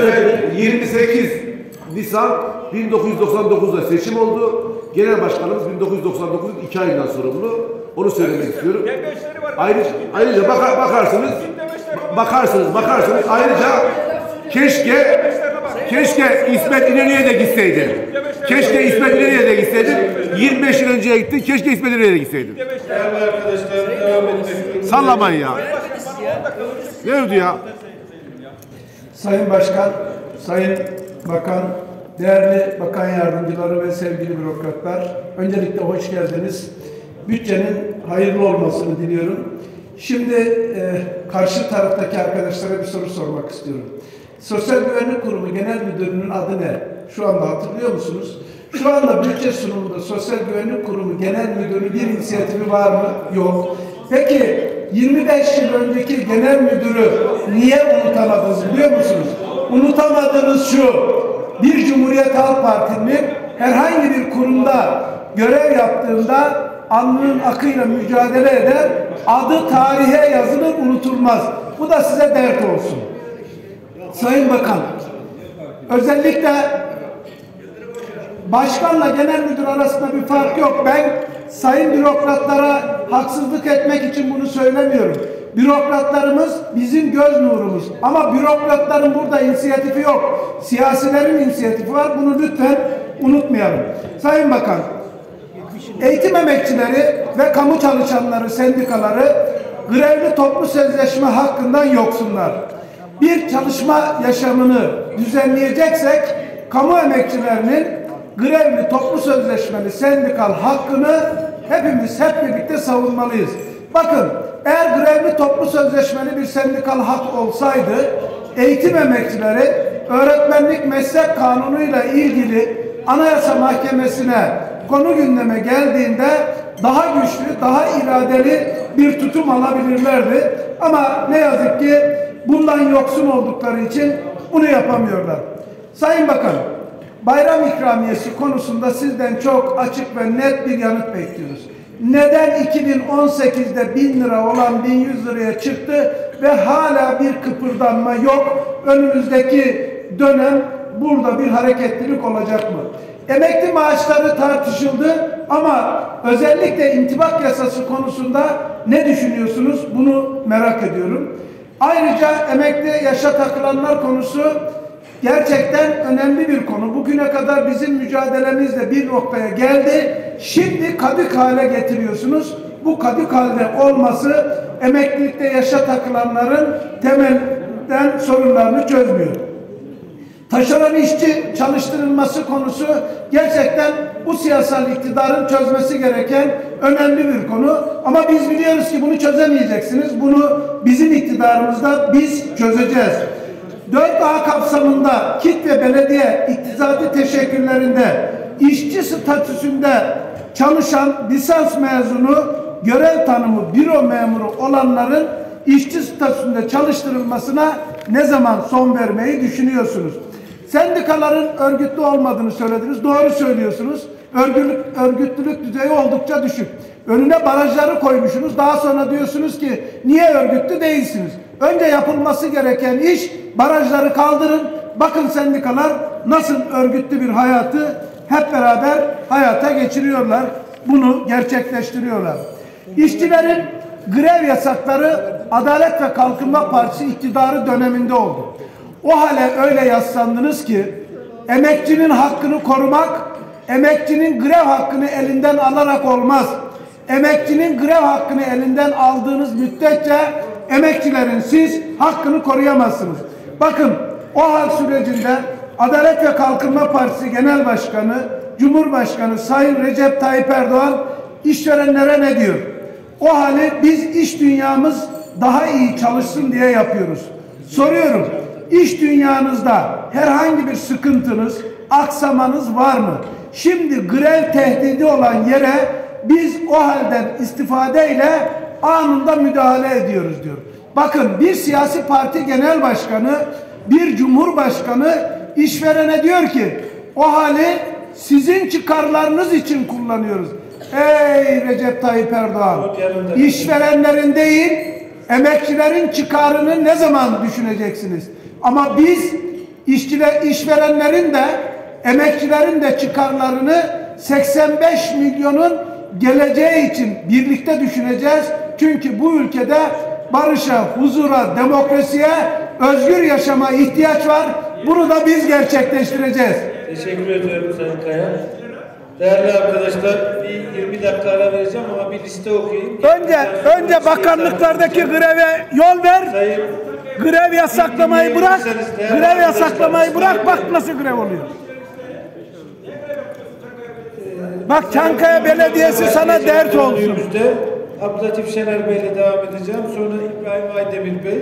28 Nisan 1999'da seçim oldu. Genel başkanımız 1999'un iki ayından sorumlu. Onu söylemek istiyorum. Ayrıca, ayrıca bakar, bakarsınız, bakarsınız, bakarsınız. Ayrıca keşke keşke İsmet İnönü'ye de gitseydin. Keşke İsmet İnönü'ye de gitseydin. 25 yıl önceye gittin. Keşke İsmet İnönü'ye de etmek Sallamayın ya. Ne öldü ya? Sayın Başkan, Sayın Bakan, değerli bakan yardımcıları ve sevgili bürokratlar, öncelikle hoş geldiniz. Bütçenin hayırlı olmasını diliyorum. Şimdi e, karşı taraftaki arkadaşlara bir soru sormak istiyorum. Sosyal Güvenlik Kurumu Genel Müdürü'nün adı ne? Şu anda hatırlıyor musunuz? Şu anda bütçe sunumunda Sosyal Güvenlik Kurumu Genel Müdürü bir inisiyatifi var mı? Yok. Peki 25 yıl önceki genel müdürü niye unutamadınız biliyor musunuz? Unutamadığınız şu, bir Cumhuriyet Halk Partisi'nin herhangi bir kurumda görev yaptığında alnının akıyla mücadele eder, adı tarihe yazılır, unutulmaz. Bu da size dert olsun. Sayın Bakan, özellikle başkanla genel müdür arasında bir fark yok. Ben sayın bürokratlara haksızlık etmek için bunu söylemiyorum. Bürokratlarımız bizim göz nurumuz. Ama bürokratların burada inisiyatifi yok. Siyasilerin inisiyatifi var. Bunu lütfen unutmayalım. Sayın Bakan, eğitim emekçileri ve kamu çalışanları, sendikaları grevli toplu sözleşme hakkından yoksunlar. Bir çalışma yaşamını düzenleyeceksek kamu emekçilerinin grevli toplu sözleşmeli sendikal hakkını hepimiz hep birlikte savunmalıyız. Bakın eğer grevli toplu sözleşmeli bir sendikal hak olsaydı eğitim emekçileri öğretmenlik meslek kanunuyla ilgili anayasa mahkemesine konu gündeme geldiğinde daha güçlü, daha iradeli bir tutum alabilirlerdi. Ama ne yazık ki bundan yoksun oldukları için bunu yapamıyorlar. Sayın Bakan, bayram ikramiyesi konusunda sizden çok açık ve net bir yanıt bekliyoruz. Neden 2018'de 1000 lira olan 1100 liraya çıktı ve hala bir kıpırdanma yok? Önümüzdeki dönem burada bir hareketlilik olacak mı? Emekli maaşları tartışıldı ama özellikle intibak yasası konusunda ne düşünüyorsunuz? Bunu merak ediyorum. Ayrıca emekli yaşa takılanlar konusu gerçekten önemli bir konu. Bugüne kadar bizim mücadelemizle bir noktaya geldi. Şimdi kadık hale getiriyorsunuz. Bu kadık halde olması emeklilikte yaşa takılanların temelden sorunlarını çözmüyor. Taşeron işçi çalıştırılması konusu gerçekten bu siyasal iktidarın çözmesi gereken önemli bir konu. Ama biz biliyoruz ki bunu çözemeyeceksiniz. Bunu bizim iktidarımızda biz çözeceğiz. 4A kapsamında KİT ve belediye iktisadi teşekkürlerinde işçi statüsünde çalışan lisans mezunu görev tanımı büro memuru olanların işçi statüsünde çalıştırılmasına ne zaman son vermeyi düşünüyorsunuz? Sendikaların örgütlü olmadığını söylediniz. Doğru söylüyorsunuz. Örgütlük, örgütlülük düzeyi oldukça düşük. Önüne barajları koymuşsunuz. Daha sonra diyorsunuz ki niye örgütlü değilsiniz? Önce yapılması gereken iş barajları kaldırın. Bakın sendikalar nasıl örgütlü bir hayatı hep beraber hayata geçiriyorlar. Bunu gerçekleştiriyorlar. İşçilerin grev yasakları Adalet ve Kalkınma Partisi iktidarı döneminde oldu. O hale öyle yaslandınız ki emekçinin hakkını korumak, emekçinin grev hakkını elinden alarak olmaz. Emekçinin grev hakkını elinden aldığınız müddetçe emekçilerin siz hakkını koruyamazsınız. Bakın o hal sürecinde Adalet ve Kalkınma Partisi Genel Başkanı, Cumhurbaşkanı Sayın Recep Tayyip Erdoğan işverenlere ne diyor? O hali biz iş dünyamız daha iyi çalışsın diye yapıyoruz. Soruyorum, iş dünyanızda herhangi bir sıkıntınız, aksamanız var mı? Şimdi grev tehdidi olan yere biz o halden istifadeyle anında müdahale ediyoruz diyor. Bakın bir siyasi parti genel başkanı, bir cumhurbaşkanı işverene diyor ki o hali sizin çıkarlarınız için kullanıyoruz. Ey Recep Tayyip Erdoğan, işverenlerin değil, emekçilerin çıkarını ne zaman düşüneceksiniz? Ama biz işçiler, işverenlerin de emekçilerin de çıkarlarını 85 milyonun geleceği için birlikte düşüneceğiz. Çünkü bu ülkede barışa, huzura, demokrasiye, özgür yaşama ihtiyaç var. Bunu da biz gerçekleştireceğiz. Teşekkür ediyorum Sayın Kaya. Değerli arkadaşlar bir 20 dakika ara vereceğim ama bir liste okuyayım. Önce önce bakanlıklardaki greve yol ver. Grev yasaklamayı bırak. Grev yasaklamayı bırak bak nasıl grev oluyor. Bak Çankaya Belediyesi sana dert olsun. Abdülhatif Şener Bey ile devam edeceğim. Sonra İbrahim Aydemir Bey.